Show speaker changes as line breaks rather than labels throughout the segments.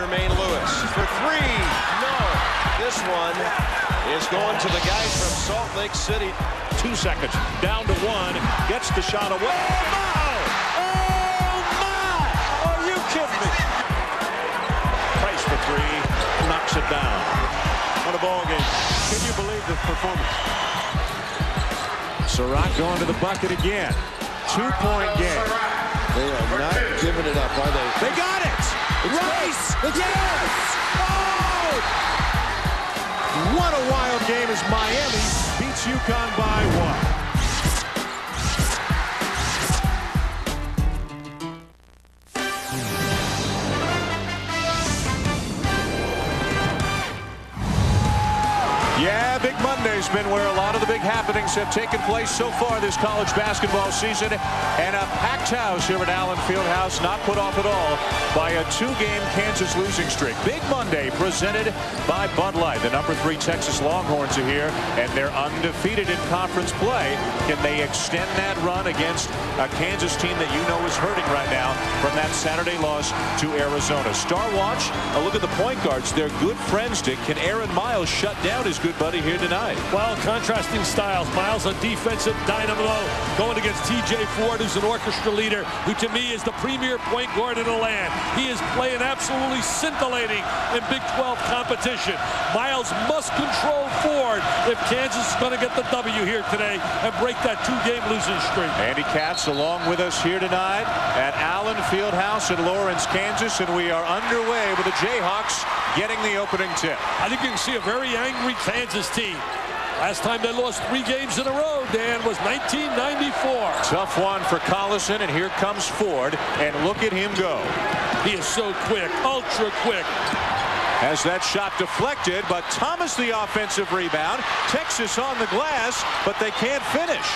Jermaine Lewis for three. No. This one is going to the guy from Salt Lake City.
Two seconds. Down to one. Gets the shot away. Oh, my! Oh, my! Are you kidding me? Price for three. Knocks it down. What a ball game. Can you believe this performance? Surratt going to the bucket again. Two-point game.
They are not giving it up, are they?
They got it! Rice! Yes! Oh! What a wild game as Miami beats UConn by one. Yeah, Big Monday's been where a lot of the big happenings have taken place so far this college basketball season. And a packed house here at Allen Fieldhouse, not put off at all by a two-game Kansas losing streak. Big Monday presented by Bud Light. The number three Texas Longhorns are here, and they're undefeated in conference play. Can they extend that run against a Kansas team that you know is hurting right now from that Saturday loss to Arizona? Star Watch, a look at the point guards. They're good friends, Dick. Can Aaron Miles shut down his good buddy here tonight.
Well, contrasting styles. Miles, a defensive dynamo, going against T.J. Ford, who's an orchestra leader, who to me is the premier point guard in the land. He is playing absolutely scintillating in Big 12 competition. Miles must control Ford if Kansas is going to get the W here today and break that two-game losing streak.
Andy Katz along with us here tonight at Allen Fieldhouse in Lawrence, Kansas, and we are underway with the Jayhawks getting the opening tip.
I think you can see a very angry Kansas team. Last time they lost three games in a row, Dan, was 1994.
Tough one for Collison, and here comes Ford, and look at him go.
He is so quick, ultra quick.
Has that shot deflected, but Thomas the offensive rebound. Texas on the glass, but they can't finish.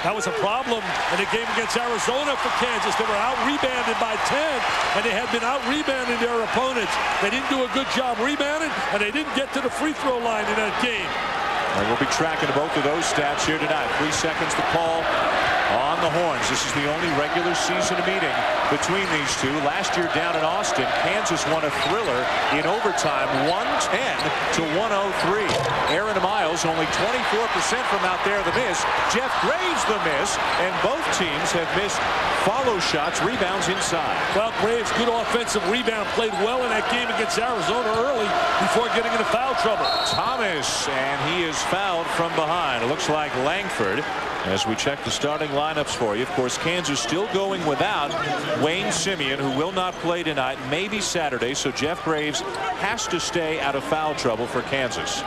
That was a problem in the game against Arizona for Kansas. They were out-rebounded by 10, and they had been out-rebounding their opponents. They didn't do a good job rebounding, and they didn't get to the free throw line in that game.
And we'll be tracking both of those stats here tonight. Three seconds to call on the horns. This is the only regular season meeting between these two. Last year down in Austin, Kansas won a thriller in overtime, 110 to 103. Aaron Miles only 24% from out there the miss. Jeff Graves the miss, and both teams have missed follow shots, rebounds inside.
Well, Graves, good offensive rebound, played well in that game against Arizona early before getting into foul trouble.
Thomas, and he is fouled from behind. It looks like Langford as we check the starting lineups for you. Of course, Kansas still going without Wayne Simien, who will not play tonight, maybe Saturday, so Jeff Graves has to stay out of foul trouble for Kansas.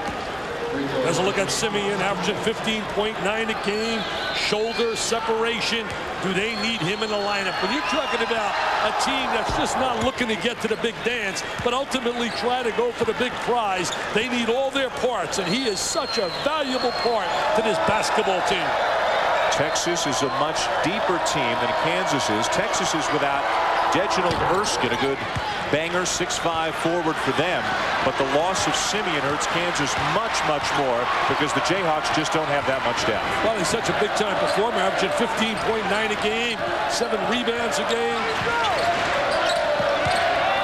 As a look at Simien, averaging 15.9 a game, shoulder separation. Do they need him in the lineup? When you're talking about a team that's just not looking to get to the big dance, but ultimately try to go for the big prize, they need all their parts, and he is such a valuable part to this basketball team.
Texas is a much deeper team than Kansas is. Texas is without Reginald Erskine, a good banger, 6'5 forward for them. But the loss of Simien hurts Kansas much, much more because the Jayhawks just don't have that much depth.
Well, he's such a big-time performer, averaging 15.9 a game, seven rebounds a game.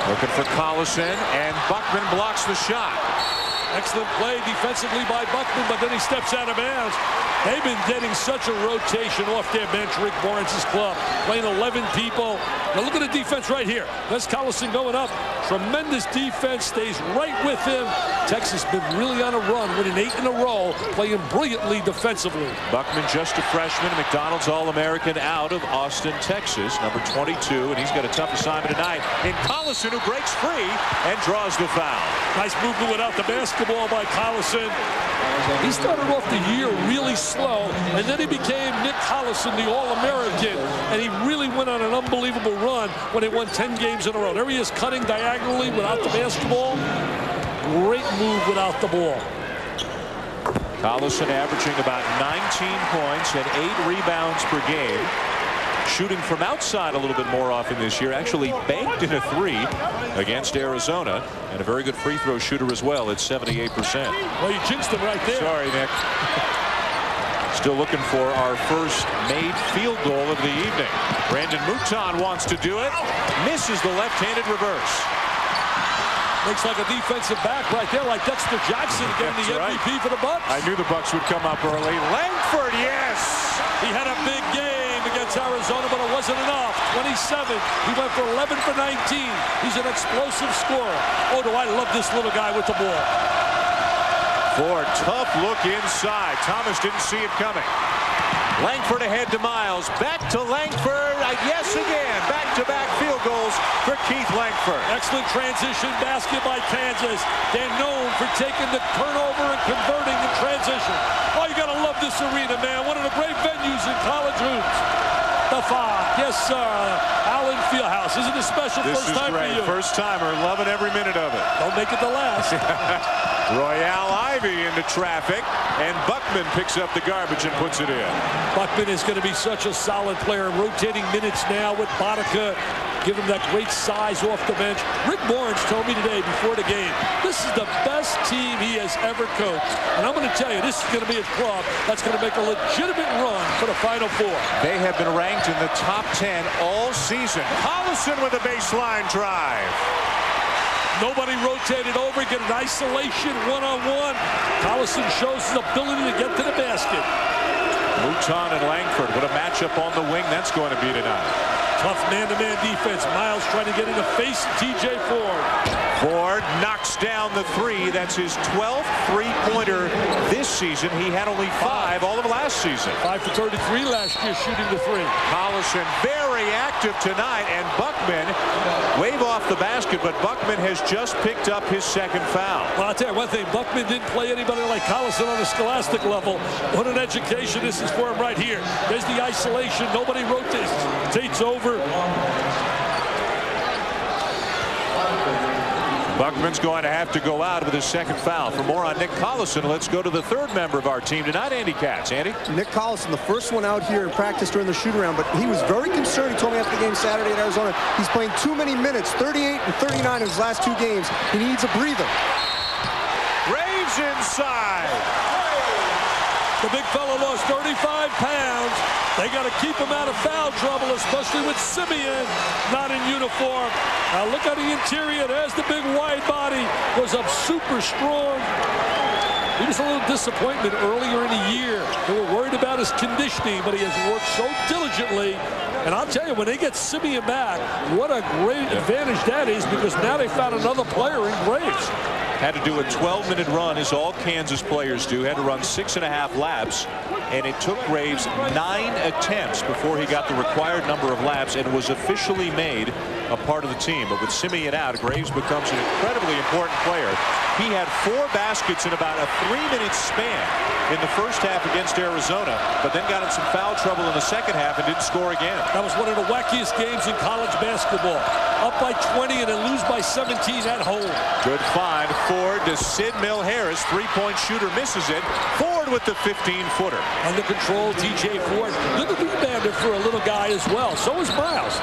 Looking for Collison, and Buckman blocks the shot.
Excellent play defensively by Buckman, but then he steps out of bounds. They've been getting such a rotation off their bench, Rick Lawrence's club, playing 11 people. Now look at the defense right here. Wes Collison going up. Tremendous defense, stays right with him. Texas been really on a run, winning eight in a row, playing brilliantly defensively.
Buckman just a freshman, McDonald's All-American out of Austin, Texas, number 22, and he's got a tough assignment tonight. In Collison, who breaks free and draws the foul.
Nice movement without the basketball by Collison. He started off the year really slow, and then he became Nick Collison, the All-American, and he really went on an unbelievable run when he won 10 games in a row. There he is cutting diagonally without the basketball. Great move without the ball.
Collison averaging about 19 points and eight rebounds per game. Shooting from outside a little bit more often this year. Actually banked in a three against Arizona. And a very good free throw shooter as well at 78%.
Well, you jinxed him right there.
Sorry, Nick. Still looking for our first made field goal of the evening. Brandon Mouton wants to do it. Misses the left-handed reverse.
Looks like a defensive back right there, like Dexter Jackson getting the MVP
right.
for the Bucks.
I knew the Bucks would come up early. Langford, yes!
He had a big game against Arizona, but it wasn't enough. 27. He went for 11 for 19. He's an explosive scorer. Oh, do I love this little guy with the ball.
Ford, tough look inside. Thomas didn't see it coming. Langford ahead to Miles. Back to Langford. Uh, yes again. Back-to-back field goals for Keith Langford.
Excellent transition basket by Kansas. They're known for taking the turnover and converting in transition. Oh, you got to love this arena, man. One of the great venues in college hoops. The five. Yes, sir. Allen Fieldhouse. Isn't it special
This
first time
great.
for you?
First timer. Loving every minute of it.
Don't make it the last.
Royal Ivey into traffic, and Buckman picks up the garbage and puts it in.
Buckman is going to be such a solid player. Rotating minutes now with Boddicker. Give him that great size off the bench. Rick Barnes told me today before the game, this is the best team he has ever coached. And I'm going to tell you, this is going to be a club that's going to make a legitimate run for the Final Four.
They have been ranked in the top 10 all season. Collison with a baseline drive.
Nobody rotated over, get an isolation one-on-one. Collison shows his ability to get to the basket.
Mouton and Langford. What a matchup on the wing that's going to be tonight.
Tough man-to-man defense. Miles trying to get in the face of TJ Ford.
Ford knocks down the three. That's his 12th three-pointer this season. He had only five all of last season.
Five for 33 last year shooting the three.
Collison very active tonight, and Buckman wave off the basket, but Buckman has just picked up his second foul.
Well, I'll tell you one thing. Buckman didn't play anybody like Collison on a scholastic level. What an education this is for him right here. There's the isolation. Nobody rotates. Tate's over.
Buckman's going to have to go out with his second foul. For more on Nick Collison, let's go to the third member of our team tonight, Andy Katz. Andy?
Nick Collison, the first one out here in practice during the shoot-around, but he was very concerned. He told me after the game Saturday in Arizona, he's playing too many minutes, 38 and 39 in his last two games. He needs a breather.
Graves inside.
The big fella lost 35 pounds. They got to keep him out of foul trouble, especially with Simien not in uniform. Now look at the interior. There's the big wide body. Was up super strong. He was a little disappointment earlier in the year. They were worried about his conditioning, but he has worked so diligently. And I'll tell you, when they get Simien back, what a great advantage that is because now they found another player in Graves.
Had to do a 12-minute run, as all Kansas players do. Had to run six and a half laps, and it took Graves nine attempts before he got the required number of laps and was officially made a part of the team. But with Simien out, Graves becomes an incredibly important player. He had four baskets in about a three-minute span in the first half against Arizona, but then got in some foul trouble in the second half and didn't score again.
That was one of the wackiest games in college basketball. Up by 20 and then lose by 17 at home.
Good find. Ford to Sydmill Harris. Three-point shooter misses it. Ford with the 15-footer.
Under control, TJ Ford. Good rebounder for a little guy as well. So is Miles.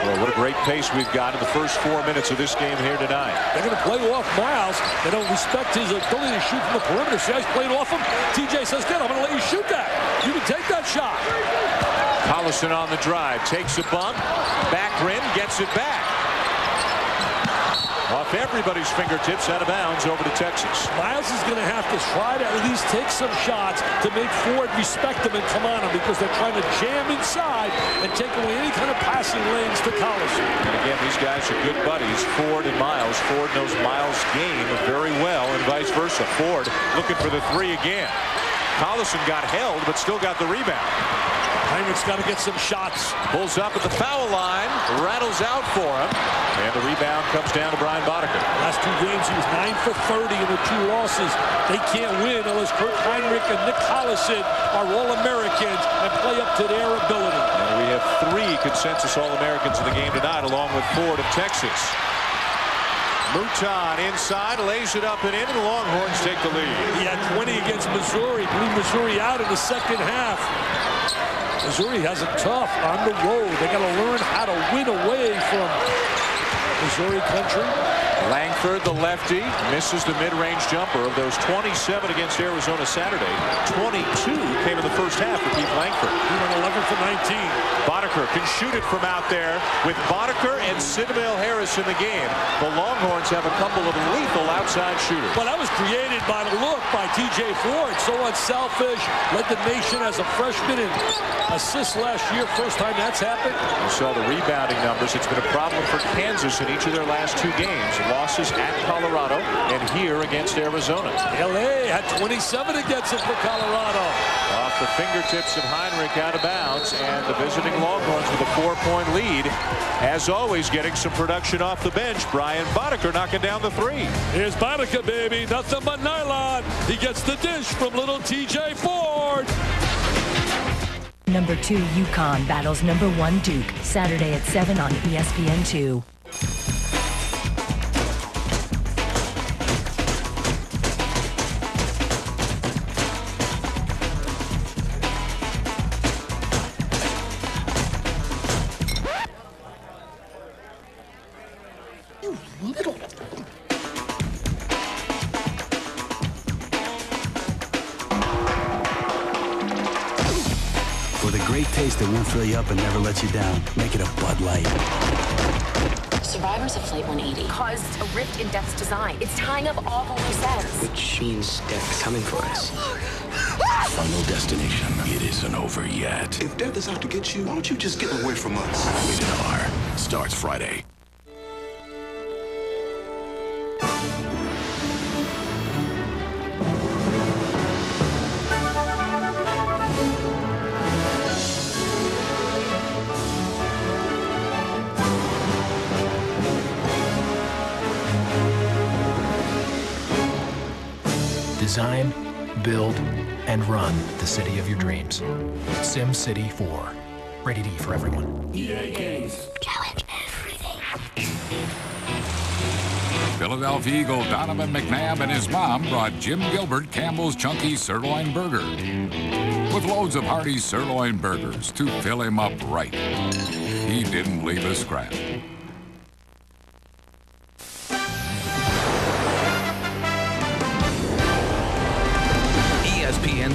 Well, what a great pace we've got in the first four minutes of this game here tonight.
They're going to play off Miles. They don't respect his ability to shoot from the perimeter. See how he's playing off him? TJ says, "Good, I'm going to let you shoot that. You can take that shot."
Collison on the drive. Takes a bump. Back rim. Gets it back. Off everybody's fingertips, out of bounds, over to Texas.
Miles is going to have to try to at least take some shots to make Ford respect him and come on him because they're trying to jam inside and take away any kind of passing lanes to Collison.
And again, these guys are good buddies, Ford and Miles. Ford knows Miles' game very well and vice versa. Ford looking for the three again. Collison got held, but still got the rebound.
Hinrich's got to get some shots.
Pulls up at the foul line, rattles out for him, and the rebound comes down to Brian Boddicker.
Last two games, he was 9 for 30 in the two losses. They can't win unless Kirk Hinrich and Nick Collison are All-Americans and play up to their ability.
And we have three consensus All-Americans in the game tonight, along with Ford of Texas. Mouton inside, lays it up and in, and the Longhorns take the lead.
He had 20 against Missouri, blew Missouri out in the second half. Missouri has it tough on the road. They got to learn how to win away from Missouri country.
Langford, the lefty, misses the mid-range jumper. Of those 27 against Arizona Saturday, 22 came in the first half for Keith Langford.
He went 11 for 19.
Boddicker can shoot it from out there. With Boddicker and Sydmill Harris in the game, the Longhorns have a couple of lethal outside shooters.
Well, that was created by the look by T.J. Ford. So unselfish. Led the nation as a freshman in assists last year. First time that's happened.
You saw the rebounding numbers. It's been a problem for Kansas in each of their last two games. Losses at Colorado and here against Arizona.
L.A. had 27 against it for Colorado.
Off the fingertips of Hinrich out of bounds, and the visiting Longhorns with a four-point lead. As always, getting some production off the bench. Brian Boddicker knocking down the three.
Here's Boddicker, baby. Nothing but nylon. He gets the dish from little TJ Ford.
Number two, UConn battles number one Duke. Saturday at 7 on ESPN2.
For the great taste that won't fill you up and never let you down, make it a Bud Light.
Survivors of Flight 180
caused a rift in Death's design. It's tying up all the loose ends.
Which means Death's coming for us.
Oh, Final destination. It isn't over yet.
If Death is out to get you, why don't you just get away from us?
Rated R. Starts Friday.
And run the city of your dreams. Sim City 4. Rated E for everyone. EA Games.
Challenge everything.
Philadelphia Eagle Donovan McNabb and his mom brought Jim Gilbert Campbell's Chunky Sirloin Burger. With loads of hearty sirloin burgers to fill him up right. He didn't leave a scrap.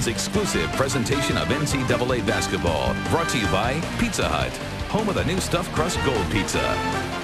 Exclusive presentation of NCAA basketball, brought to you by Pizza Hut, home of the new stuffed crust gold pizza.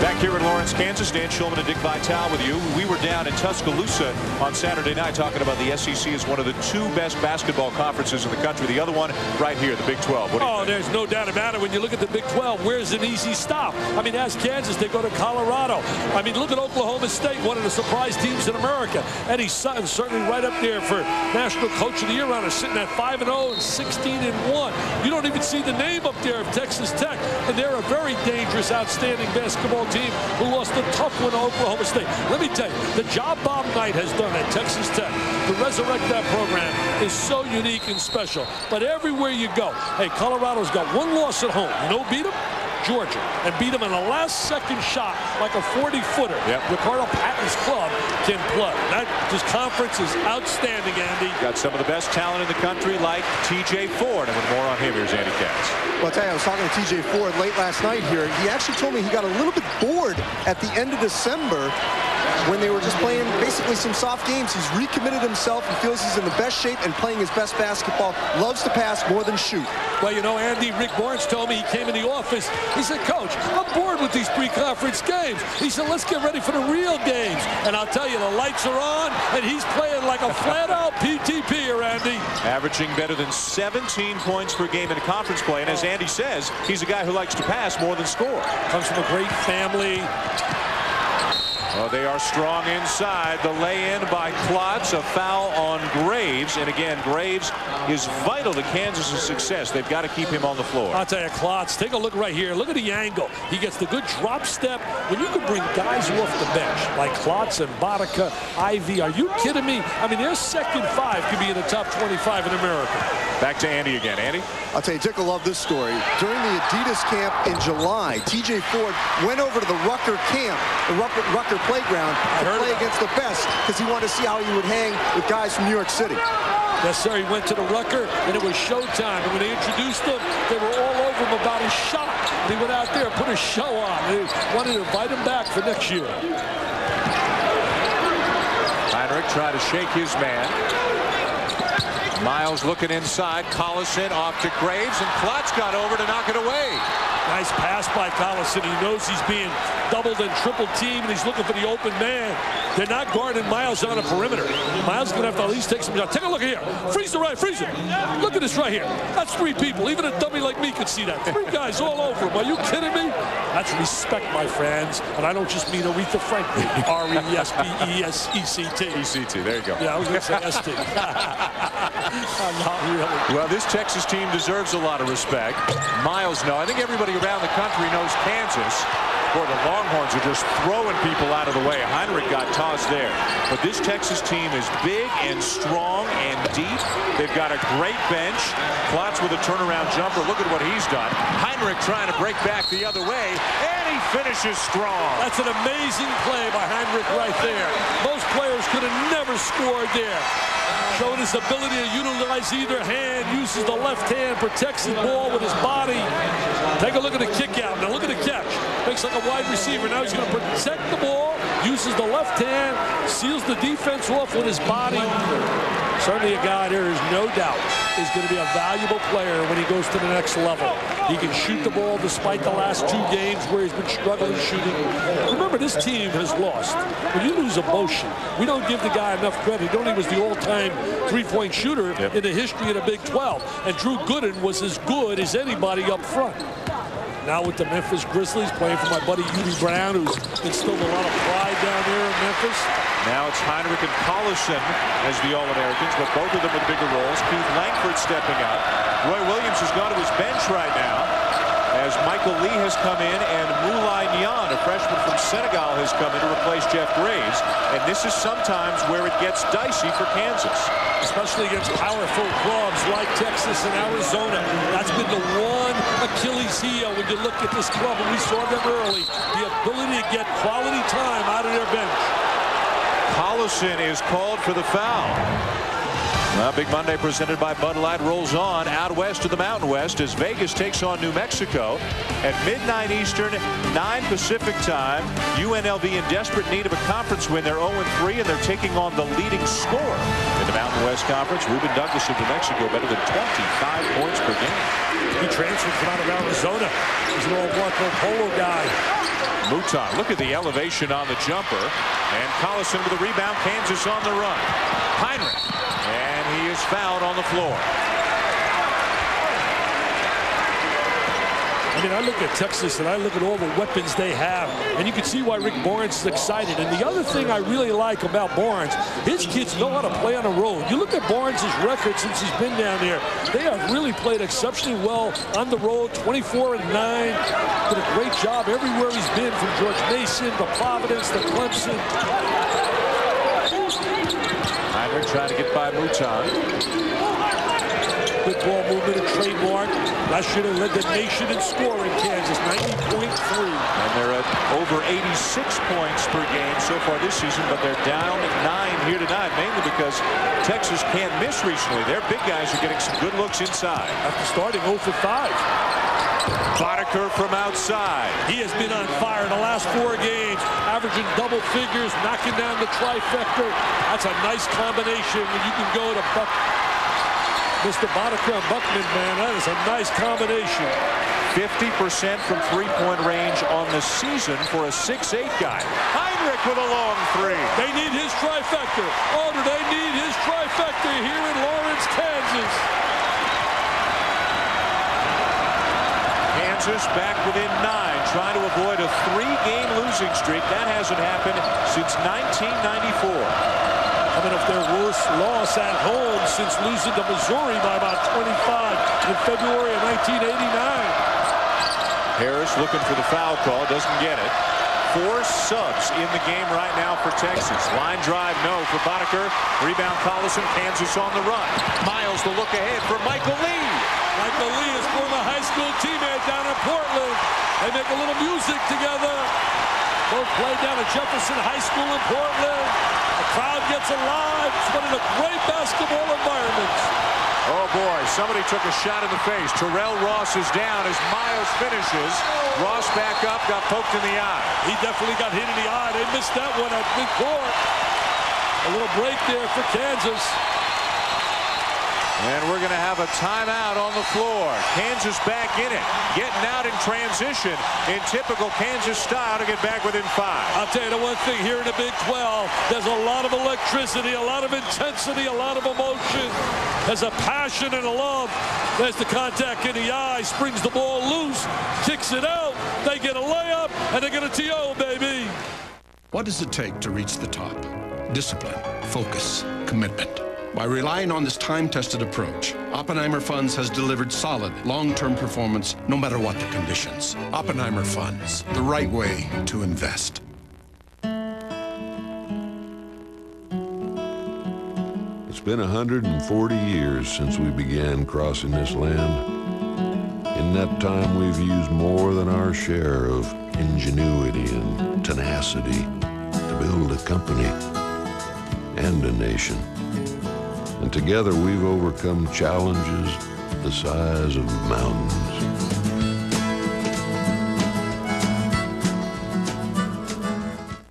Back here in Lawrence, Kansas, Dan Shulman and Dick Vitale with you. We were down in Tuscaloosa on Saturday night talking about the SEC as one of the two best basketball conferences in the country. The other one right here, the Big 12. What do you
Oh,
think?
there's no doubt about it. When you look at the Big 12, where's an easy stop? I mean, as Kansas, they go to Colorado. I mean, look at Oklahoma State, one of the surprise teams in America. Eddie Sutton certainly right up there for National Coach of the Year runner, sitting at 5 and 0 and 16 and 1. You don't even see the name up there of Texas Tech, and they're a very dangerous, outstanding basketball team who lost a tough one to Oklahoma State. Let me tell you, the job Bob Knight has done at Texas Tech to resurrect that program is so unique and special. But everywhere you go, hey, Colorado's got one loss at home. You know beat them? Georgia. And beat them in a last-second shot like a 40-footer.
Yep.
Ricardo Patton's club can play. That this conference is outstanding, Andy.
Got some of the best talent in the country like TJ Ford. And with more on him, here's Andy Katz.
Well, I'll tell you, I was talking to TJ Ford late last night here. He actually told me he got a little bit bored at the end of December when they were just playing basically some soft games. He's recommitted himself and feels he's in the best shape and playing his best basketball. Loves to pass more than shoot.
Well, you know, Andy, Rick Barnes told me he came in the office. He said, Coach, I'm bored with these pre-conference games. He said, let's get ready for the real games. And I'll tell you, the lights are on, and he's playing like a flat-out PTP here, Andy.
Averaging better than 17 points per game in conference play. And as Andy says, he's a guy who likes to pass more than score.
Comes from a great family.
Oh, they are strong inside. The lay-in by Klotz, a foul on Graves. And again, Graves is vital to Kansas' success. They've got to keep him on the floor.
I'll tell you, Klotz, take a look right here. Look at the angle. He gets the good drop step. When you can bring guys off the bench like Klotz and Boddicker, Ivey, are you kidding me? I mean, their second five could be in the top 25 in America.
Back to Andy again. Andy?
I'll tell you, Dick will love this story. During the Adidas camp in July, TJ Ford went over to the Rucker camp, the Rucker, Rucker playground to play against the best because he wanted to see how he would hang with guys from New York City.
Yes, sir. He went to the Rucker, and it was showtime. And when they introduced him, they were all over him about his shot. And he went out there and put a show on. They wanted to invite him back for next year.
Hinrich tried to shake his man. Miles looking inside. Collison off to Graves, and Klotz got over to knock it away.
Nice pass by Collison. He knows he's being doubled and triple teamed, and he's looking for the open man. They're not guarding Miles on a perimeter. Miles is going to have to at least take some shots. Take a look here. Freeze the right. Freeze it. Look at this right here. That's three people. Even a dummy like me could see that. Three guys all over him. Are you kidding me? That's respect, my friends. And I don't just mean Aretha Franklin. R-E-S-P-E-S-E-C-T.
E-C-T. There you go.
Yeah, I was going to say S-T. Not really.
Well, this Texas team deserves a lot of respect. Miles, no. I think everybody around the country knows Kansas. Boy, the Longhorns are just throwing people out of the way. Hinrich got tossed there. But this Texas team is big and strong and deep. They've got a great bench. Klotz with a turnaround jumper. Look at what he's done. Hinrich trying to break back the other way. And he finishes strong.
That's an amazing play by Hinrich right there. Most players could have never scored there. Showing his ability to utilize either hand, uses the left hand, protects the ball with his body. Take a look at the kick out. Now look at the catch. Like a wide receiver. Now he's going to protect the ball, uses the left hand, seals the defense off with his body. Certainly a guy there is no doubt is going to be a valuable player when he goes to the next level. He can shoot the ball despite the last two games where he's been struggling shooting. Remember, this team has lost. When you lose a motion, we don't give the guy enough credit. He only was the all-time three-point shooter yep. in the history of the Big 12. And Drew Gooden was as good as anybody up front. Now with the Memphis Grizzlies, playing for my buddy Hubie Brown, who's instilled a lot of pride down there in Memphis.
Now it's Hinrich and Collison as the All-Americans, but both of them with bigger roles. Keith Langford stepping up. Roy Williams has gone to his bench right now as Michael Lee has come in and Moulaye Niang, a freshman from Senegal, has come in to replace Jeff Graves. And this is sometimes where it gets dicey for Kansas.
Especially against powerful clubs like Texas and Arizona. That's been the one Achilles heel when you look at this club, and we saw them early, the ability to get quality time out of their bench.
Collison is called for the foul. Well, Big Monday presented by Bud Light rolls on out west to the Mountain West as Vegas takes on New Mexico at midnight Eastern, 9 Pacific time. UNLV in desperate need of a conference win. They're 0-3 and they're taking on the leading scorer in the Mountain West Conference. Ruben Douglas of New Mexico better than 25 points per game.
He transferred from out of Arizona. He's an old Marco Polo guy.
Mouton, look at the elevation on the jumper. And Collison with the rebound. Kansas on the run. Hinrich. Fouled on the floor.
I mean, I look at Texas and I look at all the weapons they have, and you can see why Rick Barnes is excited. And the other thing I really like about Barnes, his kids know how to play on the road. You look at Barnes' record since he's been down there. They have really played exceptionally well on the road, 24 and 9. Did a great job everywhere he's been, from George Mason to Providence to Clemson.
Trying to get by Mouton.
Good ball movement, a trademark. Last year led the nation in scoring, Kansas, 90.3.
And they're at over 86 points per game so far this season, but they're down nine here tonight, mainly because Texas can't miss recently. Their big guys are getting some good looks inside.
After starting 0 for 5.
Boddicker from outside.
He has been on fire the last four games, averaging double figures, knocking down the trifecta. That's a nice combination when you can go to Buck Mr. Boddicker and Buckman, man, that is a nice combination.
50% from three-point range on the season for a 6'8 guy. Hinrich with a long three.
They need his trifecta. Oh, do they need his trifecta here in Lawrence, Kansas?
Kansas back within nine, trying to avoid a three-game losing streak. That hasn't happened since 1994
coming off their worst loss at home since losing to Missouri by about 25 in February of 1989.
Harris looking for the foul call, doesn't get it. Four subs in the game right now for Texas. Line drive, no for Boddicker. Rebound Collison, Kansas on the run. Miles the look ahead for Michael Lee.
Michael Lee is former high school teammate down in Portland. They make a little music together. Both played down at Jefferson High School in Portland. The crowd gets alive. It's one of the great basketball environments.
Oh, boy, somebody took a shot in the face. Terrell Ross is down as Miles finishes. Ross back up, got poked in the eye.
He definitely got hit in the eye. They missed that one at midcourt. A little break there for Kansas.
And we're going to have a timeout on the floor. Kansas back in it. Getting out in transition in typical Kansas style to get back within five.
I'll tell you the one thing here in the Big 12, there's a lot of electricity, a lot of intensity, a lot of emotion. There's a passion and a love. There's the contact in the eye, springs the ball loose, kicks it out. They get a layup, and they get a TO, baby.
What does it take to reach the top? Discipline, focus, commitment. By relying on this time-tested approach, Oppenheimer Funds has delivered solid, long-term performance no matter what the conditions. Oppenheimer Funds, the right way to invest.
It's been 140 years since we began crossing this land. In that time, we've used more than our share of ingenuity and tenacity to build a company and a nation. And together we've overcome challenges the size of mountains.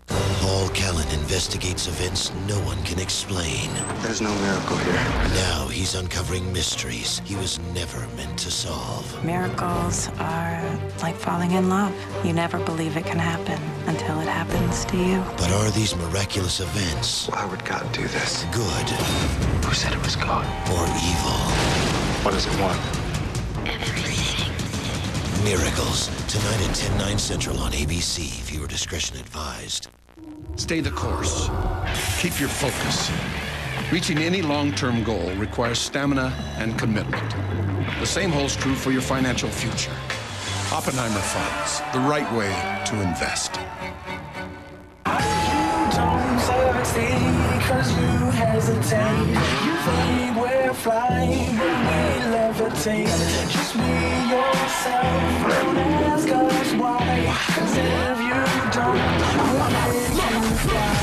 Paul Callan investigates events no one can explain.
There's no miracle here.
Now he's uncovering mysteries he was never meant to solve.
Miracles are like falling in love. You never believe it can happen until it happens to you.
But are these miraculous events
Why would God do this?
good
Who said it was God?
or evil?
What does it want? Everything.
Miracles. Tonight at 10, 9 central on ABC. Viewer discretion advised.
Stay the course. Keep your focus. Reaching any long-term goal requires stamina and commitment. The same holds true for your financial future. Oppenheimer Funds, the right way to invest.
You hesitate. You think we're flying, we levitate. Just be yourself, don't ask us why. Cause if you don't, make you fly.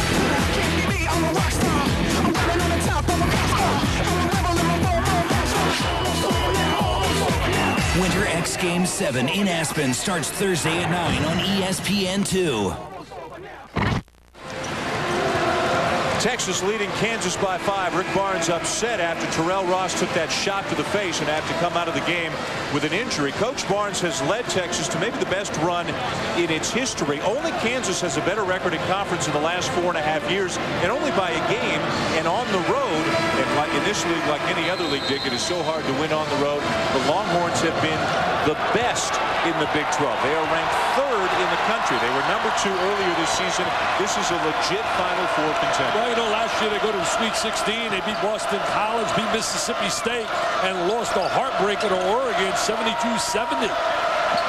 Winter X Game 7 in Aspen starts Thursday at 9 on E ESPN2.
Texas leading Kansas by five. Rick Barnes upset after Terrell Ross took that shot to the face and had to come out of the game with an injury. Coach Barnes has led Texas to maybe the best run in its history. Only Kansas has a better record in conference in the last four and a half years, and only by a game and on the road. Like in this league, like any other league, Dick, it is so hard to win on the road. The Longhorns have been the best in the Big 12. They are ranked third in the country. They were number two earlier this season. This is a legit Final Four contender.
Well, you know, last year they go to the Sweet 16. They beat Boston College, beat Mississippi State, and lost a heartbreaker to Oregon 72-70.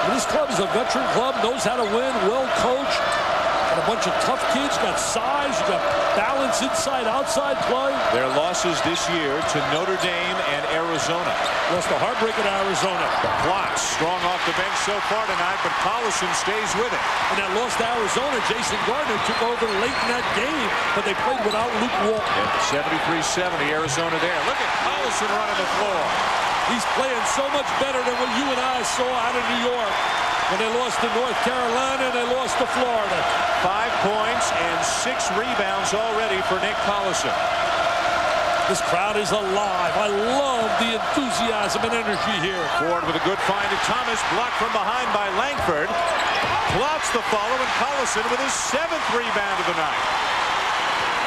This club is a veteran club, knows how to win, well coached. And a bunch of tough kids, got size, you got balance inside, outside play.
Their losses this year to Notre Dame and Arizona.
Lost a heartbreak to Arizona.
Klotz strong off the bench so far tonight, but Collison stays with it.
And that lost to Arizona, Jason Gardner took over late in that game, but they played without Luke Walton.
73-70, Arizona there. Look at Collison running the floor.
He's playing so much better than what you and I saw out of New York when they lost to North Carolina and they lost to Florida.
Five points and six rebounds already for Nick Collison.
This crowd is alive. I love the enthusiasm and energy here.
Ford with a good find to Thomas, blocked from behind by Langford. Klotz the follow, and Collison with his seventh rebound of the night.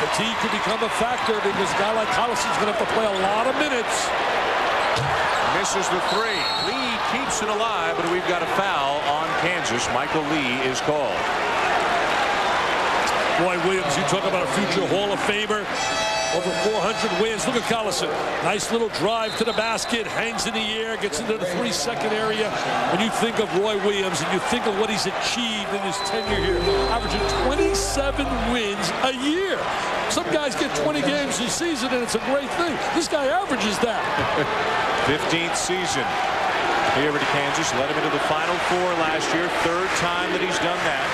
Fatigue could become a factor because a guy like Collison's going to have to play a lot of minutes.
Misses the three. Lee keeps it alive, but we've got a foul on Kansas. Michael Lee is called.
Roy Williams, you talk about a future Hall of Famer. Over 400 wins. Look at Collison. Nice little drive to the basket. Hangs in the air. Gets into the three-second area. When you think of Roy Williams and you think of what he's achieved in his tenure here, averaging 27 wins a year. Some guys get 20 games a season, and it's a great thing. This guy averages that.
15th season. here at Kansas. Led him into the Final Four last year. Third time that he's done that.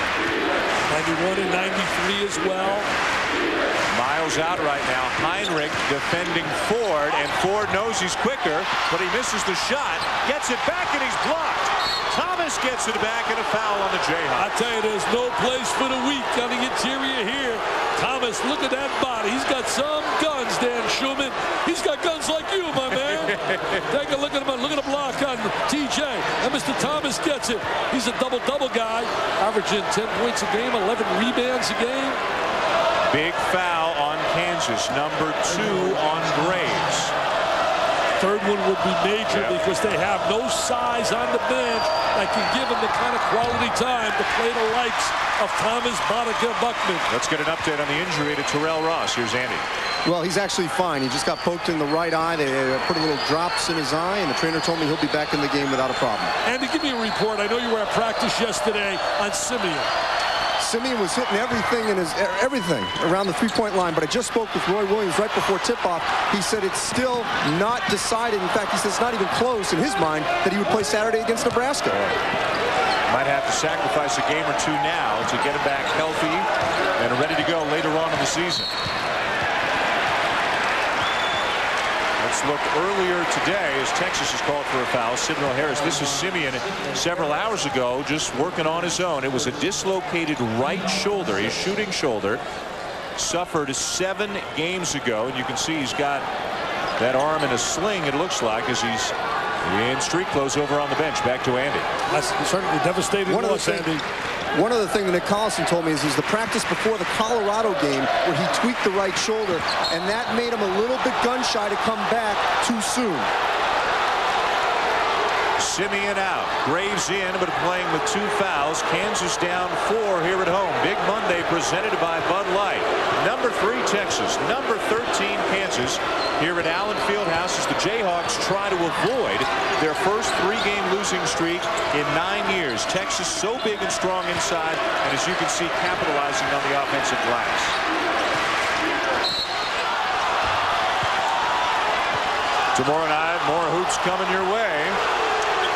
91 and 93 as well.
Miles out right now. Hinrich defending Ford, and Ford knows he's quicker, but he misses the shot. Gets it back, and he's blocked. Thomas gets it back, and a foul on the Jayhawk.
I tell you, there's no place for the weak on the interior here. Thomas, look at that body. He's got some guns, Dan Shulman. He's got guns like you, my man. Take a look at him. Look at the block on TJ. And Mr. Thomas gets it. He's a double-double guy, averaging 10 points a game, 11 rebounds a game.
Big foul on Kansas. Number two on Graves.
Third one would be major yeah. because they have no size on the bench that can give them the kind of quality time to play the likes of Thomas, Boddicker, Buckman.
Let's get an update on the injury to Terrell Ross. Here's Andy.
Well, he's actually fine. He just got poked in the right eye. They put a little drops in his eye, and the trainer told me he'll be back in the game without a problem.
Andy, give me a report. I know you were at practice yesterday on Simien.
Simien was hitting everything in his everything around the three-point line. But I just spoke with Roy Williams right before tip-off. He said it's still not decided. In fact, he says it's not even close in his mind that he would play Saturday against Nebraska.
Might have to sacrifice a game or two now to get him back healthy and ready to go later on in the season. Let's look earlier today as Texas has called for a foul. Simeon Harris. This is Simien several hours ago just working on his own. It was a dislocated right shoulder, his shooting shoulder. Suffered seven games ago. And you can see he's got that arm in a sling, it looks like, as he's in street clothes over on the bench. Back to Andy.
That's certainly devastating One loss, Andy.
One other thing that Nick Collison told me is, is the practice before the Colorado game where he tweaked the right shoulder, and that made him a little bit gun-shy to come back too soon.
Simien out. Graves in, but playing with two fouls. Kansas down four here at home. Big Monday presented by Bud Light. Number three, Texas. Number 13, Kansas. Here at Allen Fieldhouse as the Jayhawks try to avoid their first three-game losing streak in nine years. Texas so big and strong inside, and as you can see, capitalizing on the offensive glass. Tomorrow night, more hoops coming your way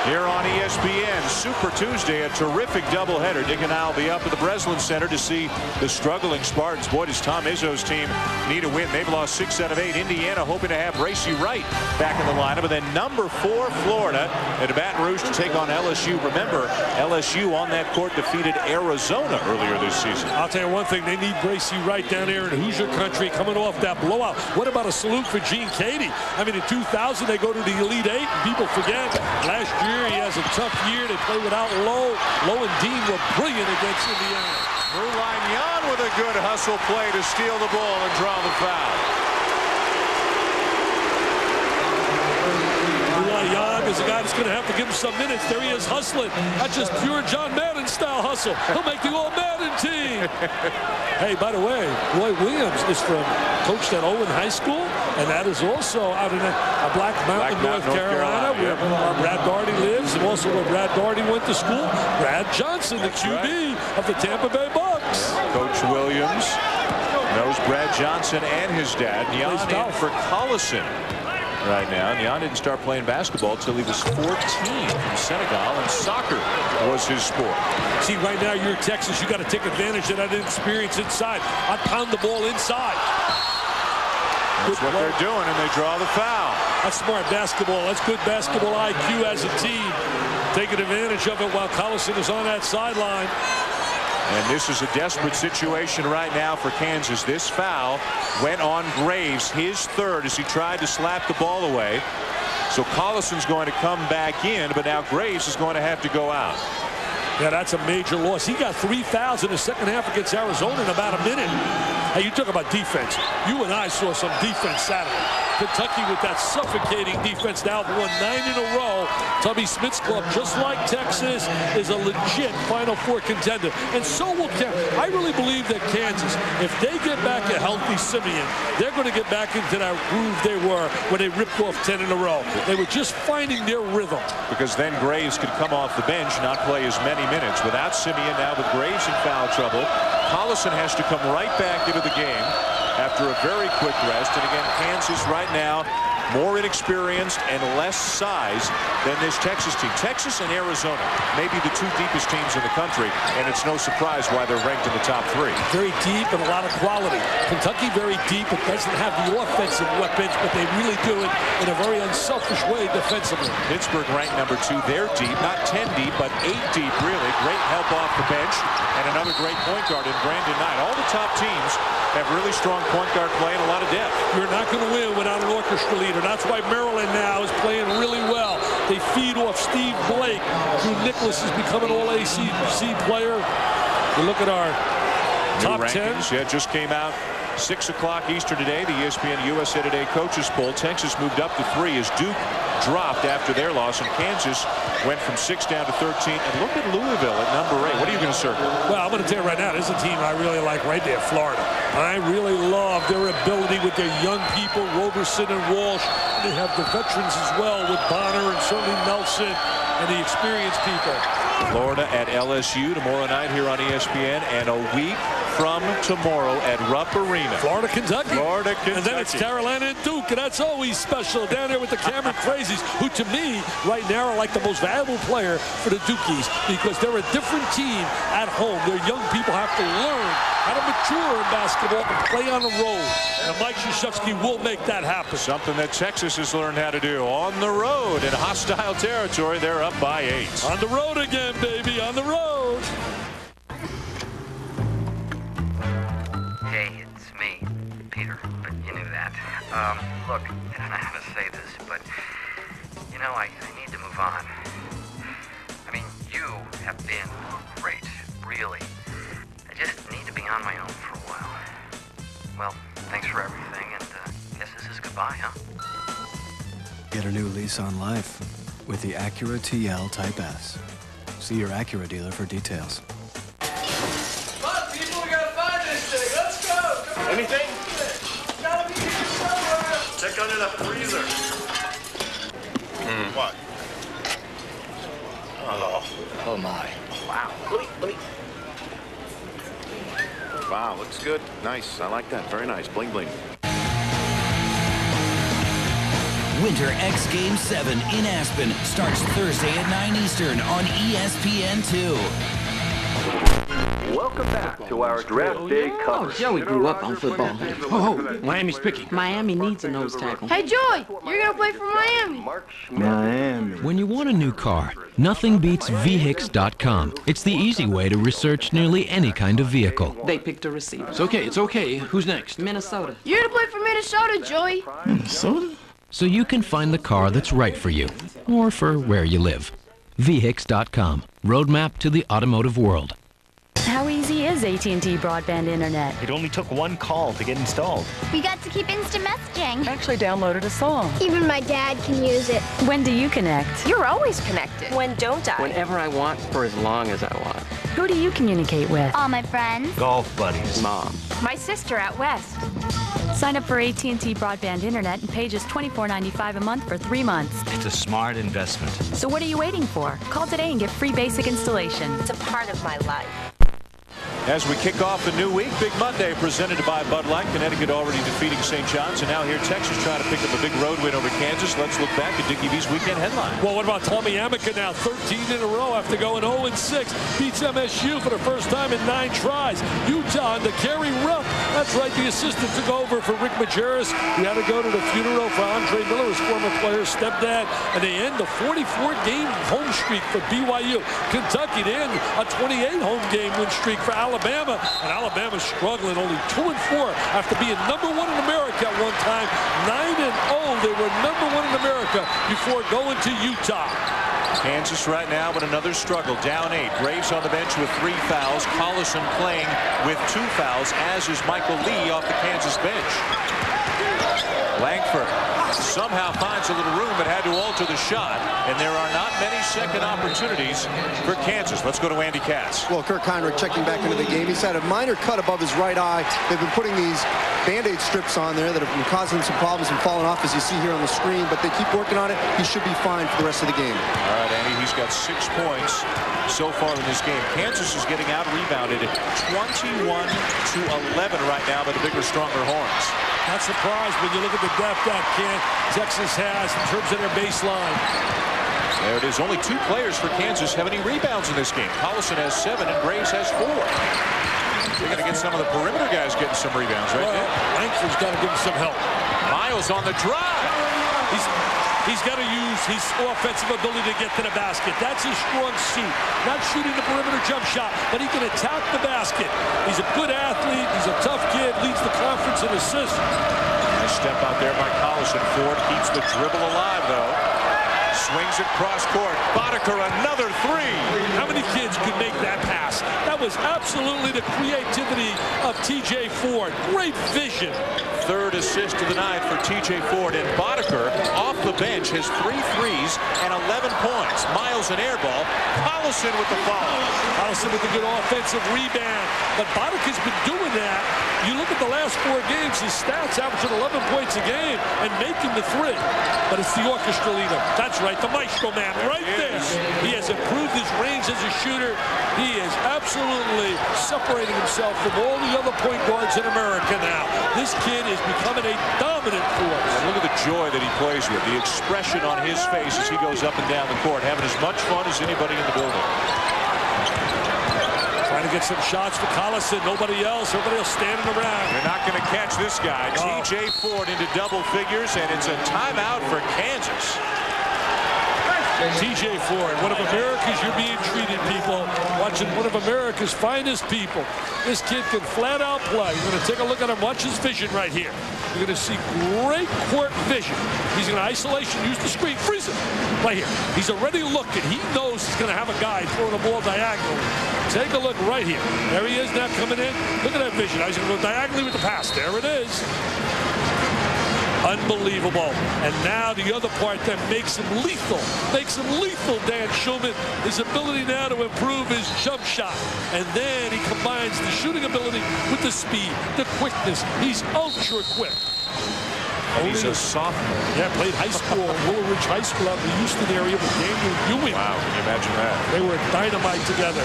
here on ESPN. Super Tuesday, a terrific doubleheader. Dick and I will be up at the Breslin Center to see the struggling Spartans. Boy, does Tom Izzo's team need a win. They've lost six out of eight. Indiana hoping to have Bracey Wright back in the lineup. And then number four, Florida at Baton Rouge to take on LSU. Remember, LSU on that court defeated Arizona earlier this season.
I'll tell you one thing. They need Bracey Wright down there in Hoosier country coming off that blowout. What about a salute for Gene Keady? I mean, in 2000, they go to the Elite Eight, and people forget last year He has a tough year. They play without Lowe. Lowe and Dean were brilliant against Indiana.
Niang with a good hustle play to steal the ball and draw the foul.
Niang is a guy that's going to have to give him some minutes. There he is hustling. That's just pure John Madden style hustle. He'll make the All-Madden team. hey, by the way, Roy Williams is from coached at Owen High School, and that is also out in a, a Black Mountain, Black North, North, Carolina, Carolina where yep. Brad Daugherty lives, and also where Brad Daugherty went to school. Brad Johnson, the QB right. of the Tampa Bay Bucs.
Coach Williams knows Brad Johnson and his dad. Niang in for Collison right now. Niang didn't start playing basketball until he was 14 from Senegal, and soccer was his sport.
See, right now you're Texas. You got to take advantage of that experience inside. I pound the ball inside.
That's what they're doing, and they draw the foul.
That's smart basketball. That's good basketball IQ as a team. Taking advantage of it while Collison is on that sideline.
And this is a desperate situation right now for Kansas. This foul went on Graves, his third, as he tried to slap the ball away. So Collison's going to come back in, but now Graves is going to have to go out.
Yeah, that's a major loss. He got 3,000 in the second half against Arizona in about a minute. Hey, you talk about defense. You and I saw some defense Saturday. Kentucky with that suffocating defense now won nine in a row. Tubby Smith's club, just like Texas, is a legit Final Four contender. And so will Kansas. I really believe that Kansas, if they get back a healthy Simien, they're going to get back into that groove they were when they ripped off 10 in a row. They were just finding their rhythm.
Because then Graves could come off the bench, not play as many minutes. Without Simien now with Graves in foul trouble, Collison has to come right back into the game after a very quick rest. And again, Kansas right now more inexperienced and less size than this Texas team. Texas and Arizona may be the two deepest teams in the country, and it's no surprise why they're ranked in the top three.
Very deep and a lot of quality. Kentucky very deep, but doesn't have the offensive weapons, but they really do it in a very unselfish way defensively.
Pittsburgh ranked number two. They're deep, not 10 deep, but eight deep, really. Great help off the bench, and another great point guard in Brandin Knight. All the top teams have really strong point guard play and a lot of depth.
You're not going to win without an orchestra leader. That's why Maryland now is playing really well. They feed off Steve Blake. who Nicholas has become an all-ACC player. You look at our
New
top
rankings,
10.
Yeah, just came out. 6 o'clock Eastern today, the ESPN USA Today coaches poll. Texas moved up to three as Duke dropped after their loss, and Kansas went from six down to 13. And look at Louisville at number eight. What are you going to circle?
Well, I'm going to tell you right now, this is a team I really like right there, Florida. I really love their ability with their young people, Roberson and Walsh. They have the veterans as well with Bonner and certainly Nelson and the experienced people.
Florida at LSU tomorrow night here on ESPN, and a week from tomorrow at Rupp Arena.
Florida, Kentucky.
Florida, Kentucky.
And then it's Carolina and Duke, and that's always special down there with the Cameron Crazies, who to me right now are like the most valuable player for the Dukies because they're a different team at home. Their young people have to learn how to mature in basketball and play on the road. And Mike Krzyzewski will make that happen.
Something that Texas has learned how to do on the road in hostile territory. They're up by eight.
On the road again, baby, on the road.
Me, Peter, but you knew that. Um, look, I don't know how to say this, but, you know, I, I need to move on. I mean, you have been great, really. I just need to be on my own for a while. Well, thanks for everything, and uh, guess this is goodbye, huh?
Get a new lease on life with the Acura TL Type S. See your Acura dealer for details.
Anything?
Gotta be here.
Check under the freezer. Hmm. What? Oh.
Oh my.
Wow. Let me, let me. Wow, looks good. Nice. I like that. Very nice. Bling bling.
Winter X Game 7 in Aspen starts Thursday at 9 Eastern on E ESPN2.
Welcome back to our draft day oh, coverage.
Oh, Joey grew up on football. Oh, oh Miami's picking. Miami needs a nose tackle.
Hey, Joey, you're gonna play for Miami.
Miami.
When you want a new car, nothing beats Vehix.com. It's the easy way to research nearly any kind of vehicle.
They picked a receiver. It's okay, it's okay. Who's next? Minnesota.
You're gonna play for Minnesota, Joey.
Minnesota? So you can find the car that's right for you, or for where you live. Vehix.com. Roadmap to the automotive world.
How easy is AT&T broadband internet?
It only took one call to get installed.
We got to keep instant messaging.
I actually downloaded a song.
Even my dad can use it.
When do you connect?
You're always connected. When don't I?
Whenever I want, for as long as I want.
Who do you communicate with?
All my friends.
Golf buddies.
Mom.
My sister out west.
Sign up for AT&T broadband internet and pay just $24.95 a month for three months.
It's a smart investment.
So what are you waiting for? Call today and get free basic installation.
It's a part of my life.
As we kick off the new week, Big Monday presented by Bud Light. Connecticut already defeating St. John's, and now here Texas trying to pick up a big road win over Kansas. Let's look back at Dickie V's weekend headline.
Well, what about Tommy Amaker now? 13 in a row after going 0-6. Beats MSU for the first time in nine tries. Utah and the Kerry Rupp. That's right, the assistant took over for Rick Majerus. He had to go to the funeral for Andre Miller, his former player, stepdad. And they end the 44-game home streak for BYU. Kentucky to end a 28-home game win streak for Alabama. And Alabama's struggling, only 2 and 4 after being number one in America at one time. 9 and 0, they were number one in America before going to Utah.
Kansas right now with another struggle. Down eight. Graves on the bench with three fouls. Collison playing with two fouls, as is Michael Lee off the Kansas bench. Langford somehow finds a little room but had to alter the shot. And there are not many second opportunities for Kansas. Let's go to Andy Katz.
Well, Kirk Hinrich checking back into the game. He's had a minor cut above his right eye. They've been putting these Band-Aid strips on there that have been causing some problems and falling off, as you see here on the screen. But they keep working on it. He should be fine for the rest of the game.
All right, Andy, he's got six points so far in this game. Kansas is getting out-rebounded 21 to 11 right now by the bigger, stronger Horns.
Not surprised when you look at the depth that can. Texas has in terms of their baseline.
There it is. Only two players for Kansas have any rebounds in this game. Collison has seven and Graves has four. They're going to get some of the perimeter guys getting some rebounds, right?
Well, Langford's got to give him some help.
Miles on the drive.
He's he's got to use his offensive ability to get to the basket. That's his strong suit. Not shooting the perimeter jump shot, but he can attack the basket. He's a good athlete. He's a tough kid. Leads the conference in assists.
Step out there by Collison. Ford keeps the dribble alive, though. Swings it cross court. Boddicker, another three.
How many kids could make that pass? That was absolutely the creativity of T.J. Ford. Great vision.
Third assist of the night for T.J. Ford. And Boddicker, off the bench, has three threes and 11 points. Miles an air ball. Collison with the foul.
Collison with a good offensive rebound. But Boddicker's been doing that. You look at the last four games, his stats averaging 11 points a game and making the three. But it's the orchestra leader. That's right, the maestro man right there. He has improved his range as a shooter. He is absolutely separating himself from all the other point guards in America now. This kid is becoming a dominant force.
And look at the joy that he plays with, the expression on his face as he goes up and down the court, having as much fun as anybody in the building.
Trying to get some shots for Collison. Nobody else. Everybody else standing around.
They're not going to catch this guy.
Oh.
T.J. Ford into double figures, and it's a timeout for Kansas.
TJ Ford, one of America's, you're being treated, people. Watching one of America's finest people. This kid can flat out play. You're going to take a look at him, watch his vision right here. You're going to see great court vision. He's going to isolation, use the screen, freeze it. Right here. He's already looking. He knows he's going to have a guy throwing a ball diagonally. Take a look right here. There he is now coming in. Look at that vision. He's going to go diagonally with the pass. There it is. Unbelievable. And now the other part that makes him lethal, makes him lethal, Dan Shulman, his ability now to improve his jump shot. And then he combines the shooting ability with the speed, the quickness. He's ultra quick.
And he's a sophomore.
Yeah, played high school, Willowridge High School out in the Houston area with Daniel Ewing.
Wow, can you imagine that?
They were dynamite together.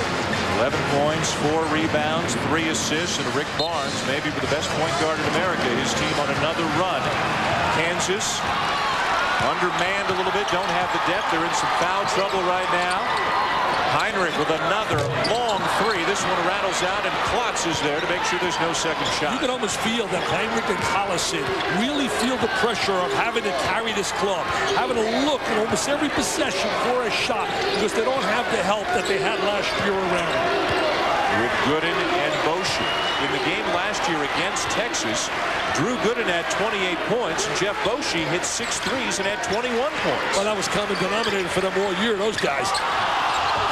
11 points, four rebounds, three assists, and Rick Barnes, maybe the best point guard in America, his team on another run. Kansas undermanned a little bit, don't have the depth. They're in some foul trouble right now. Hinrich with another long three. This one rattles out, and Klotz is there to make sure there's no second shot.
You can almost feel that Hinrich and Collison really feel the pressure of having to carry this club, having to look in almost every possession for a shot because they don't have the help that they had last year around.
With Gooden In the game last year against Texas, Drew Gooden had 28 points. Jeff Boschee hit six threes and had 21 points.
Well, that was common denominator for them all year, those guys.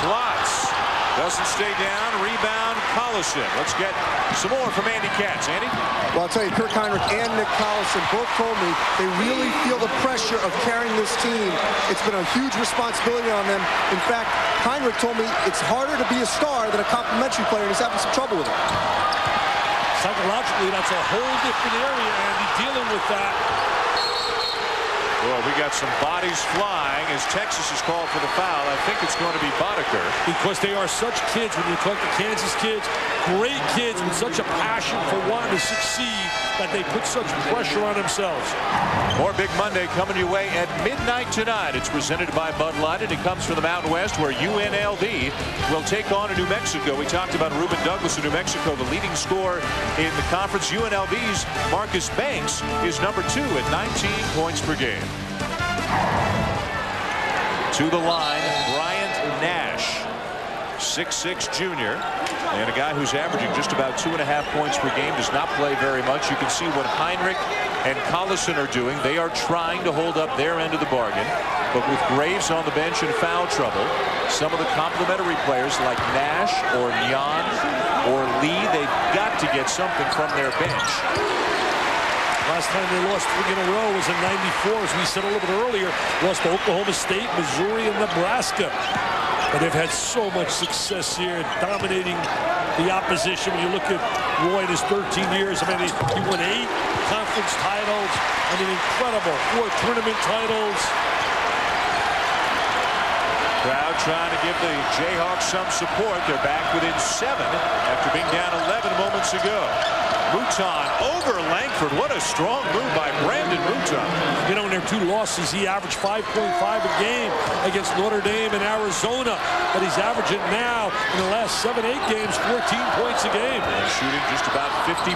Klotz doesn't stay down. Rebound, Collison. Let's get some more from Andy Katz. Andy?
Well, I'll tell you, Kirk Hinrich and Nick Collison both told me they really feel the pressure of carrying this team. It's been a huge responsibility on them. In fact, Hinrich told me it's harder to be a star than a complimentary player, and he's having some trouble with it.
Psychologically, that's a whole different area, Andy, dealing with that.
Well, we got some bodies flying as Texas is called for the foul. I think it's going to be Boddicker.
Because they are such kids, when you talk to Kansas kids, great kids with such a passion for wanting to succeed that they put such pressure on themselves.
More Big Monday coming your way at midnight tonight. It's presented by Bud Light, and it comes from the Mountain West, where UNLV will take on New Mexico. We talked about Ruben Douglas of New Mexico, the leading scorer in the conference. UNLV's Marcus Banks is number two at 19 points per game. To the line, Bryant Nash, 6'6 junior, and a guy who's averaging just about two and a half points per game, does not play very much. You can see what Hinrich and Collison are doing. They are trying to hold up their end of the bargain, but with Graves on the bench in foul trouble, some of the complementary players like Nash or Niang or Lee, they've got to get something from their bench.
Last time they lost three in a row was in 94, as we said a little bit earlier. Lost to Oklahoma State, Missouri, and Nebraska. But they've had so much success here, dominating the opposition. When you look at Roy in his 13 years, I mean, he, won eight conference titles. I mean, incredible. Four tournament titles.
Crowd trying to give the Jayhawks some support. They're back within seven after being down 11 moments ago. Mouton over Langford. What a strong move by Brandon Mouton.
You know, in their two losses, he averaged 5.5 a game against Notre Dame and Arizona. But he's averaging now, in the last seven, eight games, 14 points a game.
And shooting just about 50%.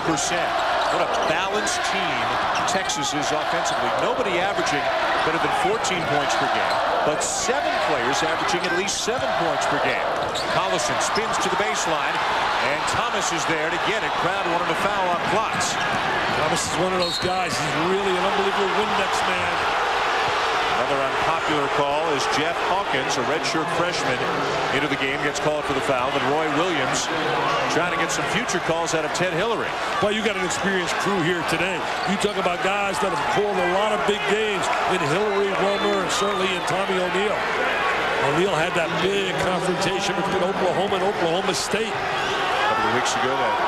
What a balanced team Texas is offensively. Nobody averaging better than 14 points per game, but seven players averaging at least seven points per game. Collison spins to the baseline, and Thomas is there to get it. Crowd wanted to foul on Klotz.
Thomas is one of those guys. He's really an unbelievable Windex man.
Another unpopular call is Jeff Hawkins, a redshirt freshman, into the game, gets called for the foul. And Roy Williams trying to get some future calls out of Ted Hillary.
Well, you got an experienced crew here today. You talk about guys that have pulled a lot of big games in Hillary, Welmer, and certainly in Tommy O'Neill. O'Neill had that big confrontation between Oklahoma and Oklahoma State.
A couple of weeks ago, that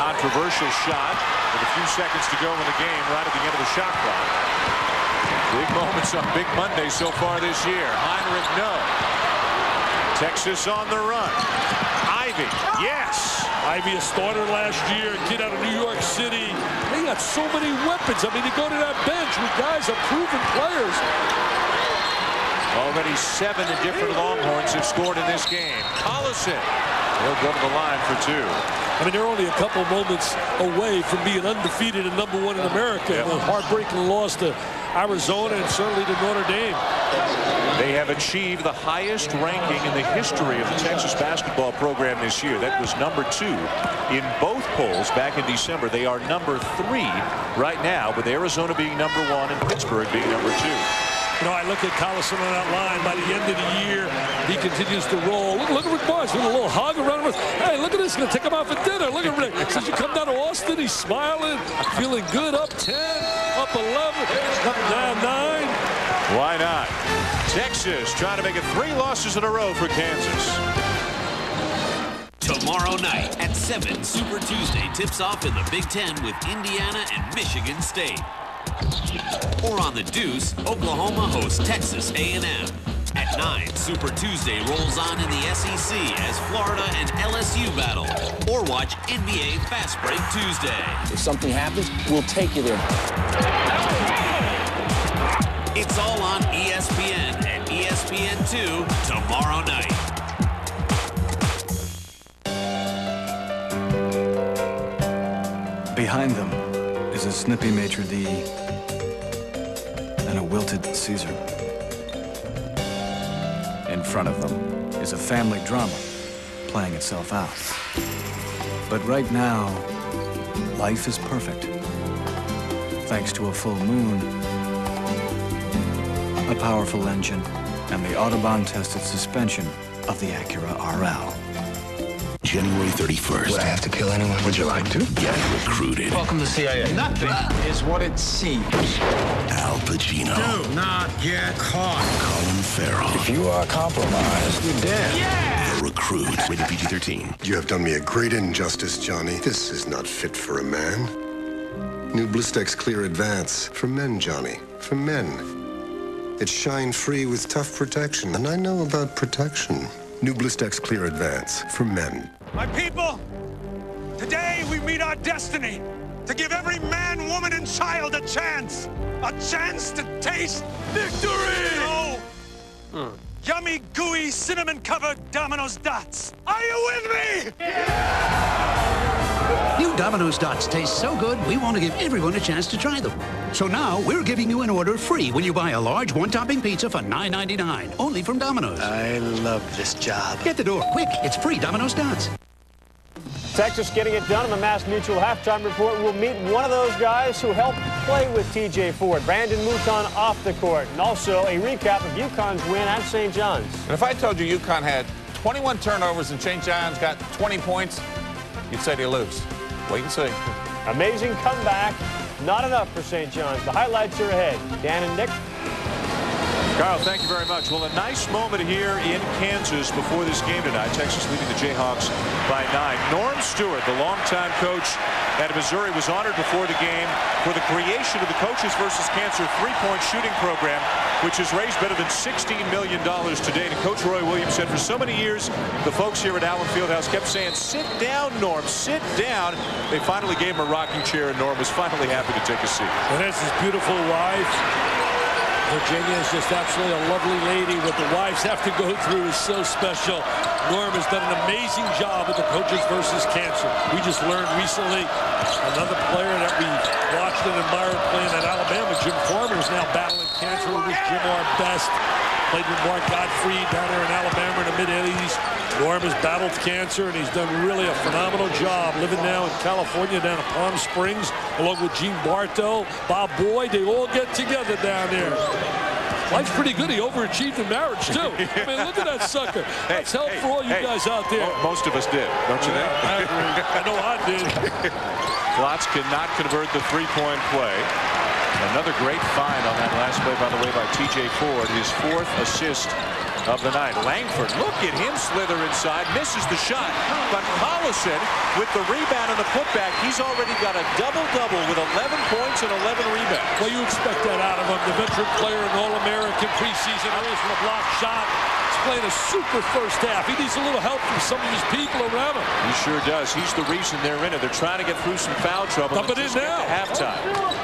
controversial shot with a few seconds to go in the game right at the end of the shot clock. Big moments on Big Monday so far this year. Hinrich, no. Texas on the run. Ivey, yes.
Ivey, a starter last year, kid out of New York City. They got so many weapons. I mean, you go to that bench with guys are proven players.
Already seven different Longhorns have scored in this game. Collison, he'll go to the line for two.
I mean, they're only a couple moments away from being undefeated and number one in America. Yep. A heartbreaking loss to Arizona and certainly to Notre Dame.
They have achieved the highest ranking in the history of the Texas basketball program this year. That was number two in both polls back in December. They are number three right now, with Arizona being number one and Pittsburgh being number two.
You know, I look at Collison on that line. By the end of the year, he continues to roll. Look, look at Rick Barnes with a little hug around him. Hey, look at this. Going to take him out for dinner. Look at Rick. Since you come down to Austin, he's smiling, feeling good. Up 10, up 11, up down 9.
Why not? Texas trying to make it three losses in a row for Kansas.
Tomorrow night at 7, Super Tuesday tips off in the Big Ten with Indiana and Michigan State. Or on the Deuce, Oklahoma hosts Texas A&M. At 9, Super Tuesday rolls on in the SEC as Florida and LSU battle. Or watch NBA Fast Break Tuesday.
If something happens, we'll take you there.
It's all on ESPN and ESPN2 tomorrow night.
Behind them is a snippy maitre d' and a wilted Caesar. In front of them is a family drama playing itself out. But right now, life is perfect. Thanks to a full moon, a powerful engine, and the Autobahn-tested suspension of the Acura RL.
January 31st.
Would I have to kill anyone? Would you like to?
Get recruited.
Welcome to CIA.
Nothing is what it seems.
Al Pacino.
Do not get caught.
Colin Farrell.
If you are compromised, you're dead.
Yeah! The Recruit. Rated PG-13.
You have done me a great injustice, Johnny. This is not fit for a man. New Blistex Clear Advance. For men, Johnny. For men. It's shine free with tough protection, and I know about protection. New Blistex Clear Advance. For men.
My people, today we meet our destiny to give every man, woman, and child a chance. A chance to taste victory! No! Hmm. Yummy, gooey, cinnamon-covered Domino's Dots. Are you with me?
Yeah! New Domino's Dots taste so good, we want to give everyone a chance to try them. So now, we're giving you an order free when you buy a large one-topping pizza for $9.99, only from Domino's.
I love this job.
Get the door, quick. It's free Domino's Dots.
Texas getting it done on the Mass Mutual halftime report. We'll meet one of those guys who helped play with TJ Ford, Brandon Mouton off the court, and also a recap of UConn's win at St. John's.
And if I told you UConn had 21 turnovers and St. John's got 20 points, you'd say they lose. Wait and see.
Amazing comeback. Not enough for St. John's. The highlights are ahead. Dan and Nick.
Carl, thank you very much. Well, a nice moment here in Kansas before this game tonight. Texas leading the Jayhawks by nine. Norm Stewart, the longtime coach at Missouri, was honored before the game for the creation of the Coaches versus Cancer three-point shooting program, which has raised better than $16 million to date. And Coach Roy Williams said for so many years, the folks here at Allen Fieldhouse kept saying, sit down, Norm, sit down. They finally gave him a rocking chair, and Norm was finally happy to take a seat.
And that's his beautiful wife. Virginia is just absolutely a lovely lady. What the wives have to go through is so special. Norm has done an amazing job with the Coaches versus Cancer. We just learned recently another player that we watched and admired playing at Alabama, Jim Farmer, is now battling cancer with Jim our best. Played with Mark Gottfried down there in Alabama in the mid-80s. Norm has battled cancer, and he's done really a phenomenal job living now in California down in Palm Springs, along with Gene Bartow, Bob Boyd. They all get together down there. Life's pretty good. He overachieved in marriage, too. I mean, look at that sucker. That's help for all you
hey,
guys out there.
Most of us did, don't you think?
I, I know I did.
Klotz cannot convert the three-point play. Another great find on that last play, by the way, by T.J. Ford, his fourth assist of the night. Langford, look at him slither inside, misses the shot. But Collison, with the rebound and the putback, he's already got a double-double with 11 points and 11 rebounds.
Well, you expect that out of him. The veteran player in All-American preseason, always from a block shot. He's playing a super first half. He needs a little help from some of his people around him.
He sure does. He's the reason they're in it. They're trying to get through some foul trouble.
Dump it in now.
halftime.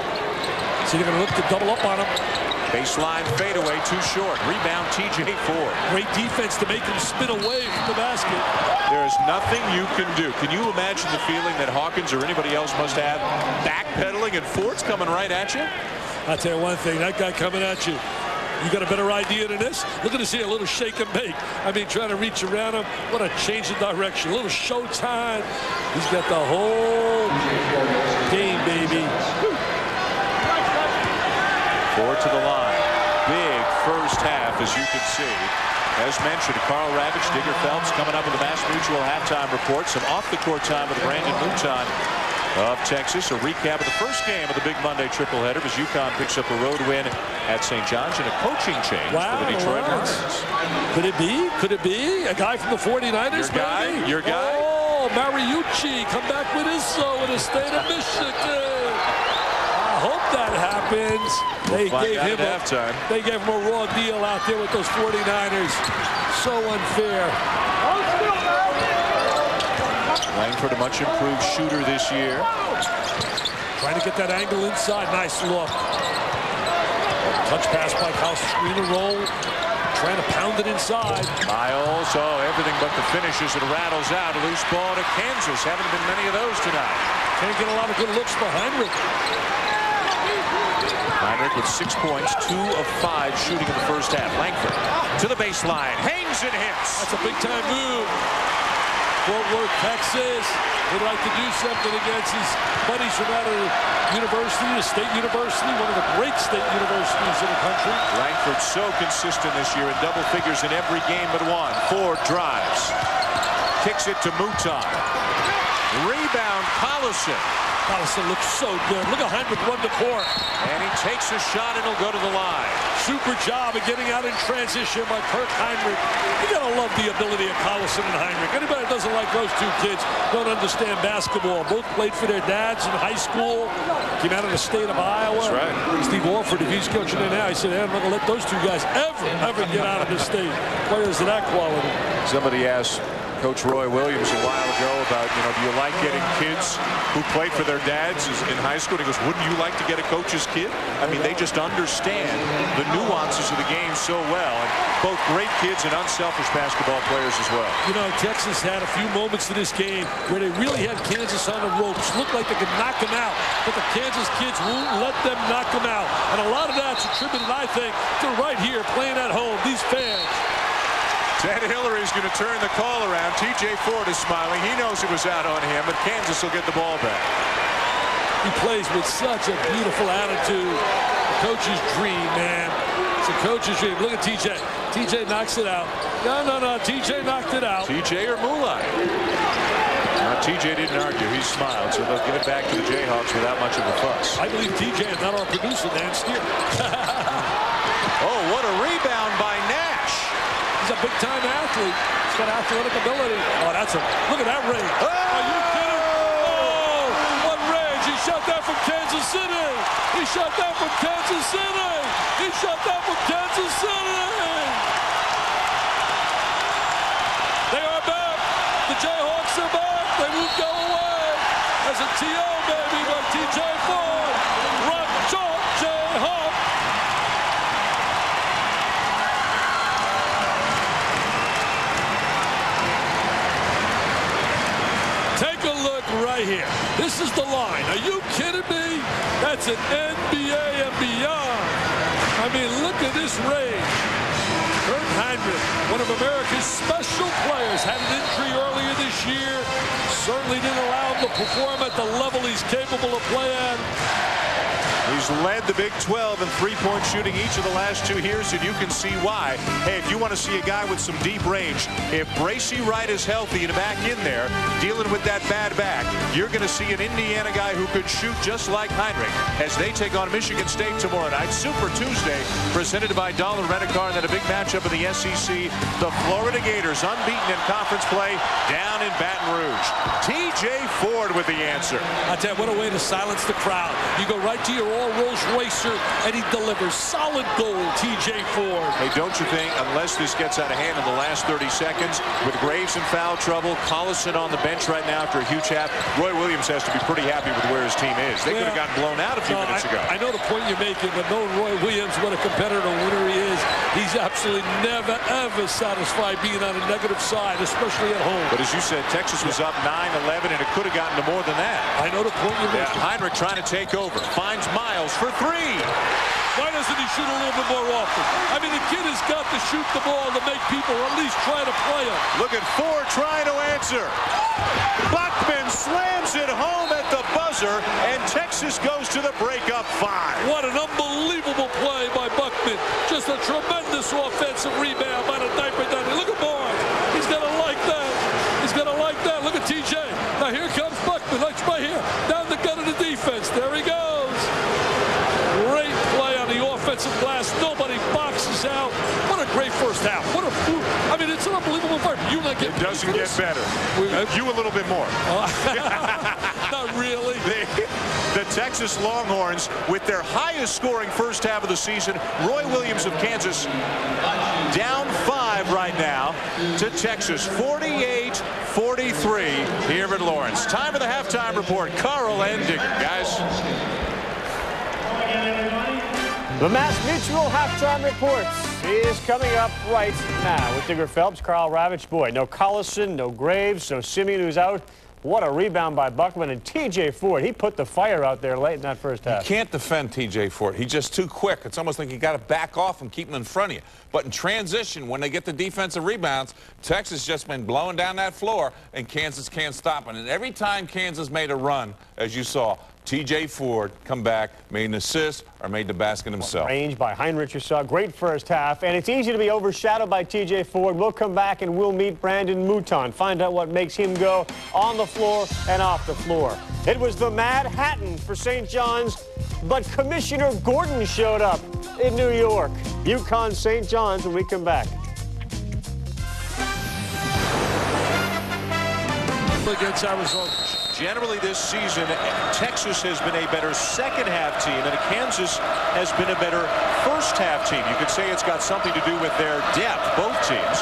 So they're going to look to double up on him.
Baseline fadeaway, too short. Rebound, TJ Ford.
Great defense to make him spin away from the basket.
There is nothing you can do. Can you imagine the feeling that Hawkins or anybody else must have backpedaling and Ford's coming right at you?
I'll tell you one thing, that guy coming at you. You got a better idea than this? Look at this here, a little shake and bake. I mean, trying to reach around him. What a change of direction. A little showtime. He's got the whole game, baby.
Ford to the line. Big first half, as you can see. As mentioned, Carl Ravitch, Digger Phelps coming up with the Mass Mutual halftime report. Some off-the-court time with Brandon Mouton of Texas. A recap of the first game of the big Monday triple header as UConn picks up a road win at St. John's and a coaching change
wow,
for the Detroit
wow.
Lions.
Could it be? Could it be? A guy from the 49ers,
Your guy?
maybe?
Your guy?
Oh, Mariucci, come back with his soul in the state of Michigan. Hope that happens. They
We'll
gave him a,
halftime.
they gave him a raw deal out there with those 49ers. So unfair.
Langford, a much improved shooter this year.
Trying to get that angle inside. Nice look. Touch pass by Kyle. Screen and roll. Trying to pound it inside.
Miles, oh, everything but the finishes. It rattles out. A loose ball to Kansas. Haven't been many of those tonight.
Can't get a lot of good looks for
Hinrich. With six points, two of five shooting in the first half. Langford to the baseline, hangs and hits.
That's a big-time move. Fort Worth, Texas. Would like to do something against his buddies from out of the university, the state university, one of the great state universities in the country.
Langford so consistent this year in double figures in every game but one. Four drives, kicks it to Mouton. Rebound, Collison.
Collison looks so good. Look at Hinrich run the court.
And he takes a shot and he'll go to the line.
Super job of getting out in transition by Kirk Hinrich. You gotta love the ability of Collison and Hinrich. Anybody that doesn't like those two kids don't understand basketball. Both played for their dads in high school. Came out of the state of Iowa.
That's right.
Steve Alford, if he's coaching there now, he said, hey, I'm not gonna let those two guys ever, ever get out of the state. Players of that quality.
Somebody asked Coach Roy Williams a while ago about, you know, do you like getting kids who play for their dads in high school? And he goes, wouldn't you like to get a coach's kid? I mean, they just understand the nuances of the game so well. And both great kids and unselfish basketball players as well.
You know, Texas had a few moments in this game where they really had Kansas on the ropes. Looked like they could knock them out, but the Kansas kids won't let them knock them out. And a lot of that's attributed, I think, to right here playing at home, these fans.
Ted Hillary's going to turn the call around. TJ Ford is smiling. He knows it was out on him, but Kansas will get the ball back.
He plays with such a beautiful attitude. The coach's dream, man. It's a coach's dream. Look at TJ. TJ knocks it out. No, no, no. TJ knocked it out.
TJ or Moulaye? Now, TJ didn't argue. He smiled, so they'll give it back to the Jayhawks without much of a fuss.
I believe TJ is not our producer, Dan Steer.
oh, what a rebound. by Nash.
He's a big-time athlete. He's got athletic ability. Oh, that's a look at that range.
Oh!
Are you kidding? Oh, what range? He shot that from Kansas City. He shot that from Kansas City. He shot that from Kansas City. They are back. The Jayhawks are back. They won't go away. As a TO, baby, by TJ Ford. Rock, chalk, Jayhawk. Take a look right here. This is the line. Are you kidding me? That's an NBA and beyond. I mean, look at this range. Kirk Hinrich, one of America's special players, had an injury earlier this year. Certainly didn't allow him to perform at the level he's capable of playing.
He's led the Big 12 in three-point shooting each of the last two years, and you can see why. Hey, if you want to see a guy with some deep range, if Bracey Wright is healthy and back in there, dealing with that bad back, you're going to see an Indiana guy who could shoot just like Hinrich as they take on Michigan State tomorrow night. Super Tuesday, presented by Dollar Rent-A-Car, and then a big matchup in the SEC. The Florida Gators, unbeaten in conference play, down in Baton Rouge. T.J. Ford with the answer.
I tell you, what a way to silence the crowd. You go right to your all-Rolls racer, and he delivers solid gold, T.J. Ford.
Hey, don't you think, unless this gets out of hand in the last 30 seconds, with Graves in foul trouble, Collison on the bench right now after a huge half, Roy Williams has to be pretty happy with where his team is. They could have gotten blown out a few
No,
minutes
I,
ago.
I know the point you're making, but knowing Roy Williams, what a competitor winner he is, he's absolutely never, ever satisfied being on a negative side, especially at home.
But as you said, Texas was up 9-11, and it could have gotten to more than that.
I know the point you're
Yeah,
making.
Hinrich trying to take over. Finds Miles for three.
Why doesn't he shoot a little bit more often? I mean, the kid has got to shoot the ball to make people at least try to play him.
Look at Ford trying to answer. Buckman slams it home and Texas goes to the breakup five.
What an unbelievable play by Buckman. Just a tremendous offensive rebound by the diaper daddy. Look at Barnes. He's going to like that. He's going to like that. Look at TJ. Now here comes Buckman. That's right here. Down the gun of the defense. There he goes. Great play on the offensive glass. Nobody boxes out. What a great first half. What a food. I mean, it's an unbelievable fight. You not get
It doesn't get better. You a little bit more.
Not really.
The, the Texas Longhorns, with their highest scoring first half of the season, Roy Williams of Kansas down five right now to Texas, 48-43 here in Lawrence. Time of the halftime report. Carl Endick, guys.
The Mass Mutual halftime reports is coming up right now with Digger Phelps, Carl Ravitch. Boy, no Collison, no Graves, no Simien who's out. What a rebound by Buckman and TJ Ford. He put the fire out there late in that first half.
You can't defend T.J. Ford. He's just too quick. It's almost like you got to back off and keep him in front of you. But in transition, when they get the defensive rebounds, Texas just been blowing down that floor, and Kansas can't stop it. And every time Kansas made a run, as you saw, T.J. Ford come back, made an assist, or made the basket himself.
Range by Hinrich, you saw. Great first half. And it's easy to be overshadowed by TJ Ford. We'll come back and we'll meet Brandon Mouton. Find out what makes him go on the floor and off the floor. It was the Mad Hatten for St. John's, but Commissioner Gordon showed up in New York. UConn St. John's when we come back.
Against Arizona.
Generally this season, Texas has been a better second half team, and Kansas has been a better first half team. You could say it's got something to do with their depth, both teams.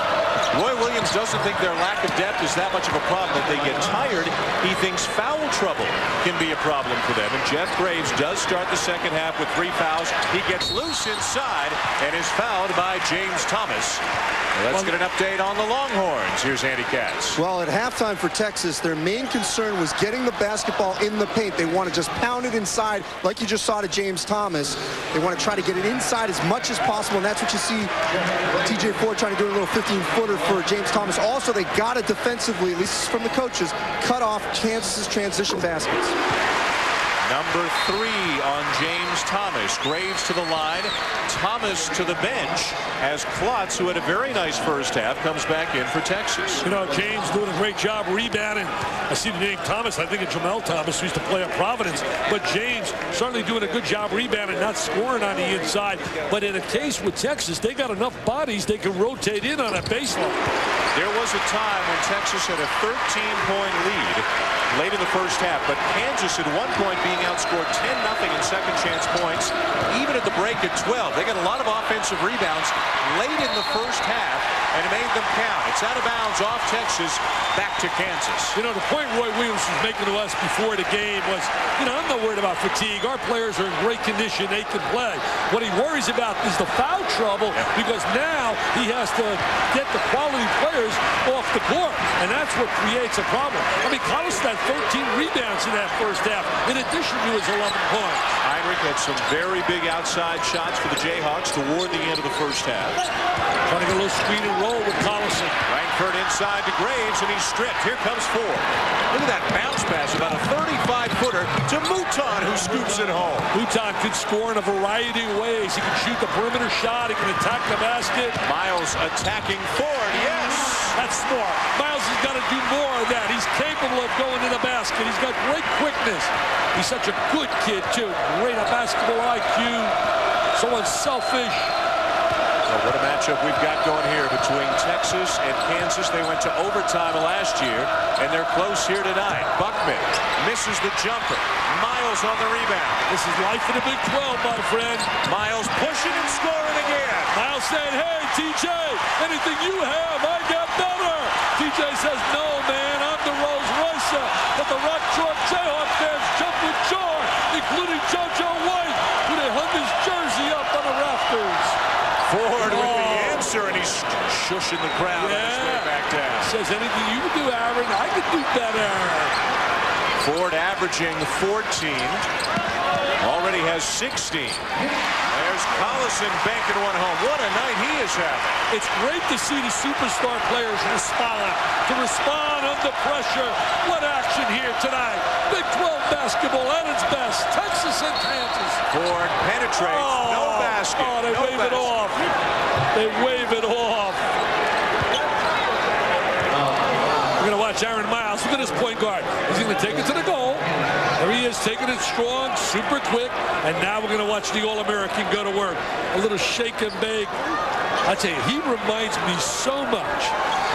Roy Williams doesn't think their lack of depth is that much of a problem. That they get tired, he thinks foul trouble can be a problem for them. And Jeff Graves does start the second half with three fouls. He gets loose inside and is fouled by James Thomas. Let's get an update on the Longhorns. Here's Andy Katz.
Well, at halftime for Texas, their main concern was getting the basketball in the paint. They want to just pound it inside, like you just saw to James Thomas. They want to try to get it inside as much as possible, and that's what you see TJ Ford trying to do a little 15-footer for James Thomas. Also, they got it defensively, at least from the coaches, cut off Kansas's transition baskets.
Number three on James Thomas. Graves to the line. Thomas to the bench as Klotz, who had a very nice first half, comes back in for Texas.
You know, James doing a great job rebounding. I see the name Thomas. I think of Jamel Thomas, who used to play at Providence. But James certainly doing a good job rebounding, not scoring on the inside. But in a case with Texas, they got enough bodies they can rotate in on a baseline.
There was a time when Texas had a 13-point lead late in the first half, but Kansas at one point being outscored 10-0 in second chance points, even at the break at 12. They got a lot of offensive rebounds late in the first half, and it made them count. It's out of bounds off Texas, back to Kansas.
You know, the point Roy Williams was making to us before the game was, you know, I'm not worried about fatigue. Our players are in great condition. They can play. What he worries about is the foul trouble because now he has to get the quality players off the court, and that's what creates a problem. I mean, Collison had 13 rebounds in that first half, in addition to his 11 points.
Hinrich had some very big outside shots for the Jayhawks toward the end of the first half.
Trying to get a little screen and roll with Collison.
Langford inside to Graves, and he's stripped. Here comes Ford. Look at that bounce pass, about a 35-footer to Mouton, who scoops it home.
Mouton could score in a variety of ways. He can shoot the perimeter shot. He can attack the basket.
Miles attacking Ford. Yes!
That's smart. Miles has got to do more of that. He's capable of going to the basket. He's got great quickness. He's such a good kid, too. Great basketball IQ. So unselfish.
Well, what a matchup we've got going here between Texas and Kansas. They went to overtime last year, and they're close here tonight. Buckman misses the jumper. Miles on the rebound.
This is life in the Big 12, my friend.
Miles pushing and scoring again.
Miles saying, hey, TJ, anything you have, I got better. TJ says, no, man, I'm the Rolls Royce. But the Rock Chalk Jayhawk fans jump with joy, including JoJo White, who they hung his jersey up on the rafters.
Ford with the oh. answer, and he's shushing the crowd on his way back down.
Says anything you can do, Aaron, I can do better.
Ford averaging 14. Already has 16. There's Collison banking one home. What a night he is having.
It's great to see the superstar players respond, to respond under pressure. What action here tonight. Big 12 basketball at its best. Texas and Kansas.
Ford penetrates.
Oh,
no basket.
Oh, they
no
wave
basket.
it off. They wave it off. We're going to watch Aaron Look at point guard. He's going to take it to the goal. There he is, taking it strong, super quick. And now we're going to watch the All-American go to work. A little shake and bake. I tell you, he reminds me so much.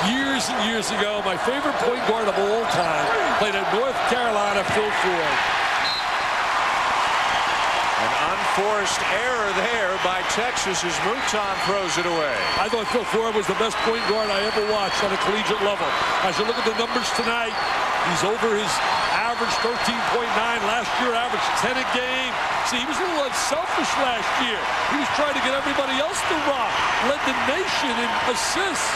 Years and years ago, my favorite point guard of all time played at North Carolina, Phil Ford.
An unforced error there by Texas as Mouton throws it away.
I thought Phil Ford was the best point guard I ever watched on a collegiate level. As you look at the numbers tonight, he's over his average 13.9. Last year, averaged 10 a game. See, he was a little unselfish last year. He was trying to get everybody else to rock. Led the nation in assists.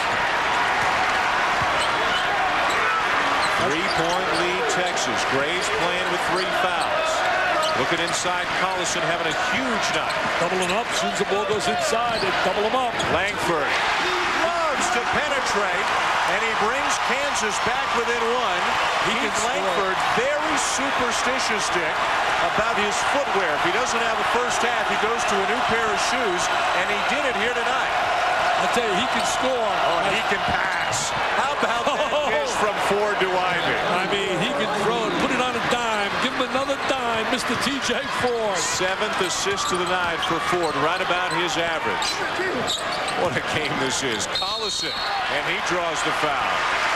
Three-point lead, Texas. Graves playing with three fouls. Looking inside, Collison having a huge night.
Doubling up. As soon as the ball goes inside, they double him up.
Langford He loves to penetrate, and he brings Kansas back within one.
He
Keith
can
Langford, very superstitious, Dick, about his footwear. If he doesn't have a first half, he goes to a new pair of shoes, and he did it here tonight.
I tell you, he can score.
Oh, he can pass. How about that dish from Ford to Ivey?
I mean, he can throw it, put it on a dime, give him another dime, Mr. TJ Ford.
Seventh assist to the night for Ford, right about his average. What a game this is. Collison, and he draws the foul.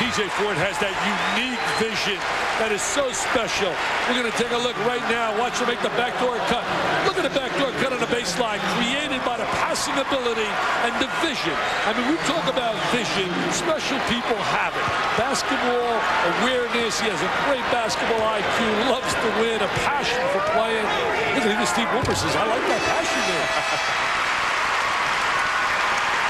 TJ Ford has that unique vision that is so special. We're going to take a look right now. Watch him make the backdoor cut. Look at the backdoor cut on the baseline, created by the passing ability and the vision. I mean, we talk about vision. Special people have it. Basketball awareness. He has a great basketball IQ. Loves to win. A passion for playing. Look at Steve Welmer says, I like that passion there.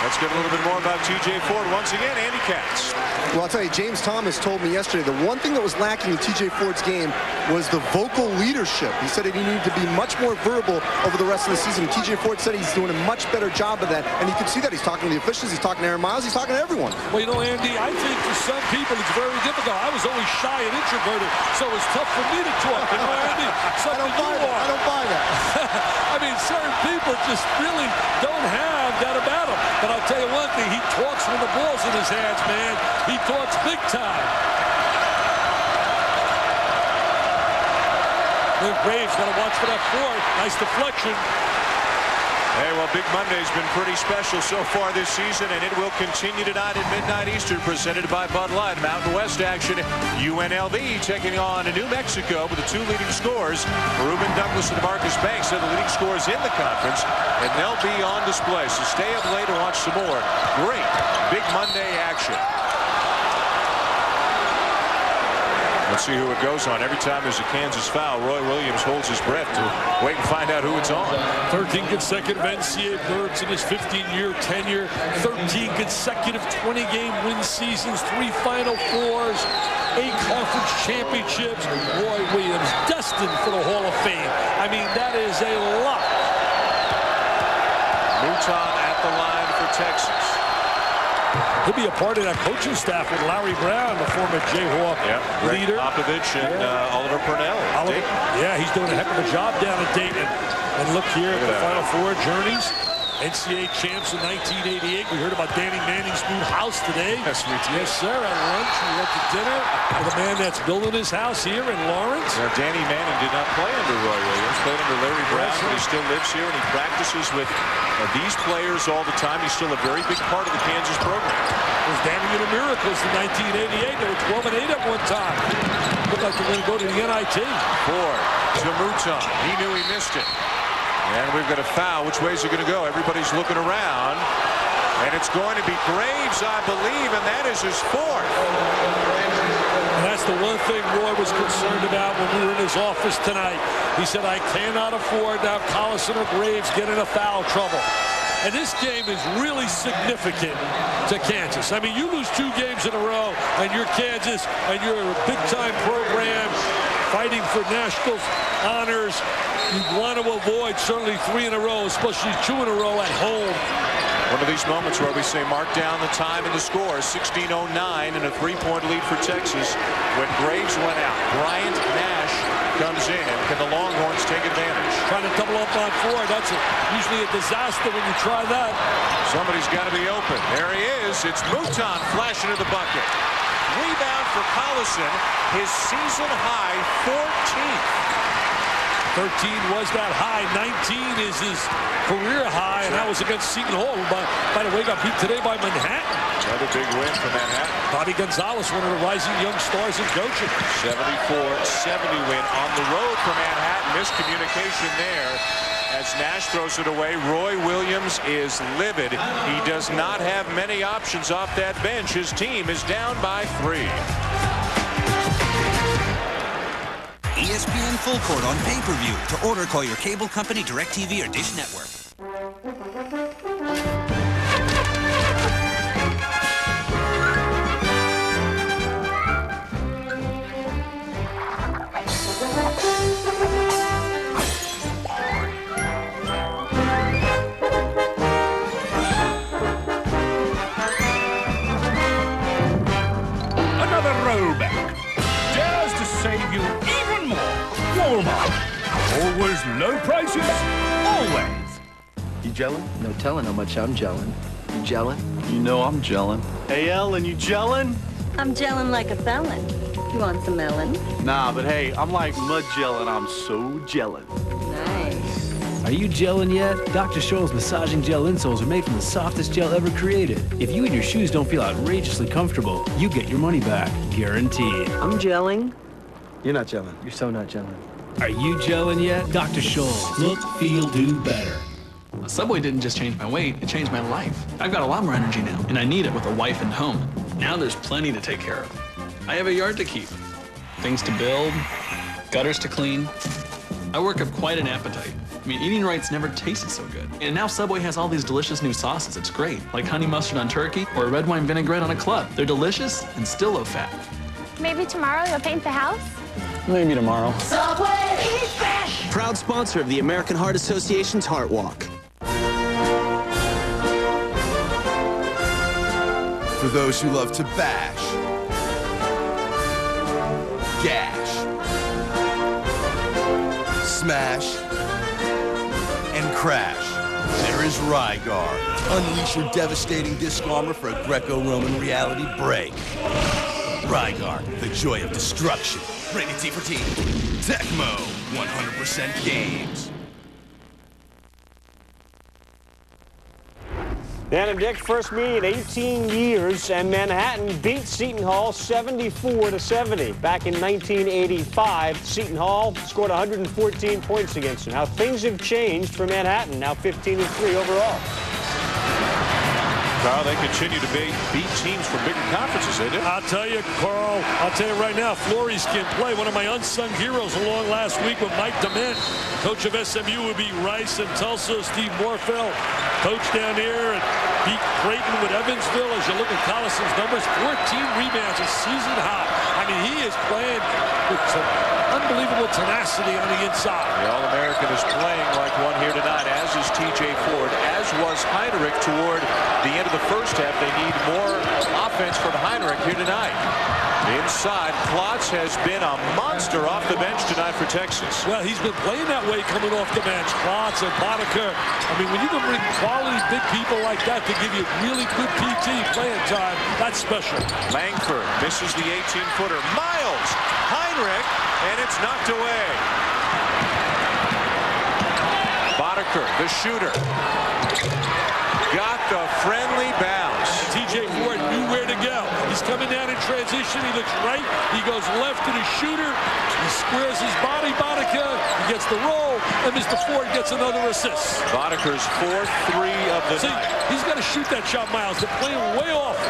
Let's get a little bit more about TJ Ford. Once again, Andy Katz.
Well, I'll tell you, James Thomas told me yesterday the one thing that was lacking in TJ Ford's game was the vocal leadership. He said that he needed to be much more verbal over the rest of the season. TJ Ford said he's doing a much better job of that, and you can see that. He's talking to the officials, he's talking to Aaron Miles, he's talking to everyone.
Well, you know, Andy, I think for some people it's very difficult. I was always shy and introverted, so it's tough for me to talk. You know, Andy?
I don't buy that. I don't buy that.
I mean, certain people just really don't have that about them. But I'll tell you one thing, he talks when the ball's in his hands, man. He talks big time. Luke Graves got to watch for that fourth. Nice deflection.
Hey, well, Big Monday's been pretty special so far this season, and it will continue tonight at midnight Eastern, presented by Bud Light. Mountain West action, UNLV taking on New Mexico with the two leading scores. Ruben Douglas and Marcus Banks are the leading scores in the conference, and they'll be on display. So stay up late and watch some more great Big Monday action. Let's see who it goes on. Every time there's a Kansas foul, Roy Williams holds his breath to wait and find out who it's on.
13 consecutive NCAA birds in his 15-year tenure, 13 consecutive 20-game win seasons, three Final Fours, eight conference championships. Roy Williams destined for the Hall of Fame. I mean, that is a lot.
Mouton at the line for Texas.
He'll be a part of that coaching staff with Larry Brown, the former Jayhawk
yep.
leader.
Popovich and uh, Oliver Purnell.
Oliver, yeah, he's doing a heck of a job down at Dayton. And look here at the Final Four journeys. NCAA champs in 1988. We heard about Danny Manning's new house today.
Yes, we did.
Yes, sir. At lunch, we went to dinner with a man that's building his house here in Lawrence.
Now, Danny Manning did not play under Roy Williams. Played under Larry Brown, but he still lives here and he practices with uh, these players all the time. He's still a very big part of the Kansas program.
It was Danny and the Miracles in 1988. They were 12 and 8 at one time. Looked like they're going to go to the NIT.
Ford to Mouton. He knew he missed it. And we've got a foul. Which way is it going to go? Everybody's looking around. And it's going to be Graves, I believe, and that is his fourth.
And that's the one thing Roy was concerned about when we were in his office tonight. He said, I cannot afford to have Collison or Graves get into foul trouble. And this game is really significant to Kansas. I mean, you lose two games in a row, and you're Kansas, and you're a big-time program fighting for national honors. You want to avoid certainly three in a row, especially two in a row at home.
One of these moments where we say mark down the time and the score, 16.09 and a three-point lead for Texas when Graves went out. Bryant Nash comes in. Can the Longhorns take advantage?
Trying to double up on four. That's a, usually a disaster when you try that.
Somebody's got to be open. There he is. It's Mouton flashing to the bucket. Rebound for Collison. His season high 14th.
13 was that high. 19 is his career high, and that was against Seton Hall, by, by the way, got beat today by Manhattan.
Another big win for Manhattan.
Bobby Gonzalez, one of the rising young stars in coaching.
74-70 win on the road for Manhattan. Miscommunication there as Nash throws it away. Roy Williams is livid. He does not have many options off that bench. His team is down by three.
ESPN Full Court on pay-per-view. To order, call your cable company, DirecTV, or Dish Network.
Low prices. Always.
You gelling? No telling how much I'm gelling. You gelling? You know I'm gelling. Hey, Ellen, you gelling?
I'm gelling like a felon. You want some melon?
Nah, but hey, I'm like mud gelling. I'm so gelling.
Nice.
Are you gelling yet? Dr. Scholl's massaging gel insoles are made from the softest gel ever created. If you and your shoes don't feel outrageously comfortable, you get your money back. Guaranteed.
I'm gelling.
You're not gelling. You're so not gelling.
Are you gelling yet? Dr. Scholl. Look, feel, do better.
Subway didn't just change my weight, it changed my life. I've got a lot more energy now, and I need it with a wife and home. Now there's plenty to take care of. I have a yard to keep, things to build, gutters to clean. I work up quite an appetite. I mean, eating right's never tasted so good. And now Subway has all these delicious new sauces. It's great, like honey mustard on turkey or red wine vinaigrette on a club. They're delicious and still low fat.
Maybe tomorrow you'll paint the house?
Maybe tomorrow.
Subway, eat fresh!
Proud sponsor of the American Heart Association's Heart Walk.
For those who love to bash, gash, smash, and crash, there is Rygar. Unleash your devastating disc armor for a Greco-Roman reality break. Rygar, the joy of destruction. Rated T for Teen. Tecmo, 100% games.
Dan and Dick first meeting in 18 years, and Manhattan beat Seton Hall 74 to 70. Back in 1985, Seton Hall scored 114 points against them. How things have changed for Manhattan, now 15 and 3 overall.
Carl, they continue to beat, beat teams from bigger conferences, they do.
I'll tell you, Carl, I'll tell you right now, Flores can play. One of my unsung heroes along last week with Mike Dement. Coach of SMU would be Rice and Tulsa, Steve Merfeld. Coach down here and beat Creighton with Evansville. As you look at Collison's numbers, 14 rebounds, a season high. I mean, he is playing with some unbelievable tenacity on the inside.
The All-American is playing like one here tonight, as is T.J. Ford, as was Hinrich toward the end of the first half. They need more offense from Hinrich here tonight. Inside, Klotz has been a monster off the bench tonight for Texas.
Well, he's been playing that way coming off the bench. Klotz and Boddicker. I mean, when you can bring quality big people like that to give you really good PT playing time, that's special.
Langford misses the 18-footer. Miles, Hinrich, and it's knocked away. Boddicker, the shooter. Got the friendly bounce.
TJ Ford knew where to go. He's coming down in transition. He looks right. He goes left to the shooter. He squares his body. Boddicker. He gets the roll. And Mr. Ford gets another assist.
Boddicker's fourth three of the
See,
night.
he's got to shoot that shot, Miles. They're playing way off.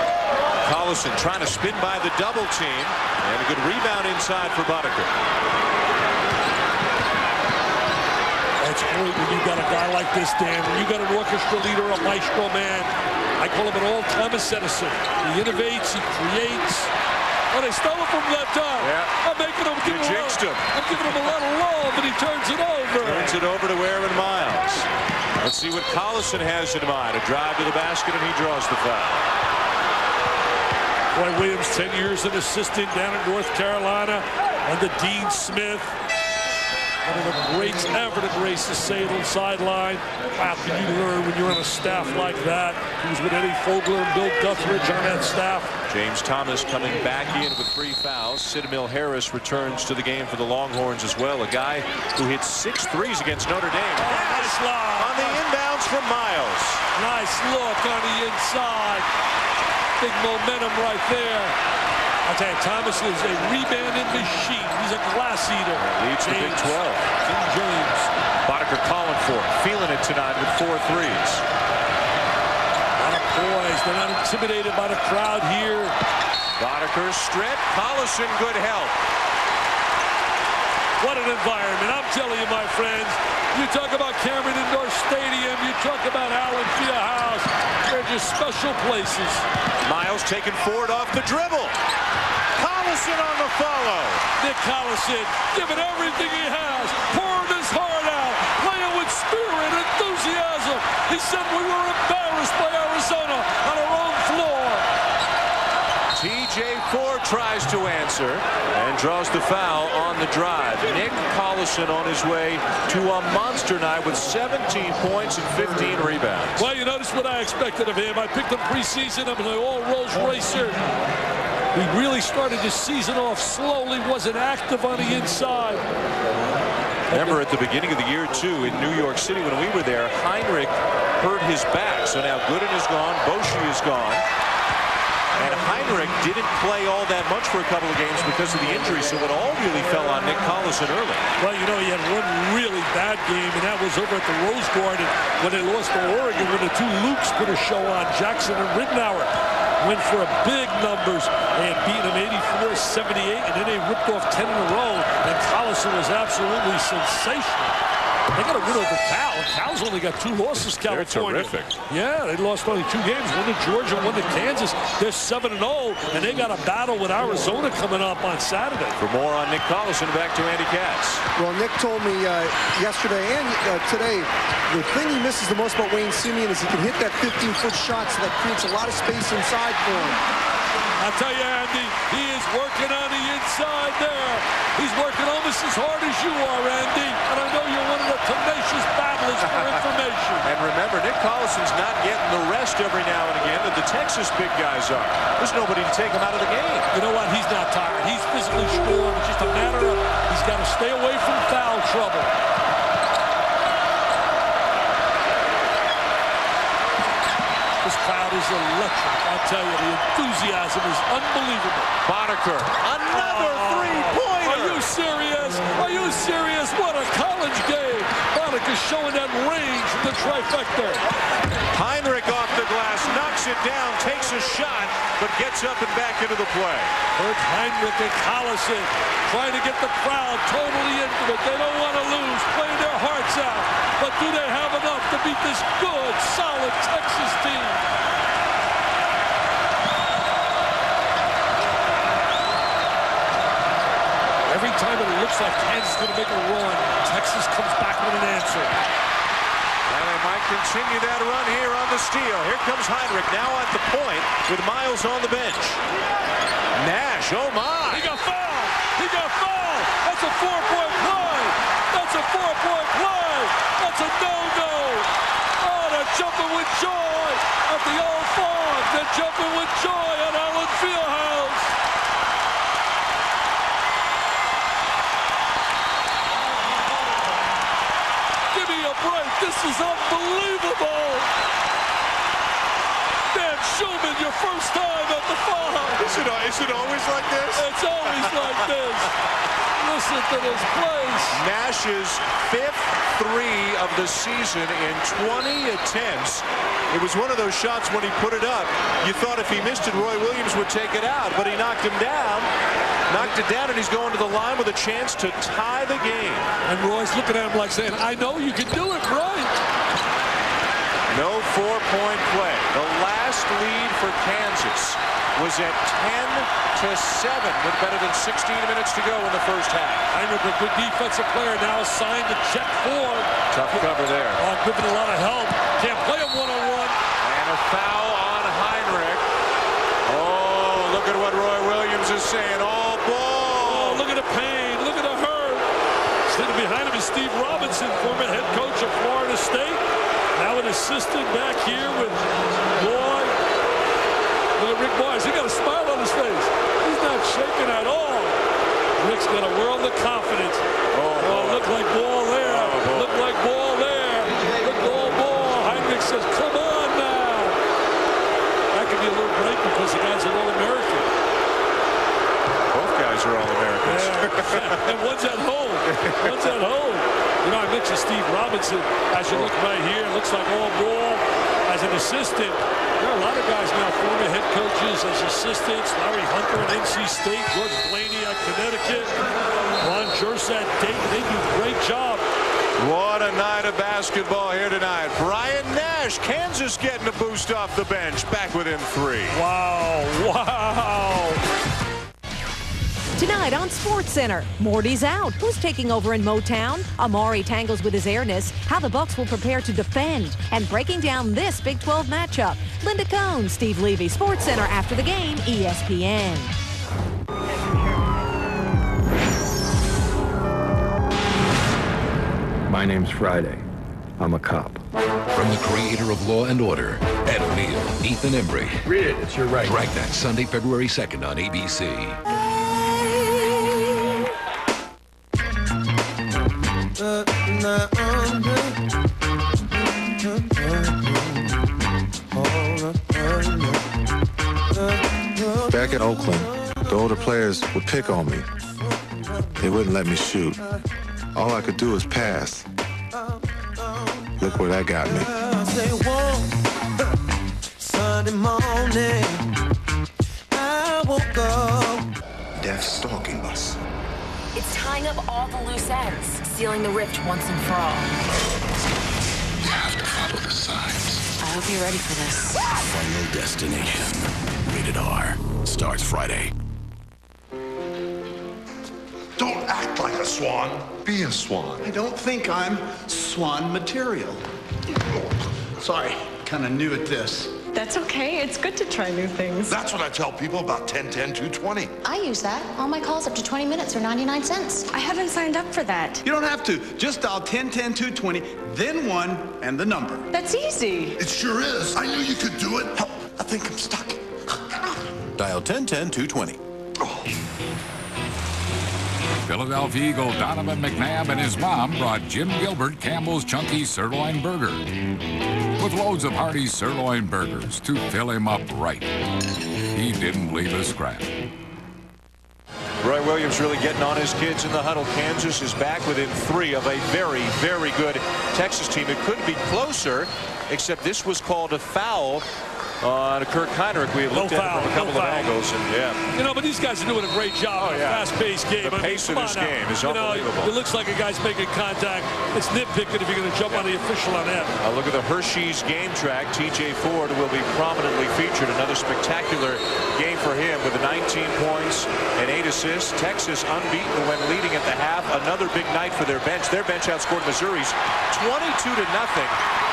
Collison trying to spin by the double team. And a good rebound inside for Boddicker.
Great when you've got a guy like this, Dan. When you've got an orchestra leader, a maestro man. I call him an all-time citizen. He innovates, he creates. Oh, they stole it from that time.
Yeah.
I'm making him give him
him.
I'm giving him a lot of love, and he turns it over.
Turns it over to Aaron Miles. Let's see what Collison has in mind. A drive to the basket, and he draws the foul.
Roy Williams, 10 years an assistant down in North Carolina under Dean Smith. One of the greats ever to grace the Salem sideline. Wow, can you learn when you're on a staff like that? He was with Eddie Fogler and Bill Guthridge on that staff.
James Thomas coming back in with three fouls. Sydmill Harris returns to the game for the Longhorns as well. A guy who hit six threes against Notre Dame.
Oh, nice lob.
On the inbounds from Miles.
Nice look on the inside. Big momentum right there. I tell you, Thomas is a rebounding machine. He's a glass eater.
Leads the Big
James.
12.
King James.
Boddicker calling for it. Feeling it tonight with four threes.
A lot of poise. They're not intimidated by the crowd here.
Boddicker strip. Collison good help.
What an environment. I'm telling you, my friends, you talk about Cameron Indoor Stadium, you talk about Allen Fieldhouse, they're just special places.
Miles taking Ford off the dribble. Collison on the follow.
Nick Collison giving everything he has, pouring his heart out, playing with spirit, enthusiasm. He said we were embarrassed by Arizona on our own.
TJ Ford tries to answer and draws the foul on the drive. Nick Collison on his way to a monster night with 17 points and 15 rebounds.
Well, you notice what I expected of him. I picked him preseason. I'm an all-Rolls racer. He really started his season off slowly, wasn't active on the inside.
Remember at the beginning of the year, too, in New York City when we were there, Hinrich hurt his back. So now Gooden is gone, Boschee is gone. And Hinrich didn't play all that much for a couple of games because of the injury, so it all really fell on Nick Collison early.
Well, you know, he had one really bad game, and that was over at the Rose Garden when they lost to Oregon when the two Lukes put a show on. Jackson and Ridnour went for a big numbers and beat them 84-78, and then they ripped off 10 in a row, and Collison was absolutely sensational. They got a win over Cal. Cal's only got two losses, California.
terrific.
Yeah, they lost only two games. One to Georgia, one to Kansas. They're 7-0, and they got a battle with Arizona coming up on Saturday.
For more on Nick Collison, back to Andy Katz.
Well, Nick told me uh, yesterday and uh, today, the thing he misses the most about Wayne Simien is he can hit that 15-foot shot, so that creates a lot of space inside for him.
I tell you, Andy, he is working on the inside there. He's working almost as hard as you are, Andy. And I know you're one of the tenacious battlers for information.
And remember, Nick Collison's not getting the rest every now and again that the Texas big guys are. There's nobody to take him out of the game.
You know what? He's not tired. He's physically strong. It's just a matter of he's got to stay away from foul trouble. This crowd is electric. I tell you, the enthusiasm is unbelievable.
Boddicker, another oh. three-pointer.
Are you serious? Are you serious? What a college game. Boddicker showing that range from the trifecta.
Hinrich off the glass, knocks it down, takes a shot, but gets up and back into the play.
Kirk Hinrich and Collison trying to get the crowd totally into it. They don't want to lose, playing their hearts out. But do they have enough to beat this good, solid Texas team? Every time it looks like Kansas is going to make a run, Texas comes back with an answer.
And they might continue that run here on the steal. Here comes Hinrich now at the point with Miles on the bench. Nash, oh my.
He got fouled. He got fouled. That's a four-point play. That's a four-point play. That's a no-no. Oh, they're jumping with joy at the old farm. They're jumping with joy at Allen Fieldhouse. Break. This is unbelievable. Dan Shulman, your first time at the farm.
Is it, is it always like this?
It's always like this. Listen to this place.
Nash's fifth three of the season in 20 attempts. It was one of those shots when he put it up. You thought if he missed it, Roy Williams would take it out, but he knocked him down. Knocked it down, and he's going to the line with a chance to tie the game.
And Roy's looking at him like saying, I know you can do it, right?
No four-point play. The last lead for Kansas was at 10 to 7 with better than 16 minutes to go in the first half.
Hinrich, a good defensive player, now assigned to Jet Ford.
Tough cover there.
Uh, oh, giving a lot of help. Can't play him one-on-one.
And a foul on Hinrich. Oh, look at what Roy Williams is saying. All.
Oh, look at the pain. Look at the hurt. Sitting behind him is Steve Robinson, former head coach of Florida State. Now an assistant back here with Boy. Look at Rick Boyce. He got a smile on his face. He's not shaking at all. Rick's got a world of confidence.
Oh,
oh look like ball there.
Oh,
look like ball there. Look all ball. Hinrich says, come on now. That could be a little break because the guy's an All-American.
Are All-Americans.
and one's at home. One's at home. You know, I mentioned Steve Robinson. As you look right here, looks like all ball as an assistant. There are a lot of guys now, former head coaches as assistants. Larry Hunter at NC State, George Blaney at Connecticut, Ron Jers at Dayton. They do a great job.
What a night of basketball here tonight. Brian Nash, Kansas getting a boost off the bench, back within three.
Wow, wow.
Tonight on SportsCenter, Morty's out. Who's taking over in Motown? Amare tangles with his airness. How the Bucks will prepare to defend. And breaking down this Big 12 matchup. Linda Cohn, Steve Levy, SportsCenter after the game, ESPN.
My name's Friday. I'm a cop.
From the creator of Law and Order, Ed O'Neill, Ethan Embry.
Read it. It's your right.
Dragnet, Sunday, February 2nd on ABC.
Back in Oakland, the older players would pick on me. They wouldn't let me shoot. All I could do was pass. Look where that got me.
Sunday morning, I woke up.
They're stalking us.
It's tying up all the loose ends, sealing the rift once and for all.
You have to follow the signs.
I hope you're ready for this.
Final Destination. Rated R. Starts Friday.
Don't act like a swan. Be a swan.
I don't think I'm swan material. Sorry, kind of new at this.
That's okay. It's good to try new things.
That's what I tell people about 1010 220.
I use that. All my calls up to 20 minutes are 99 cents.
I haven't signed up for that.
You don't have to. Just dial 1010 220, then one, and the number.
That's easy.
It sure is. I knew you could do it. Help. I think I'm stuck.
Dial 1010 220.
Philadelphia Eagle Donovan McNabb and his mom brought Jim Gilbert Campbell's Chunky Sirloin Burger. With loads of hearty sirloin burgers to fill him up right. He didn't leave a scrap.
Roy Williams really getting on his kids in the huddle. Kansas is back within three of a very, very good Texas team. It could be closer, except this was called a foul on Kirk Hinrich. We have
No
looked at
foul,
it from a couple
no
of
foul.
angles, and yeah.
You know, but these guys are doing a great job
Oh, yeah.
fast-paced game.
The
I mean,
pace of this
now.
game is
you know,
unbelievable.
It looks like a guy's making contact. It's nitpicking if you're going to jump on the official on that.
Uh, look at the Hershey's game track. TJ Ford will be prominently featured. Another spectacular game for him with 19 points and 8 assists. Texas unbeaten when leading at the half. Another big night for their bench. Their bench outscored Missouri's 22 to nothing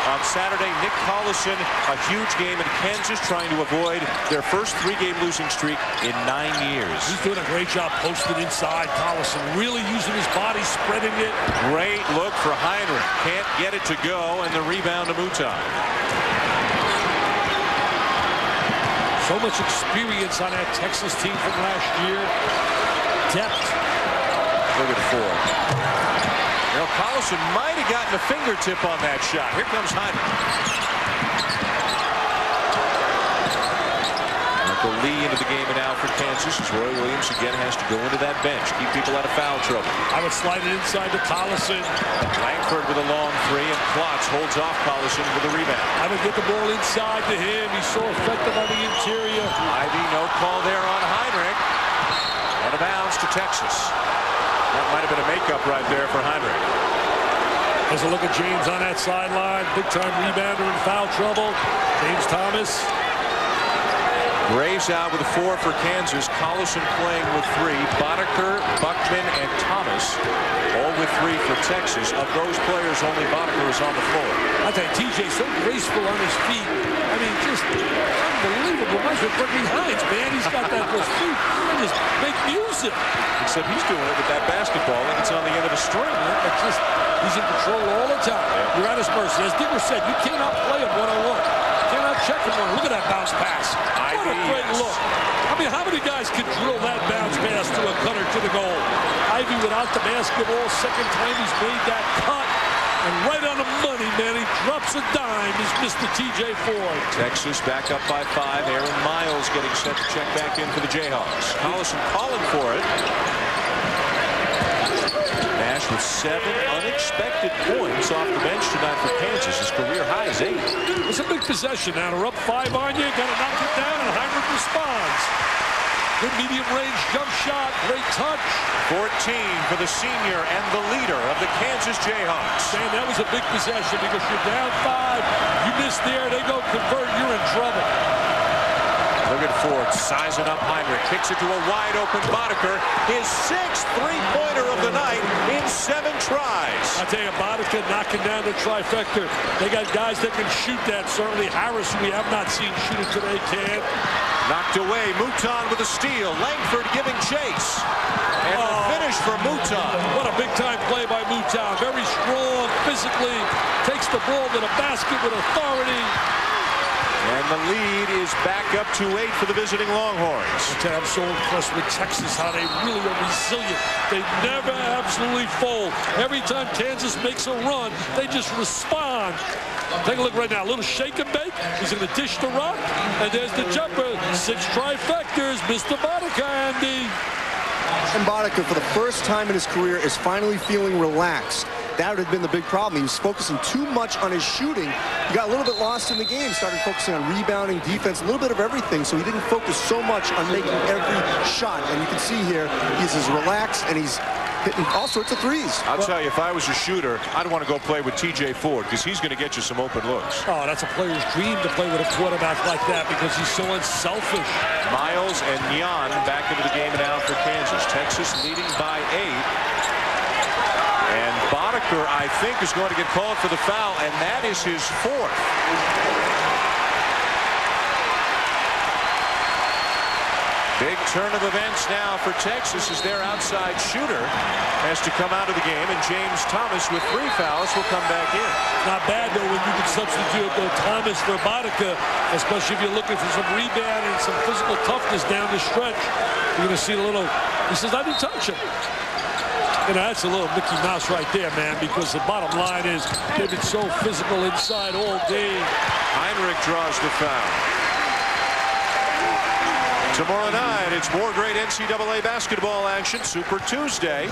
on Saturday. Nick Collison, a huge game in Kansas, trying to avoid their first three-game losing streak in nine years.
He's doing a great job posting inside. Collison really using his body, spreading it.
Great look for Hinrich. Can't get it to go, and the rebound to Mutai.
So much experience on that Texas team from last year. Depth.
Look at four. Know, Collison might have gotten a fingertip on that shot. Here comes Hinrich. Lee into the game now for Kansas as Roy Williams again has to go into that bench. Keep people out of foul trouble.
I would slide it inside to Collison.
Langford with a long three and Klotz holds off Collison with a rebound.
I would get the ball inside to him. He's so effective on the interior.
Ivey, no call there on Hinrich. Out of bounds to Texas. That might have been a makeup right there for Hinrich.
There's a look at James on that sideline. Big time rebounder in foul trouble. James Thomas.
Graves out with a four for Kansas. Collison playing with three. Boddicker, Buckman, and Thomas all with three for Texas. Of those players, only Boddicker is on the floor.
I tell you, TJ so graceful on his feet. I mean, just unbelievable. Me of Berkeley Hines, man. He's got that those feet. Just make music.
Except he's doing it with that basketball, and it's on the end of a string.
It's just, he's in control all the time. You're at his mercy. As Digger said, you cannot play him one-on-one. Cannot check him one. Look at that bounce pass. What a great look. I mean, how many guys could drill that bounce pass to a cutter to the goal? Ivey without the basketball. Second time he's made that cut. And right on the money, man, he drops a dime is Mr. TJ Ford.
Texas back up by five. Aaron Miles getting set to check back in for the Jayhawks. Collison calling for it. Nash with seven unexpected points off the bench tonight for Kansas. His career high is eight.
It's a big possession now. They're up five on you. Got to knock it down, and Hinrich responds. Good medium range jump shot. Great touch.
14 for the senior and the leader of the Kansas Jayhawks.
Man, that was a big possession because you're down five. You miss there, they go convert, you're in trouble.
Look at Ford sizing up Hinrich. Kicks it to a wide open Boddicker. His sixth three-pointer of the night in seven tries.
I tell you, Boddicker knocking down the trifecta. They got guys that can shoot that. Certainly Harris, we have not seen shoot it today, can.
Knocked away. Mouton with a steal. Langford giving chase. And a oh. finish for Mouton.
What a big-time play by Mouton. Very strong physically. Takes the ball to the basket with authority.
And the lead is back up to eight for the visiting Longhorns.
I tell you, I'm so impressed with Texas, how they really are resilient. They never absolutely fold. Every time Kansas makes a run, they just respond. Take a look right now. A little shake and bake. He's going to dish the rock. And there's the jumper. Six trifectas. Mr. Boddicker, Andy.
And Boddicker, for the first time in his career, is finally feeling relaxed. That would have been the big problem. He was focusing too much on his shooting. He got a little bit lost in the game, started focusing on rebounding, defense, a little bit of everything, so he didn't focus so much on making every shot. And you can see here, he's as relaxed and he's hitting all sorts of threes.
I'll tell you, if I was a shooter, I'd want to go play with T.J. Ford because he's going to get you some open looks.
Oh, that's a player's dream to play with a quarterback like that because he's so unselfish.
Miles and Jan back into the game now for Kansas. Texas leading by eight. I think, is going to get called for the foul, and that is his fourth. Big turn of events now for Texas as their outside shooter has to come out of the game, and James Thomas with three fouls will come back in.
Not bad, though, when you can substitute uh, Thomas for Boddicker, especially if you're looking for some rebound and some physical toughness down the stretch. You're going to see a little, he says, I didn't touch him. You know, that's a little Mickey Mouse right there, man, because the bottom line is they've been so physical inside all day.
Hinrich draws the foul. Tomorrow night, it's more great NCAA basketball action, Super Tuesday.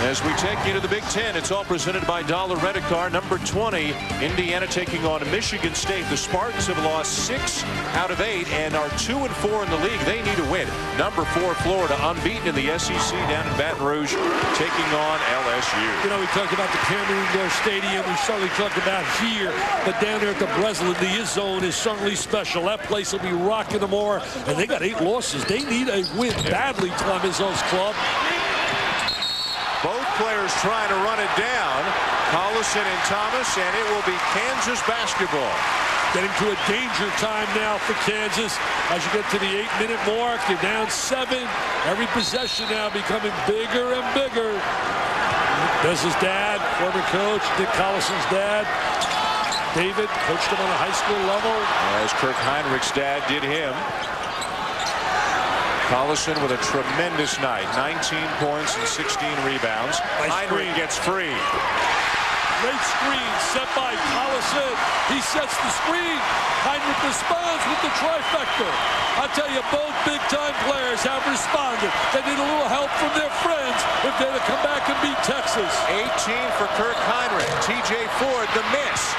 As we take you to the Big Ten, it's all presented by Dollar Rent-A-Car, number 20. Indiana taking on Michigan State. The Spartans have lost six out of eight and are two and four in the league. They need a win. Number four, Florida, unbeaten in the SEC down in Baton Rouge, taking on LSU.
You know, we talked about the Cameron Indoor Stadium. We certainly talked about here, but down there at the Breslin, the zone is certainly special. That place will be rocking more, and they got eight losses. They need a win badly, Tom Izzo's club.
Both players trying to run it down. Collison and Thomas, and it will be Kansas basketball.
Getting to a danger time now for Kansas. As you get to the eight-minute mark, you're down seven. Every possession now becoming bigger and bigger. Does his dad, former coach, Dick Collison's dad. David coached him on a high school level.
As Kirk Hinrich's dad did him. Collison with a tremendous night. 19 points and 16 rebounds.
Nice
Hinrich
screen.
gets free.
Great screen set by Collison. He sets the screen. Hinrich responds with the trifecta. I tell you, both big-time players have responded. They need a little help from their friends if they're to come back and beat Texas.
18 for Kirk Hinrich. TJ Ford, the miss.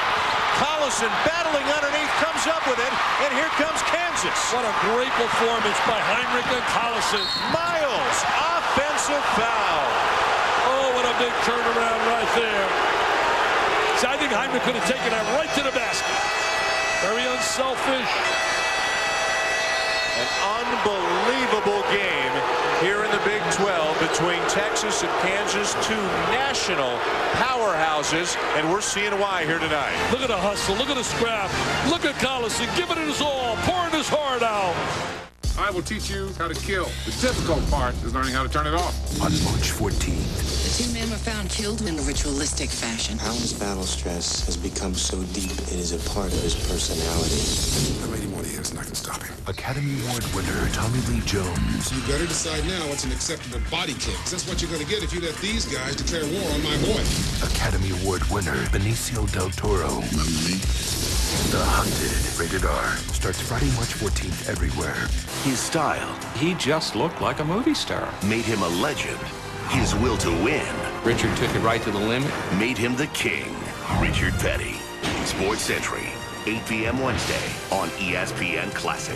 Collison battling underneath, comes up with it, and here comes Kansas.
What a great performance by Hinrich and Collison.
Miles, offensive foul.
Oh, what a big turnaround right there. See, I think Hinrich could have taken that right to the basket. Very unselfish.
An unbelievable game here in the Big 12 between Texas and Kansas, two national powerhouses, and we're seeing why here tonight.
Look at the hustle. Look at the scrap. Look at Collison giving it his all, pouring his heart out.
I will teach you how to kill. The difficult part is learning how to turn it off.
On March 14th,
The two men were found killed in a ritualistic fashion.
Alan's battle stress has become so deep it is a part of his personality.
There may be more here, and I can stop him. Academy Award winner Tommy Lee Jones.
You better decide now what's an acceptable body kick. 'cause That's what you're going to get if you let these guys declare war on my boy.
Academy Award winner Benicio del Toro. The Hunted, rated R, starts Friday, March 14th everywhere.
His style, he just looked like a movie star.
Made him a legend. His will to win
Richard took it right to the limit.
made him the king. Richard Petty. Sports Century, 8 p.m. Wednesday on ESPN Classic.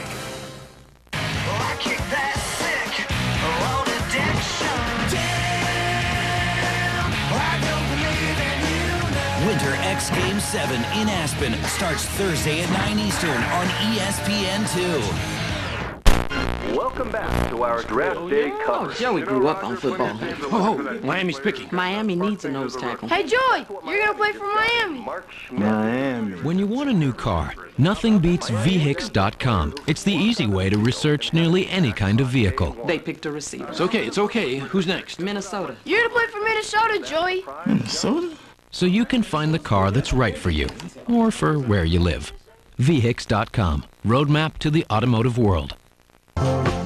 Winter X Game 7 in Aspen starts Thursday at 9 Eastern on E ESPN2.
Welcome back to our oh, draft day coverage.
Oh, Joey grew up on football. Oh, oh. Miami's picking. Miami needs a nose tackle.
Hey, Joey, you're going to play for Miami.
Miami. When you want a new car, nothing beats Vehix.com. It's the easy way to research nearly any kind of vehicle.
They picked a receiver. It's okay, it's okay. Who's next? Minnesota.
You're going to play for Minnesota, Joey.
Minnesota? So you can find the car that's right for you, or for where you live. Vehix.com. Roadmap to the automotive world.
Looking out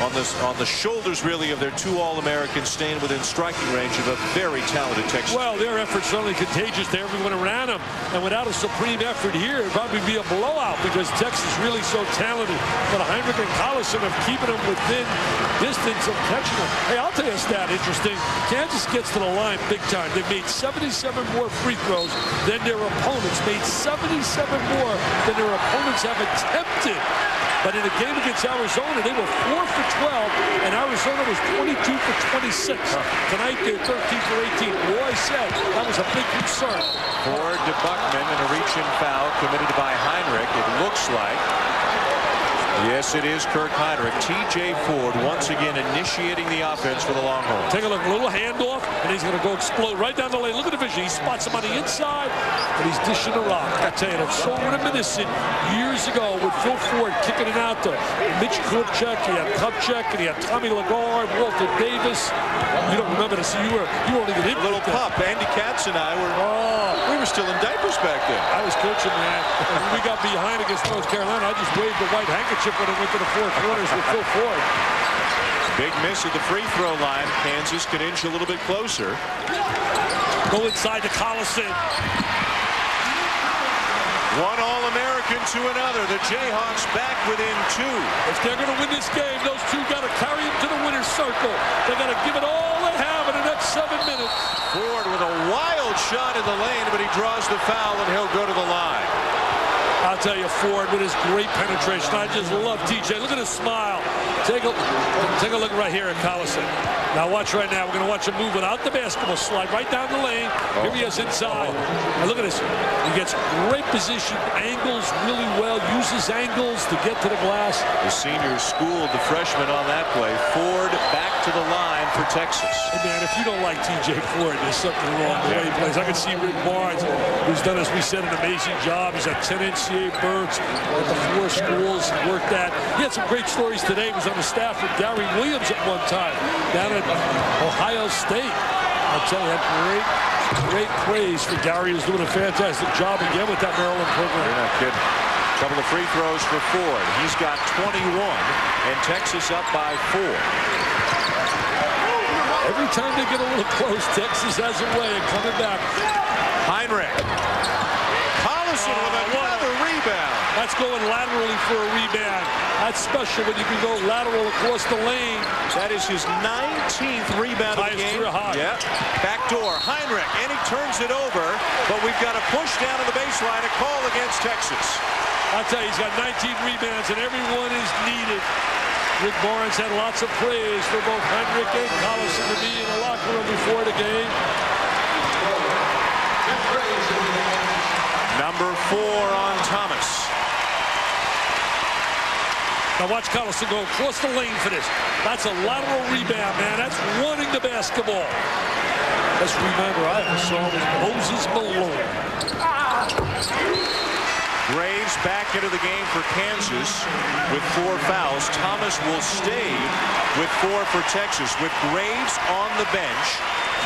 on
the on the shoulders really of their two All-Americans staying within striking range of a very talented Texas.
Well, their effort's certainly contagious to everyone around them. And without a supreme effort here, it'd probably be a blowout because Texas is really so talented. But Hinrich and Collison have keeping them within distance of catching them. Hey, I'll tell you a stat interesting. Kansas gets to the line big time. They've made 77 more free throws than their opponents. Made 77 more than their opponents have attempted. But in a game against Arizona, they were 4 for 12, and Arizona was 22 for 26. Tonight, they're 13 for 18. Roy said that was a big concern.
Ford to Buckman and a reach-in foul committed by Hinrich, it looks like. Yes, it is Kirk Hinrich. T.J. Ford once again initiating the offense for the Longhorns.
Take a look, a little handoff, and he's going to go explode right down the lane. Look at the vision. He spots him on the inside, and he's dishing the rock. I tell you, that's so reminiscent years ago with Phil Ford kicking it out to Mitch Kupchak. He had Kupchak, and he had Tommy LaGarde, Walter Davis. You don't remember this. You were you weren't even in.
Little pup. Andy Katz and I were. Oh, we were still in diapers back then.
I was coaching, man. when we got behind against North Carolina, I just waved the white handkerchief when it went to the four corners with Phil Ford.
Big miss at the free throw line. Kansas could inch a little bit closer.
Go inside to Collison.
One All-American to another. The Jayhawks back within two.
If they're going to win this game, those two got to carry them to the winner's circle. They got to give it all they have seven minutes.
Ford with a wild shot in the lane, but he draws the foul and he'll go to the line.
I'll tell you, Ford with his great penetration. I just love TJ. Look at his smile. Take a, take a look right here at Collison. Now watch right now. We're going to watch him move without the basketball. Slide right down the lane. Here he is inside. Now look at this. He gets great position, angles really well, uses angles to get to the glass.
The senior schooled the freshman on that play. Ford back to the line for Texas.
Hey man, if you don't like TJ Ford, there's something wrong the way he plays. I can see Rick Barnes, who's done, as we said, an amazing job. He's at 10 NCAA birds at the four schools he worked at. He had some great stories today. He was on the staff with Gary Williams at one time down at Ohio State. I'll tell you, great, great praise for Gary. He's doing a fantastic job again with that Maryland program.
You're not kidding. Couple of free throws for Ford. He's got 21, and Texas up by four.
Every time they get a little close, Texas has a way of coming back.
Hinrich. Collison oh, with another rebound.
That's going laterally for a rebound. That's special when you can go lateral across the lane.
That is his 19th rebound of the game. Yeah. Back door. Hinrich, and he turns it over, but we've got a push down to the baseline, a call against Texas.
I'll tell you, he's got 19 rebounds, and everyone is needed. Rick Barnes had lots of praise for both Hinrich and Collison to be in the locker room before the game.
Number four on Thomas.
Now watch Collison go across the lane for this. That's a lateral rebound, man. That's running the basketball. Let's remember, I saw Moses Malone.
Graves back into the game for Kansas with four fouls. Thomas will stay with four for Texas. With Graves on the bench,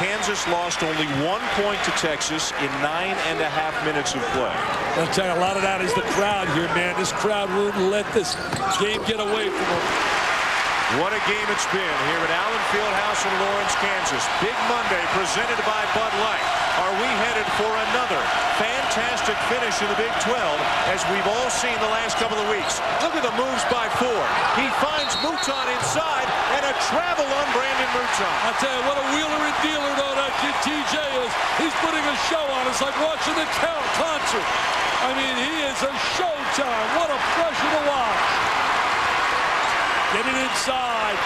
Kansas lost only one point to Texas in nine and a half minutes of play.
I'll tell you, a lot of that is the crowd here, man. This crowd wouldn't let this game get away from them.
What a game it's been here at Allen Fieldhouse in Lawrence, Kansas. Big Monday presented by Bud Light. Are we headed for another fantastic finish in the Big 12 as we've all seen the last couple of weeks? Look at the moves by Ford. He finds Mouton inside and a travel on Brandon Mouton.
I tell you, what a wheeler and dealer though that kid TJ is. He's putting a show on. It's like watching the concert. I mean, he is a showtime. What a pleasure to watch. Get it inside.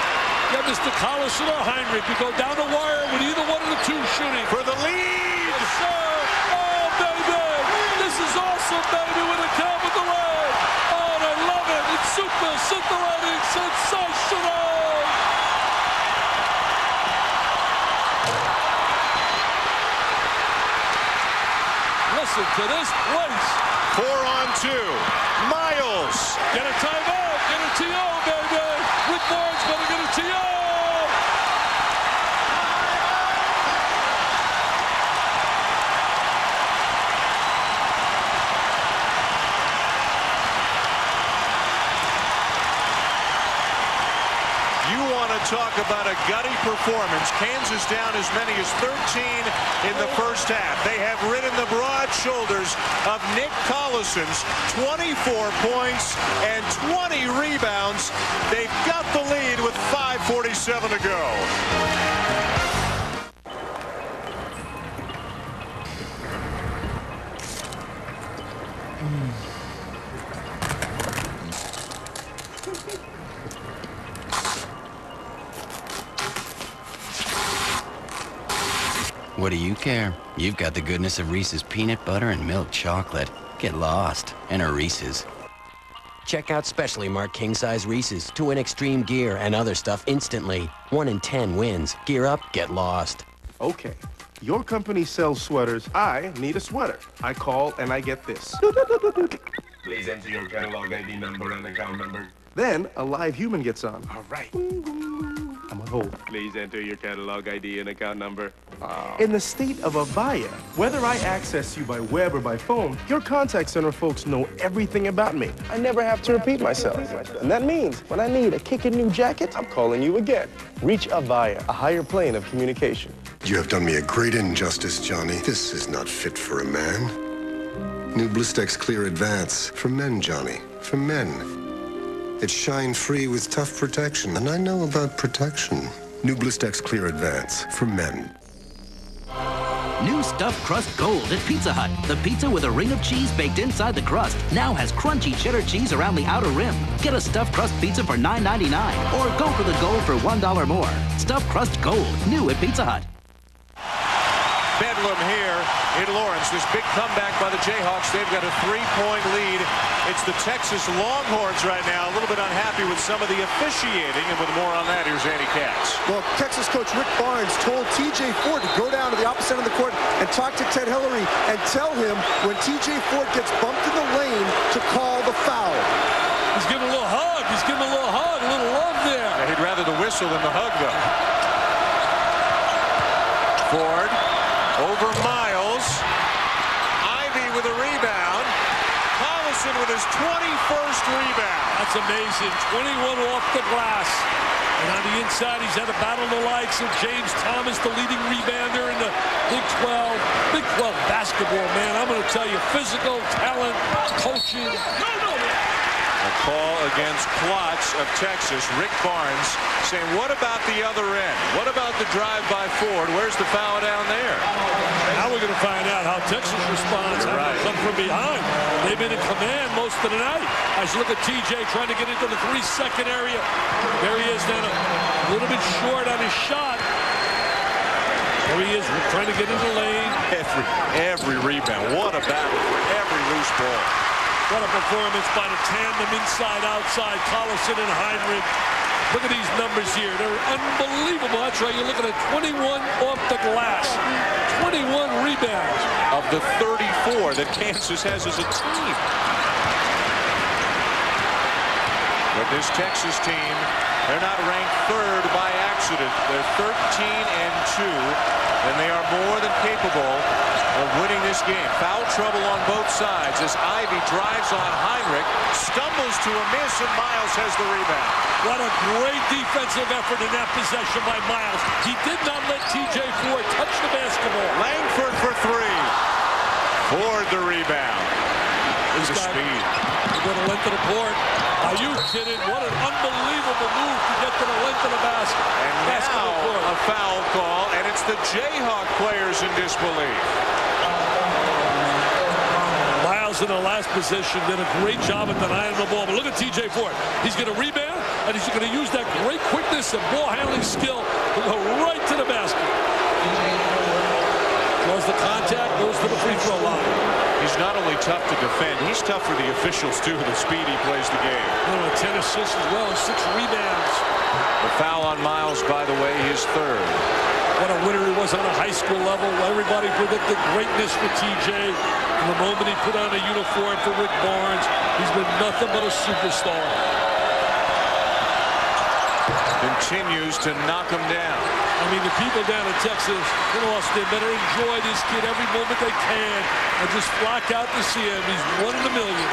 Get Mr. Collison or Hinrich. You go down the wire with either one of the two shooting.
For the lead.
Yes, sir. Oh, baby. This is awesome, baby, with a count with the leg. Oh, I love it. It's super scintillating, sensational. Listen to this place.
Four on two. Miles.
Get a timeout. Get a TO, baby. Rick Barnes better get a TO.
about a gutty performance. Kansas down as many as 13 in the first half. They have ridden the broad shoulders of Nick Collison's 24 points and 20 rebounds. They've got the lead with 5.47 to go.
What do you care? You've got the goodness of Reese's peanut butter and milk chocolate. Get lost in a Reese's.
Check out specially marked king size Reese's to win extreme gear and other stuff instantly. One in 10 wins. Gear up, get lost.
Okay. Your company sells sweaters. I need a sweater. I call and I get this.
Please enter your catalog ID number and account number.
Then a live human gets on.
All right.
I'm on hold.
Please enter your catalog ID and account number. Ah.
In the state of Avaya, whether I access you by web or by phone, your contact center folks know everything about me. I never have to repeat myself. And that means when I need a kicking new jacket, I'm calling you again. Reach Avaya, a higher plane of communication.
You have done me a great injustice, Johnny. This is not fit for a man. New Blistex Clear Advance. For men, Johnny. For men. It's shine free with tough protection, and I know about protection. New Blistex Clear Advance. For men.
New stuffed crust gold at Pizza Hut. The pizza with a ring of cheese baked inside the crust now has crunchy cheddar cheese around the outer rim. Get a stuffed crust pizza for $9.99 or go for the gold for $1 more. Stuffed crust gold, new at Pizza Hut.
Bedlam here in Lawrence. This big comeback by the Jayhawks. They've got a three-point lead. It's the Texas Longhorns right now, a little bit unhappy with some of the officiating. And with more on that, here's Andy Katz.
Well, Texas coach Rick Barnes told T.J. Ford to go down to the opposite end of the court and talk to Ted Hillary and tell him when T.J. Ford gets bumped in the lane to call the foul.
He's giving a little hug. He's giving a little hug, a little love there.
Yeah, he'd rather the whistle than the hug, though. Ford over Miles. Ivey with a rebound. Collison with his 21st rebound.
That's amazing. 21 off the glass. And on the inside, he's had a battle the likes of James Thomas, the leading rebounder in the Big 12. Big 12 basketball, man. I'm going to tell you, physical, talent, coaching.
A call against Klotz of Texas. Rick Barnes saying, what about the other end? What about the drive by Ford? Where's the foul down there?
Now we're going to find out how Texas responds. How
Right.
come from behind. They've been in command most of the night. As you look at TJ trying to get into the three-second area. There he is then a little bit short on his shot. There he is trying to get into the lane.
Every, every rebound. What a battle for every loose ball.
What a performance by the tandem inside, outside, Collison and Hinrich. Look at these numbers here. They're unbelievable. That's right. You're looking at 21 off the glass. 21 rebounds.
Of the 34 that Kansas has as a team. But this Texas team, they're not ranked third by accident. They're 13 and 2, and they are more than capable of winning this game. Foul trouble on both sides as Ivey drives on Hinrich, stumbles to a miss, and Miles has the rebound.
What a great defensive effort in that possession by Miles. He did not let TJ Ford touch the basketball.
Langford for three. Ford the rebound.
This
the speed.
Going to length of the court. Are you kidding? What an unbelievable move to get to the length of the basket.
And now a foul call, and it's the Jayhawk players in disbelief.
Miles in the last position did a great job at denying the ball. But look at TJ Ford. He's going to rebound, and he's going to use that great quickness and ball handling skill to go right to the basket. Draws the contact, goes to the free throw line.
He's not only tough to defend, he's tough for the officials, too, the speed he plays the game.
You know, 10 assists as well, six rebounds.
The foul on Miles, by the way, his third.
What a winner he was on a high school level. Everybody predicted greatness for TJ. From the moment he put on a uniform for Rick Barnes, he's been nothing but a superstar.
Continues to knock him down.
I mean, the people down in Texas, in Austin, better enjoy this kid every moment they can and just flock out to see him. He's one in a million.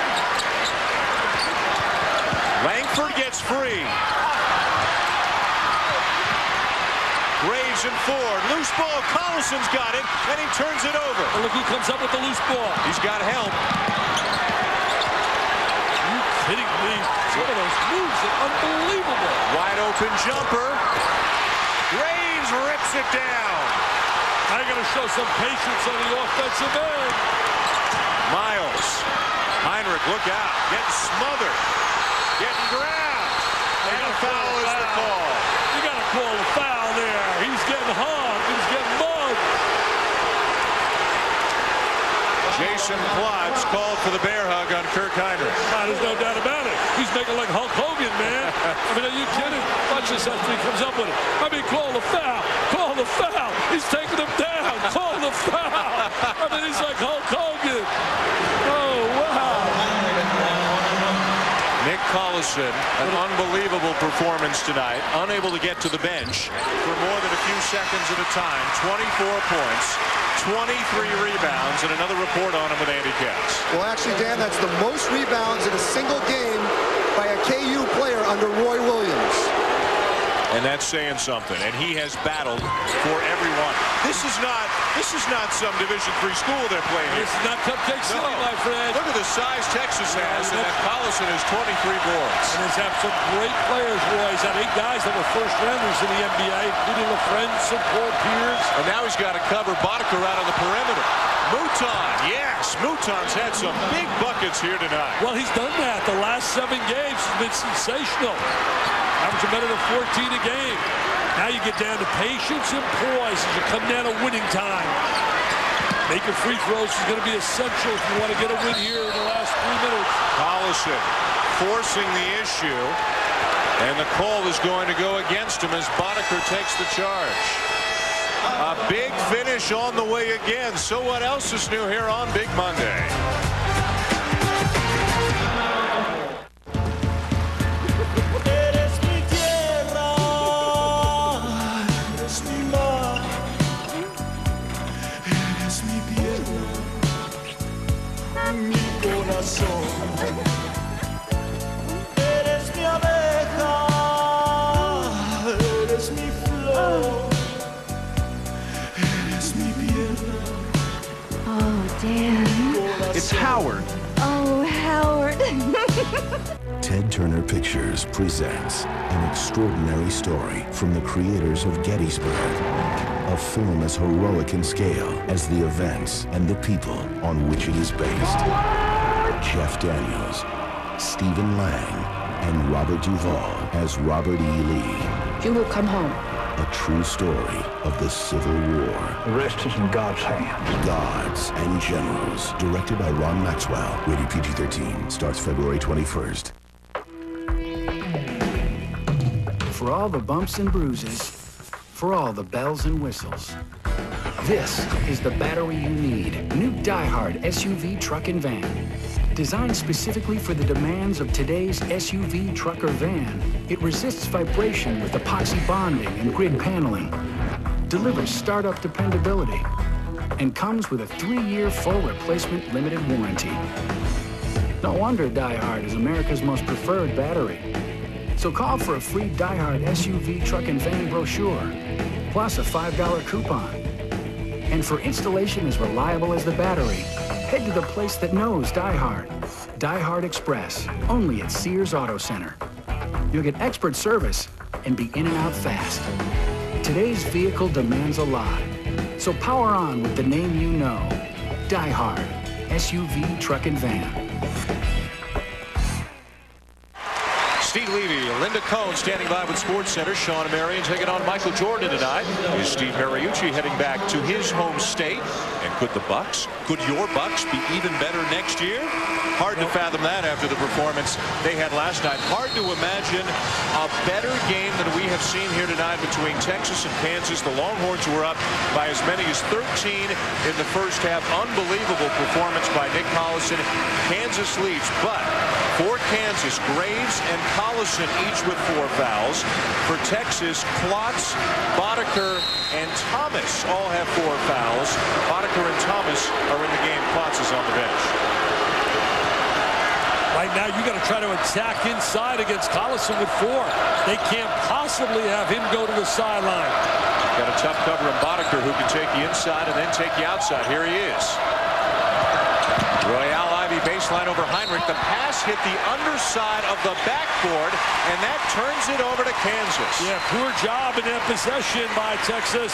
Langford gets free. Jason Ford. Loose ball. Collison's got it, and he turns it over.
And look who comes up with the loose ball.
He's got help.
Are you kidding me? Some of those moves are unbelievable.
Wide open jumper. Reigns rips it down.
I got to show some patience on the offensive end.
Miles. Hinrich, look out. Getting smothered. Getting grabbed. And a foul is the call.
A foul there. He's getting hugged. He's getting mugged.
Jason Klotz called for the bear hug on Kirk Hinrich.
Ah, there's no doubt about it. He's making like Hulk Hogan, man. I mean, are you kidding? Watch this after he comes up with it. I mean, call the foul. Call the foul. He's taking him down. Call the foul. I mean, he's like Hulk Hogan. Oh, wow.
Nick Collison, an unbelievable performance tonight. Unable to get to the bench for more than a few seconds at a time. 24 points, 23 rebounds, and another report on him with Andy Katz.
Well, actually, Dan, that's the most rebounds in a single game by a KU player under Roy Williams.
And that's saying something. And he has battled for everyone. This is not this is not some Division three school they're playing.
This is not Cupcake City,
No.
my friend.
Look at the size Texas has, and that Collison has 23 boards.
And he's had some great players, Roy. He's had eight guys that were first rounders in the NBA, including LaFrentz and Paul Pierce.
And now he's got to cover Boddicker out on the perimeter. Mouton, yes, Mouton's had some big buckets here tonight.
Well, he's done that. The last seven games has been sensational. Averaging better than 14 a game. Now you get down to patience and poise as you come down to winning time. Making free throws is going to be essential if you want to get a win here in the last three minutes.
Collison forcing the issue. And the call is going to go against him as Boddicker takes the charge. A big finish on the way again. So what else is new here on Big Monday?
Corazón. Eres mi abeja, eres mi flor, eres mi pierna.
Oh, Dan.
It's
Howard. Oh, Howard.
Ted Turner Pictures presents an extraordinary story from the creators of Gettysburg. A film as heroic in scale as the events and the people on which it is based. Jeff Daniels, Stephen Lang, and Robert Duvall as Robert E. Lee.
You will come home.
A true story of the Civil War. The rest is in God's hands. Gods and Generals. Directed by Ron Maxwell. Rated PG-13. Starts February 21st.
For all the bumps and bruises, for all the bells and whistles. This is the battery you need. New Diehard SUV truck and van. Designed specifically for the demands of today's SUV truck or van, it resists vibration with epoxy bonding and grid paneling, delivers startup dependability, and comes with a three-year full replacement limited warranty. No wonder Diehard is America's most preferred battery. So call for a free DieHard SUV truck and van brochure, plus a $5 coupon. And for installation as reliable as the battery, head to the place that knows Die Hard. Die Hard Express, only at Sears Auto Center. You'll get expert service and be in and out fast. Today's vehicle demands a lot. So power on with the name you know. Die Hard, SUV truck and van.
Steve Levy, Linda Cohn standing by with Sports Center. Shawn Marion taking on Michael Jordan tonight. Is Steve Mariucci heading back to his home state? And could the Bucks, could your Bucks be even better next year? Hard to fathom that after the performance they had last night. Hard to imagine a better game than we have seen here tonight between Texas and Kansas. The Longhorns were up by as many as 13 in the first half. Unbelievable performance by Nick Collison. Kansas leads, but for Kansas, Graves and Collison each with four fouls. For Texas, Klotz, Boddicker, and Thomas all have four fouls. Boddicker and Thomas are in the game. Klotz is on the bench.
Right now, you got to try to attack inside against Collison with four. They can't possibly have him go to the sideline.
Got a tough cover in Boddicker who can take you inside and then take you outside. Here he is. Baseline over Hinrich. The pass hit the underside of the backboard, and that turns it over to Kansas.
Yeah, poor job in that possession by Texas.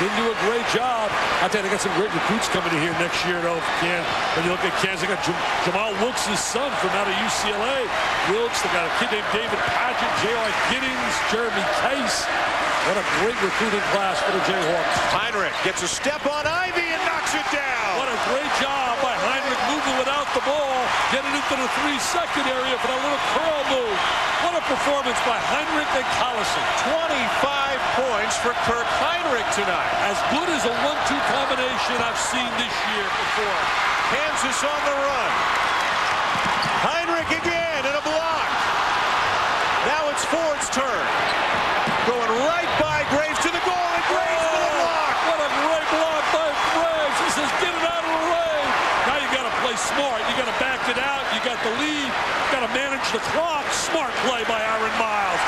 Didn't do a great job. I tell you, they got some great recruits coming in here next year, though. Can when you look at Kansas, they got Jam Jamal Wilkes' son from out of UCLA. Wilkes, they got a kid named David Padgett, J.R. Giddens, Jeremy Case. What a great recruiting class for the Jayhawks.
Hinrich gets a step on Ivey and knocks it down.
What a great job by Hinrich moving without the ball, getting into the three-second area for that little curl move. What a performance by Hinrich and Collison.
25 points for Kirk Hinrich tonight.
As good as a one-two combination I've seen this year before.
Kansas on the run. Hinrich again and a block. Now it's Ford's turn. Going right by Graves to the goal, and Graves oh, with a block.
What a great block by Graves. He says, get it out of the way. Now you got to play smart. You got to back it out. You got the lead. Got to manage the clock. Smart play by Aaron Miles.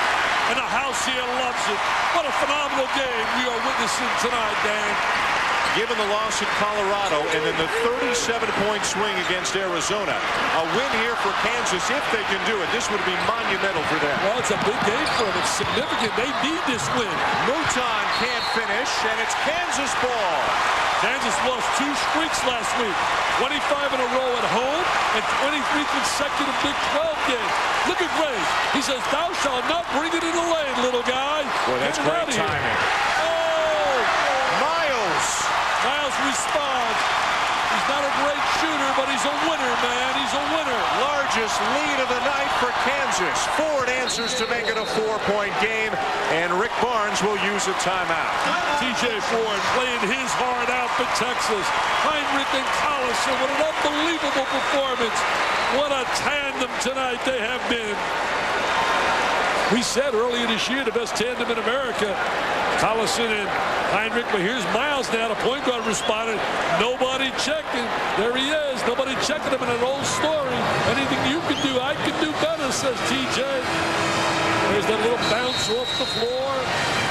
And the house here loves it. What a phenomenal game we are witnessing tonight, Dan
given the loss in Colorado and then the 37-point swing against Arizona. A win here for Kansas, if they can do it, this would be monumental for them.
Well, it's a big game for them. It's significant. They need this win.
Mouton can't finish, and it's Kansas ball.
Kansas lost two streaks last week. 25 in a row at home and 23 consecutive Big 12 games. Look at Gray. He says, thou shalt not bring it in the lane, little guy.
Boy, that's great timing.
Oh!
Miles.
Miles responds. He's not a great shooter, but he's a winner, man. He's a winner.
Largest lead of the night for Kansas. Ford answers to make it a four-point game, and Rick Barnes will use a timeout.
TJ Ford playing his heart out for Texas. Hinrich and Collison, what an unbelievable performance. What a tandem tonight they have been. We said earlier this year the best tandem in America, Collison and Hinrich. But here's Miles now, the point guard responded. Nobody checking. There he is. Nobody checking him in an old story. Anything you can do, I can do better, says TJ. There's that little bounce off the floor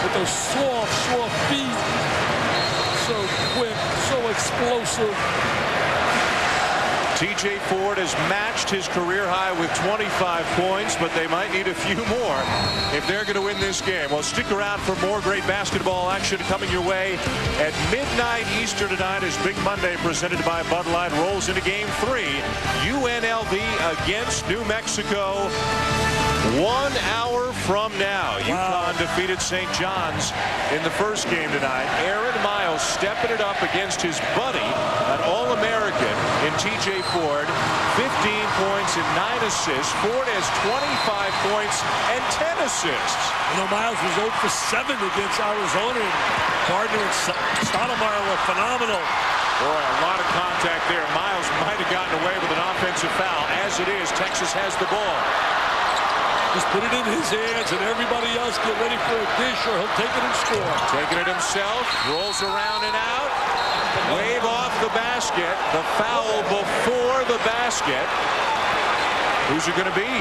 with those soft, soft feet. So quick, so explosive.
TJ Ford has matched his career high with 25 points, but they might need a few more if they're going to win this game. Well, stick around for more great basketball action coming your way at midnight Eastern tonight as Big Monday presented by Bud Light rolls into game three. UNLV against New Mexico. One hour from now, wow. UConn defeated St. John's in the first game tonight. Aaron Miles stepping it up against his buddy, an All-American TJ Ford. 15 points and 9 assists. Ford has 25 points and 10 assists.
You know, Miles was 0 for 7 against Arizona. And Gardner and Stoudemire were phenomenal.
Boy, a lot of contact there. Miles might have gotten away with an offensive foul. As it is, Texas has the ball.
Just put it in his hands and everybody else get ready for a dish or he'll take it and score.
Taking it himself, rolls around and out. Wave off the basket. The foul before the basket. Who's it going to be?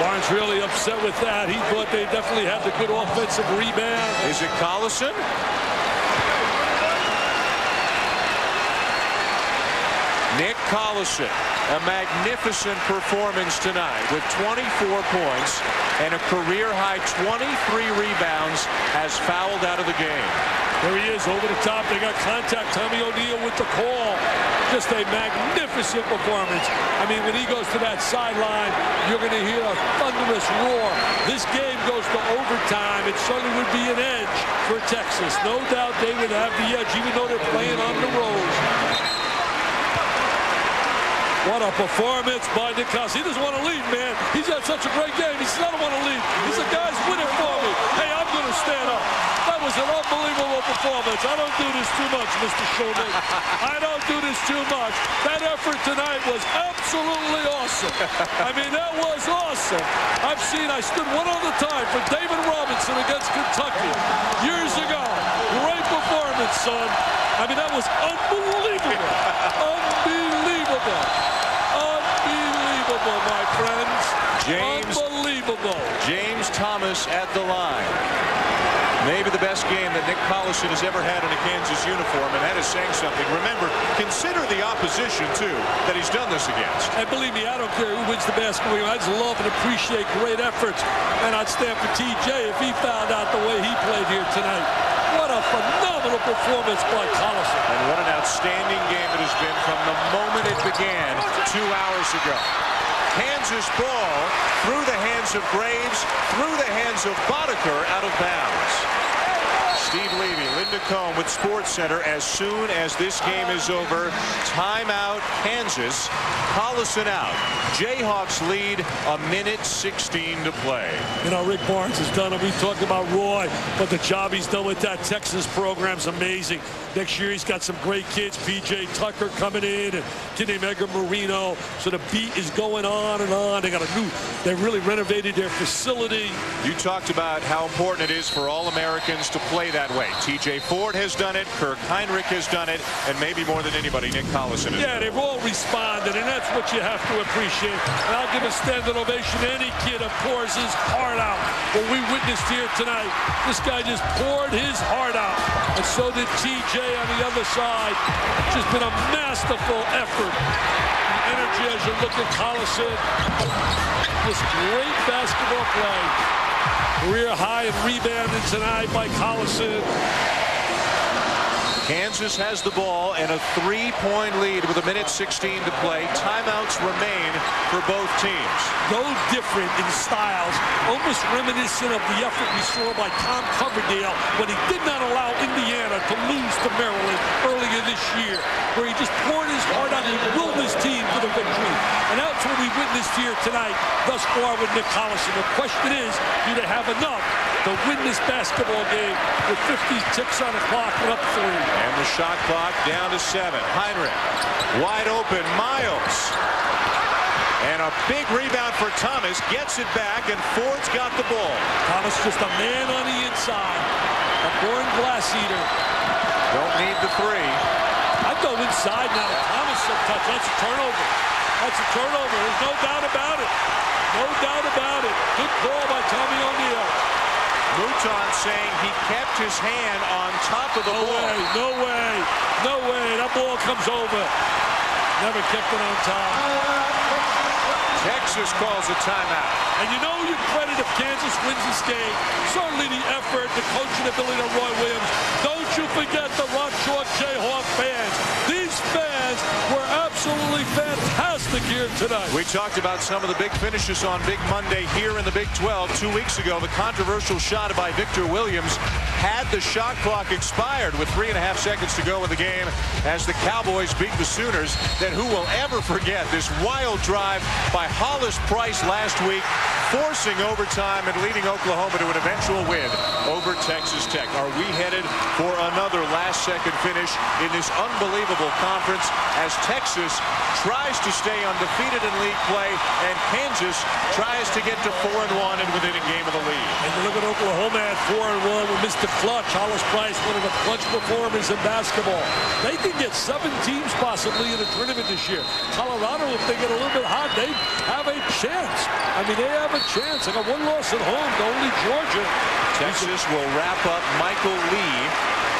Barnes really upset with that. He thought they definitely had the good offensive rebound.
Is it Collison? Nick Collison, a magnificent performance tonight with 24 points and a career-high 23 rebounds has fouled out of the game.
There he is over the top. They got contact. Tommy O'Neill with the call. Just a magnificent performance. I mean, when he goes to that sideline, you're going to hear a thunderous roar. This game goes to overtime. It certainly would be an edge for Texas. No doubt they would have the edge, even though they're playing on the road. What a performance by Collison. He doesn't want to leave, man. He's had such a great game. He says, I don't want to leave. He said, guys, win it for me. Hey, I'm going to stand up. That was an unbelievable performance. I don't do this too much, Mr. Shulman. I don't do this too much. That effort tonight was absolutely awesome. I mean, that was awesome. I've seen, I stood one other time for David Robinson against Kentucky years ago. Great performance, son. I mean, that was unbelievable. unbelievable.
James,
Unbelievable.
James Thomas at the line. Maybe the best game that Nick Collison has ever had in a Kansas uniform, and that is saying something. Remember, consider the opposition, too, that he's done this against.
And believe me, I don't care who wins the basketball game. I just love and appreciate great efforts. And I'd stand for TJ if he found out the way he played here tonight. What a phenomenal performance by Collison.
And what an outstanding game it has been from the moment it began two hours ago. Kansas ball through the hands of Graves, through the hands of Boddicker, out of bounds. Steve Levy, Linda Cohn with Sports Center as soon as this game is over. Timeout, Kansas. Collison out. Jayhawks lead a minute 16 to play.
You know, Rick Barnes has done it. We've talked about Roy, but the job he's done with that Texas program's amazing. Next year, he's got some great kids. P.J. Tucker coming in and kid named Edgar Marino. So the beat is going on and on. They got a new, they really renovated their facility.
You talked about how important it is for all Americans to play that way. T.J. Ford has done it. Kirk Hinrich has done it. And maybe more than anybody, Nick Collison has
Yeah, they've all responded, and that's what you have to appreciate. And I'll give a standing ovation to any kid that pours his heart out. What we witnessed here tonight, this guy just poured his heart out. And so did TJ on the other side. Just been a masterful effort. The energy as you look at Collison. This great basketball play. Career high in rebounding tonight by Collison.
Kansas has the ball and a three-point lead with a minute 16 to play. Timeouts remain for both teams.
Though different in styles, almost reminiscent of the effort we saw by Tom Coverdale when he did not allow Indiana to lose to Maryland earlier this year, where he just poured his heart out and willed his team to the victory. And that's what we witnessed here tonight thus far with Nick Collison. The question is, do they have enough to win this basketball game with 50 ticks on the clock and up three?
And the shot clock down to seven. Hinrich, wide open, Miles. And a big rebound for Thomas. Gets it back, and Ford's got the ball.
Thomas just a man on the inside. A born glass eater.
Don't need the three.
I'd go inside now. Thomas a touch. That's a turnover. That's a turnover. There's no doubt about it. No doubt about it. Good call by Tommy O'Neill.
Mouton saying he kept his hand on top of the
no
ball.
Way, no way, no way. That ball comes over. Never kept it on top.
Texas calls a timeout.
And you know you credit if Kansas wins this game. Certainly the effort, the coaching ability of Roy Williams. Don't you forget the Rock Chalk Jayhawk fans. These fans were absolutely fantastic here tonight.
We talked about some of the big finishes on Big Monday here in the Big 12. Two weeks ago, the controversial shot by Victor Williams had the shot clock expired with three and a half seconds to go in the game as the Cowboys beat the Sooners. Then who will ever forget this wild drive by Hollis Price last week, forcing overtime and leading Oklahoma to an eventual win over Texas Tech. Are we headed for another last-second finish in this unbelievable conference as Texas tries to stay undefeated in league play and Kansas tries to get to 4 and and within a game of the lead.
Look at Oklahoma at 4 and one with Mr. Clutch, Hollis Price, one of the clutch performers in basketball. They can get seven teams possibly in the tournament this year. Colorado, if they get a little bit hot, they have a chance. I mean, they have a chance. They got one loss at home to only Georgia.
Texas will wrap up Michael Lee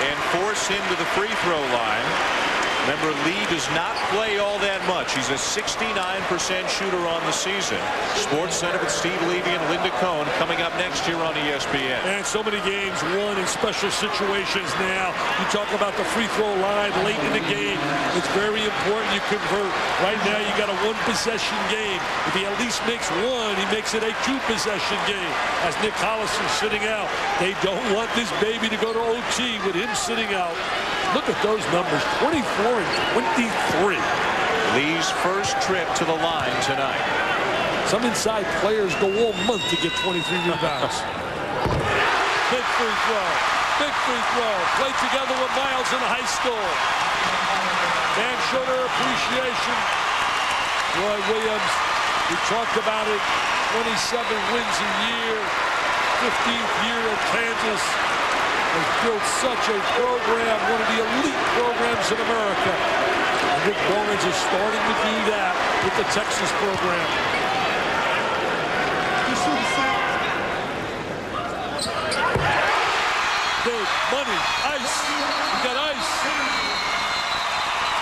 and force him to the free throw line. Remember, Lee does not play all that much. He's a 69% shooter on the season. Sports Center with Steve Levy and Linda Cohn coming up next year on ESPN.
And so many games won in special situations now. You talk about the free throw line late in the game. It's very important you convert. Right now, you got a one-possession game. If he at least makes one, he makes it a two-possession game. As Nick Collison sitting out, they don't want this baby to go to OT with him sitting out. Look at those numbers, 24 and 23.
Lee's first trip to the line tonight.
Some inside players go all month to get 23 rebounds. Big free throw. Big free throw. Played together with Miles in high school. Showed her appreciation. Roy Williams, we talked about it, 27 wins a year, 15th year at Kansas has built such a program, one of the elite programs in America. And Rick Bowman's is starting to do that with the Texas program. Money, ice. We got ice.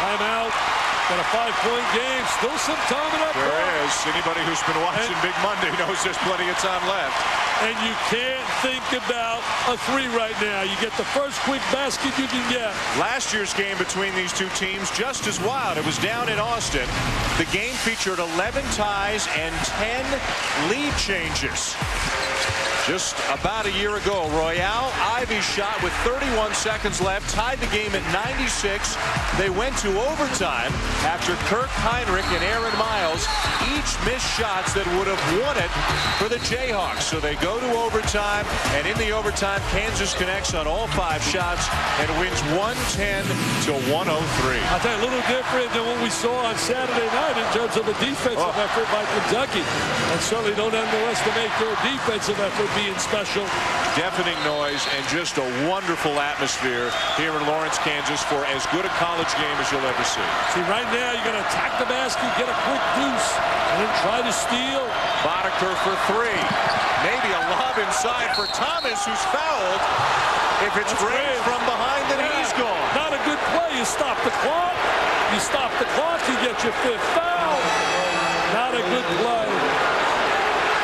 Timeout. Got a five-point game. Still some time in that
There
ball.
is. Anybody who's been watching Big Monday knows there's plenty of time left.
And you can't think about a three right now. You get the first quick basket you can get.
Last year's game between these two teams just as wild. It was down in Austin. The game featured 11 ties and 10 lead changes. Just about a year ago, Royal Ivey shot with 31 seconds left, tied the game at 96. They went to overtime after Kirk Hinrich and Aaron Miles each missed shots that would have won it for the Jayhawks. So they go to overtime, and in the overtime, Kansas connects on all five shots and wins 110 to 103.
I'll tell you, a little different than what we saw on Saturday night in terms of the defensive
Oh.
effort by Kentucky. And certainly don't underestimate their defensive effort being special.
Deafening noise and just a wonderful atmosphere here in Lawrence, Kansas for as good a college game as you'll ever see.
See, right now, you're going to attack the basket, get a quick deuce, and then try to steal.
Boddicker for three. Maybe a lob inside for Thomas, who's fouled. If it's Graves
great.
from behind, then
Yeah.
he's gone.
Not a good play. You stop the clock. You stop the clock, you get your fifth foul. Not a good play.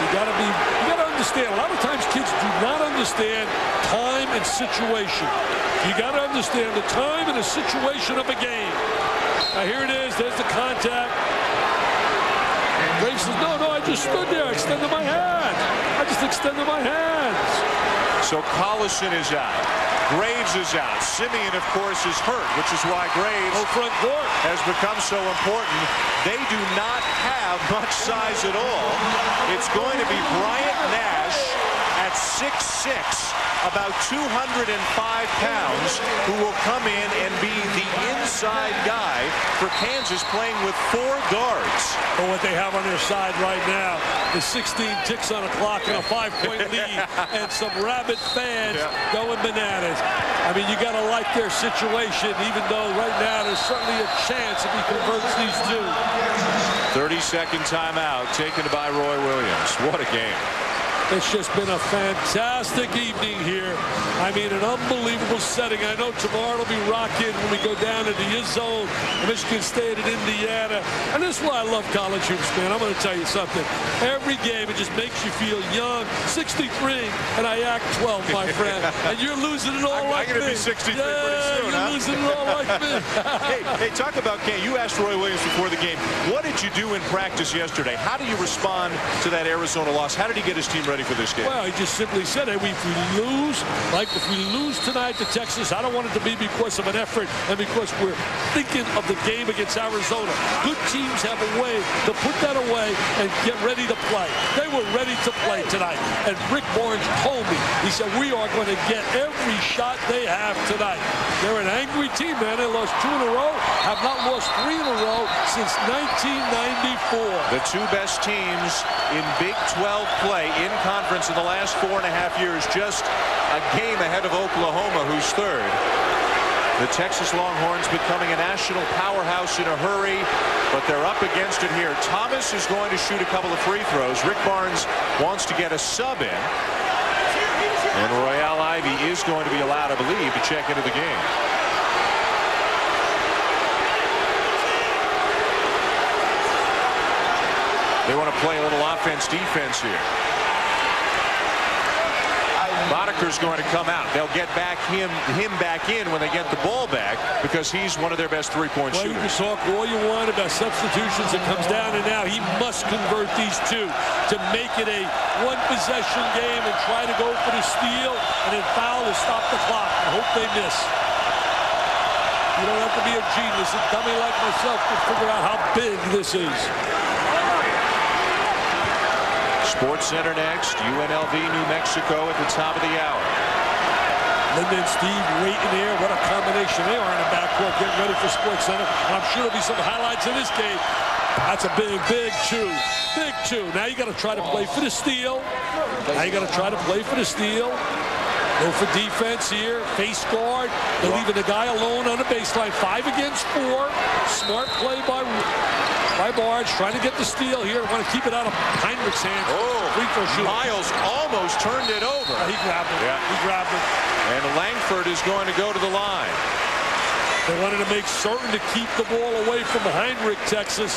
You gotta be, you gotta understand, a lot of times kids do not understand time and situation. You gotta understand the time and the situation of a game. Now here it is, there's the contact. Graves says, no, no, I just stood there, I extended my hand. I just extended my hands.
So Collison is out. Graves is out. Simien, of course, is hurt, which is why Graves
No front court.
has become so important. They do not have much size at all. It's going to be Bryant Nash 6'6", about 205 pounds, who will come in and be the inside guy for Kansas playing with four guards.
But what they have on their side right now is 16 ticks on a clock and a five-point lead and some rabid fans
Yeah.
going bananas. I mean, you got to like their situation, even though right now there's certainly a chance if he converts these two.
30-second timeout taken by Roy Williams. What a game.
It's just been a fantastic evening here. I mean, an unbelievable setting. I know tomorrow will be rocking when we go down into your zone, Michigan State and Indiana. And this is why I love college hoops, man. I'm going to tell you something. Every game, it just makes you feel young. 63, and I act 12, my friend. and you're losing it all
I'm,
like
I'm going to be 63
yeah,
pretty soon,
you're
huh?
losing it all like me.
hey, hey, talk about Kane. You asked Roy Williams before the game, what did you do in practice yesterday? How do you respond to that Arizona loss? How did he get his team ready for this game?
Well, he just simply said, hey, if we lose, like if we lose tonight to Texas, I don't want it to be because of an effort and because we're thinking of the game against Arizona. Good teams have a way to put that away and get ready to play. They were ready to play tonight. And Rick Barnes told me, he said, we are going to get every shot they have tonight. They're an angry team, man. They lost two in a row, have not lost three in a row since 1994.
The two best teams in Big 12 play in conference in the last four and a half years, just a game ahead of Oklahoma, who's third. The Texas Longhorns becoming a national powerhouse in a hurry, but they're up against it here. Thomas is going to shoot a couple of free throws. Rick Barnes wants to get a sub in. And Royal Ivey is going to be allowed, I believe, to check into the game. They want to play a little offense-defense here. Boddicker's going to come out. They'll get back him him back in when they get the ball back because he's one of their best three-point
Well, you can
shooters.
talk all you want about substitutions. It comes down and now he must convert these two to make it a one-possession game and try to go for the steal and then foul to stop the clock. I hope they miss. You don't have to be a genius. A dummy like myself to figure out how big this is.
Sports Center next. UNLV, New Mexico at the top of the hour.
Linda and Steve waiting there. What a combination they are in the backcourt getting ready for Sports Center. And I'm sure there'll be some highlights in this game. That's a big, big two. Big two. Now you got to try to play for the steal. Now you got to try to play for the steal. Go for defense here. Face guard. They're leaving the guy alone on the baseline. Five against four. Smart play by by Barnes. Trying to get the steal here. Want to keep it out of Hinrich's hands.
Oh,
Free throw shooter.
Miles almost turned it over.
he grabbed it.
Yeah.
He grabbed it.
And Langford is going to go to the line.
They wanted to make certain to keep the ball away from Hinrich, Texas.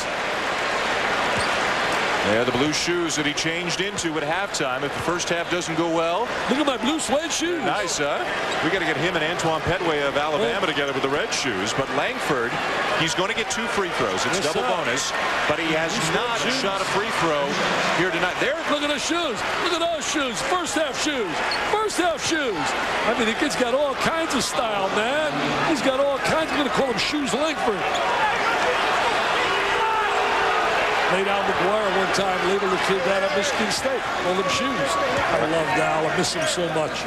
Yeah, the blue shoes that he changed into at halftime. If the first half doesn't go well.
Look at my blue suede shoes.
Nice, huh? We got to get him and Antoine Pettway of Alabama oh. together with the red shoes. But Langford, he's going to get two free throws. It's
Yes,
double
sir.
bonus. But he has
Blue
not shot a free throw here tonight. There.
Look at those shoes. Look at those shoes. First half shoes. First half shoes. I mean, the kid's got all kinds of style, man. He's got all kinds. I'm going to call him Shoes Langford. Laid out McGuire one time, labeled the kid that at Michigan State. Called him Shoes. I love Dal. I miss him so much.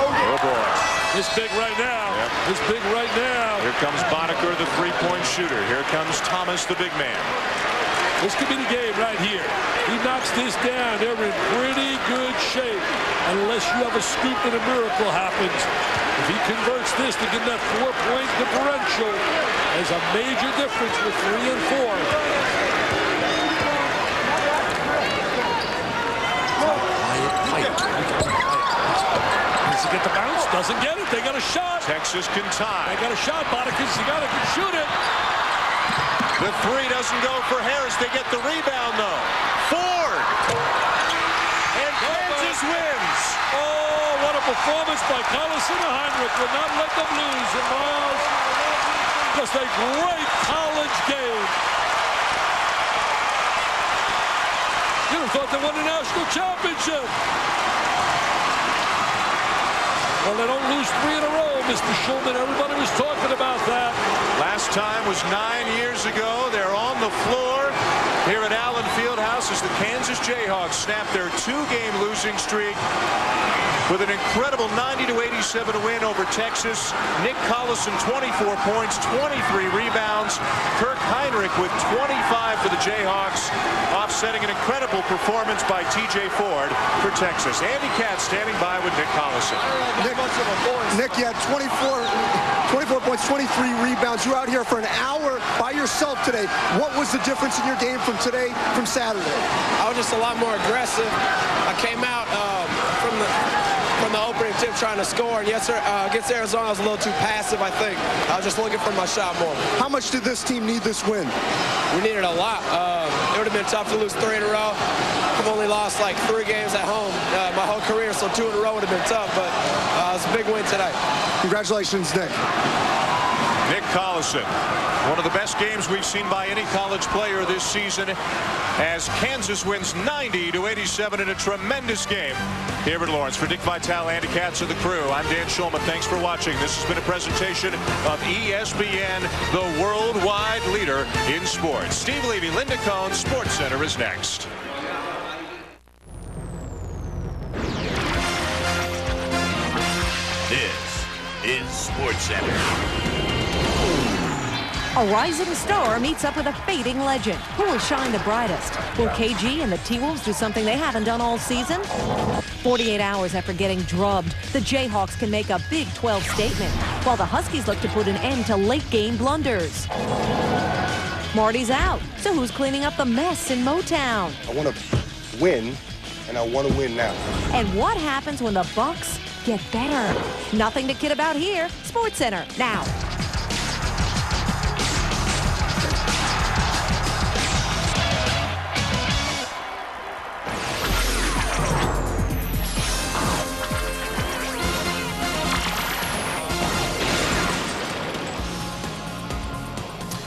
Oh, boy.
This big right now. This big right now.
Here comes Boddicker, the three-point shooter. Here comes Thomas, the big man.
This could be the game right here. He knocks this down. They're in pretty good shape. Unless you have a scoop and a miracle happens. If he converts this to get that four-point differential, there's a major difference with three and four. Quiet. Does he get the bounce? Doesn't get it. They got a shot.
Texas can tie.
They got a shot. Got it. Can shoot it.
The three doesn't go for Harris. They get the rebound, though. Ford. And wins.
Oh, what a performance by Collison and Hinrich. Will not let them lose. And Miles, just a great college game. You'd have thought they won the national championship. Well, they don't lose three in a row, Mr. Shulman. Everybody was talking about that.
Last time was nine years ago. They're on the floor here at Allen Fieldhouse as the Kansas Jayhawks snap their two-game losing streak with an incredible 90 to 87 win over Texas. Nick Collison 24 points, 23 rebounds. Kirk Hinrich with 25 for the Jayhawks, offsetting an incredible performance by TJ Ford for Texas. Andy Katz standing by with Nick Collison.
Nick, Nick, you had 24, 24 points, 23 rebounds. You're out here for an hour by yourself today. What was the difference in your game from today, from Saturday?
I was just a lot more aggressive. I came out um, from the from the opening tip trying to score, and yes, sir, uh, against Arizona, I was a little too passive. I think I was just looking for my shot more.
How much did this team need this win?
We needed a lot. Uh, it would have been tough to lose three in a row. I've only lost like three games at home uh, my whole career, so two in a row would have been tough. But uh, it's a big win today.
Congratulations, Nick.
Nick Collison, one of the best games we've seen by any college player this season as Kansas wins 90 to 87 in a tremendous game here at Lawrence. For Dick Vitale, Andy Katz, and the crew, I'm Dan Shulman. Thanks for watching. This has been a presentation of E ESPN, the worldwide leader in sports. Steve Levy, Linda Cohn, Sports Center is next.
Is Sports Center.
A rising star meets up with a fading legend. Who will shine the brightest? Will KG and the T-Wolves do something they haven't done all season? 48 hours after getting drubbed, the Jayhawks can make a Big 12 statement, while the Huskies look to put an end to late-game blunders. Marty's out, so who's cleaning up the mess in Motown?
I want to win, and I want to win now.
And what happens when the Bucks get better? Nothing to kid about here. Sports Center, now.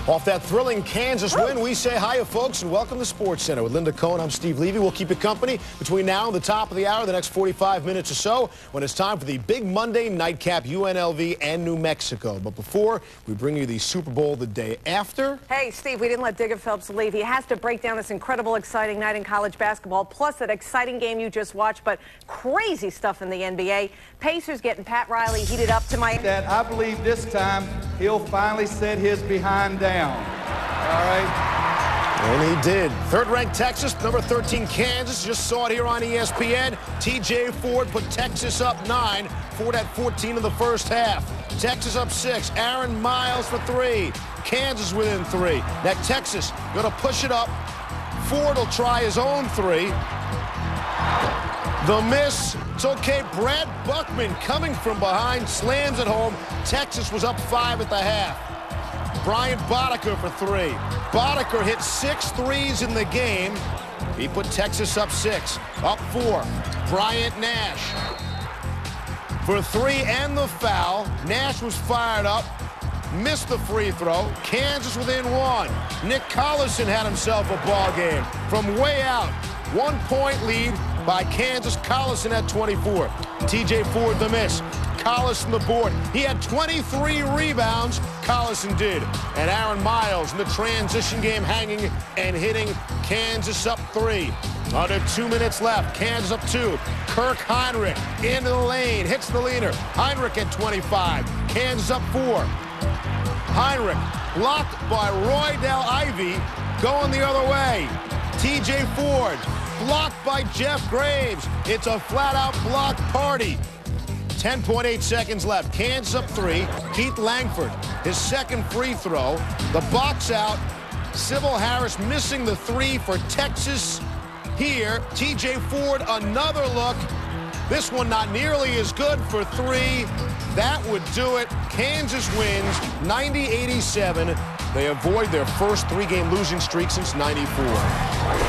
Off that thrilling Kansas win, we say hiya, folks, and welcome to Sports Center. With Linda Cohn, I'm Steve Levy. We'll keep you company between now and the top of the hour, the next 45 minutes or so, when it's time for the big Monday nightcap, UNLV and New Mexico. But before we bring you the Super Bowl the day after,
Hey, Steve, we didn't let Digger Phelps leave. He has to break down this incredible, exciting night in college basketball, plus that exciting game you just watched, but crazy stuff in the NBA. Pacers getting Pat Riley heated up to Miami.
that I believe this time he'll finally set his behind down. All right?
And he did. Third-ranked Texas, number 13 Kansas. Just saw it here on ESPN. T.J. Ford put Texas up nine. Ford had 14 in the first half. Texas up six. Aaron Miles for three. Kansas within three. Now Texas going to push it up. Ford will try his own three. The miss. It's okay. Brad Buckman coming from behind slams it home. Texas was up five at the half. Brian Boddicker for three. Boddicker hit six threes in the game. He put Texas up six. Up four. Bryant Nash. For three and the foul. Nash was fired up. Missed the free throw. Kansas within one. Nick Collison had himself a ball game from way out. One point lead by Kansas. Collison at 24. TJ Ford the miss. Collison the board. He had 23 rebounds. Collison did. And Aaron Miles in the transition game hanging and hitting Kansas up three. Under two minutes left. Kansas up two. Kirk Hinrich into the lane. Hits the leader. Hinrich at 25. Kansas up four. Hinrich blocked by Royal Ivey. Going the other way. TJ Ford blocked by Jeff Graves. It's a flat-out block party. 10.8 seconds left. Kansas up three. Keith Langford, his second free throw. The box out. Sydmill Harris missing the three for Texas here. TJ Ford, another look. This one not nearly as good for three. That would do it. Kansas wins 90-87. They avoid their first three-game losing streak since 94.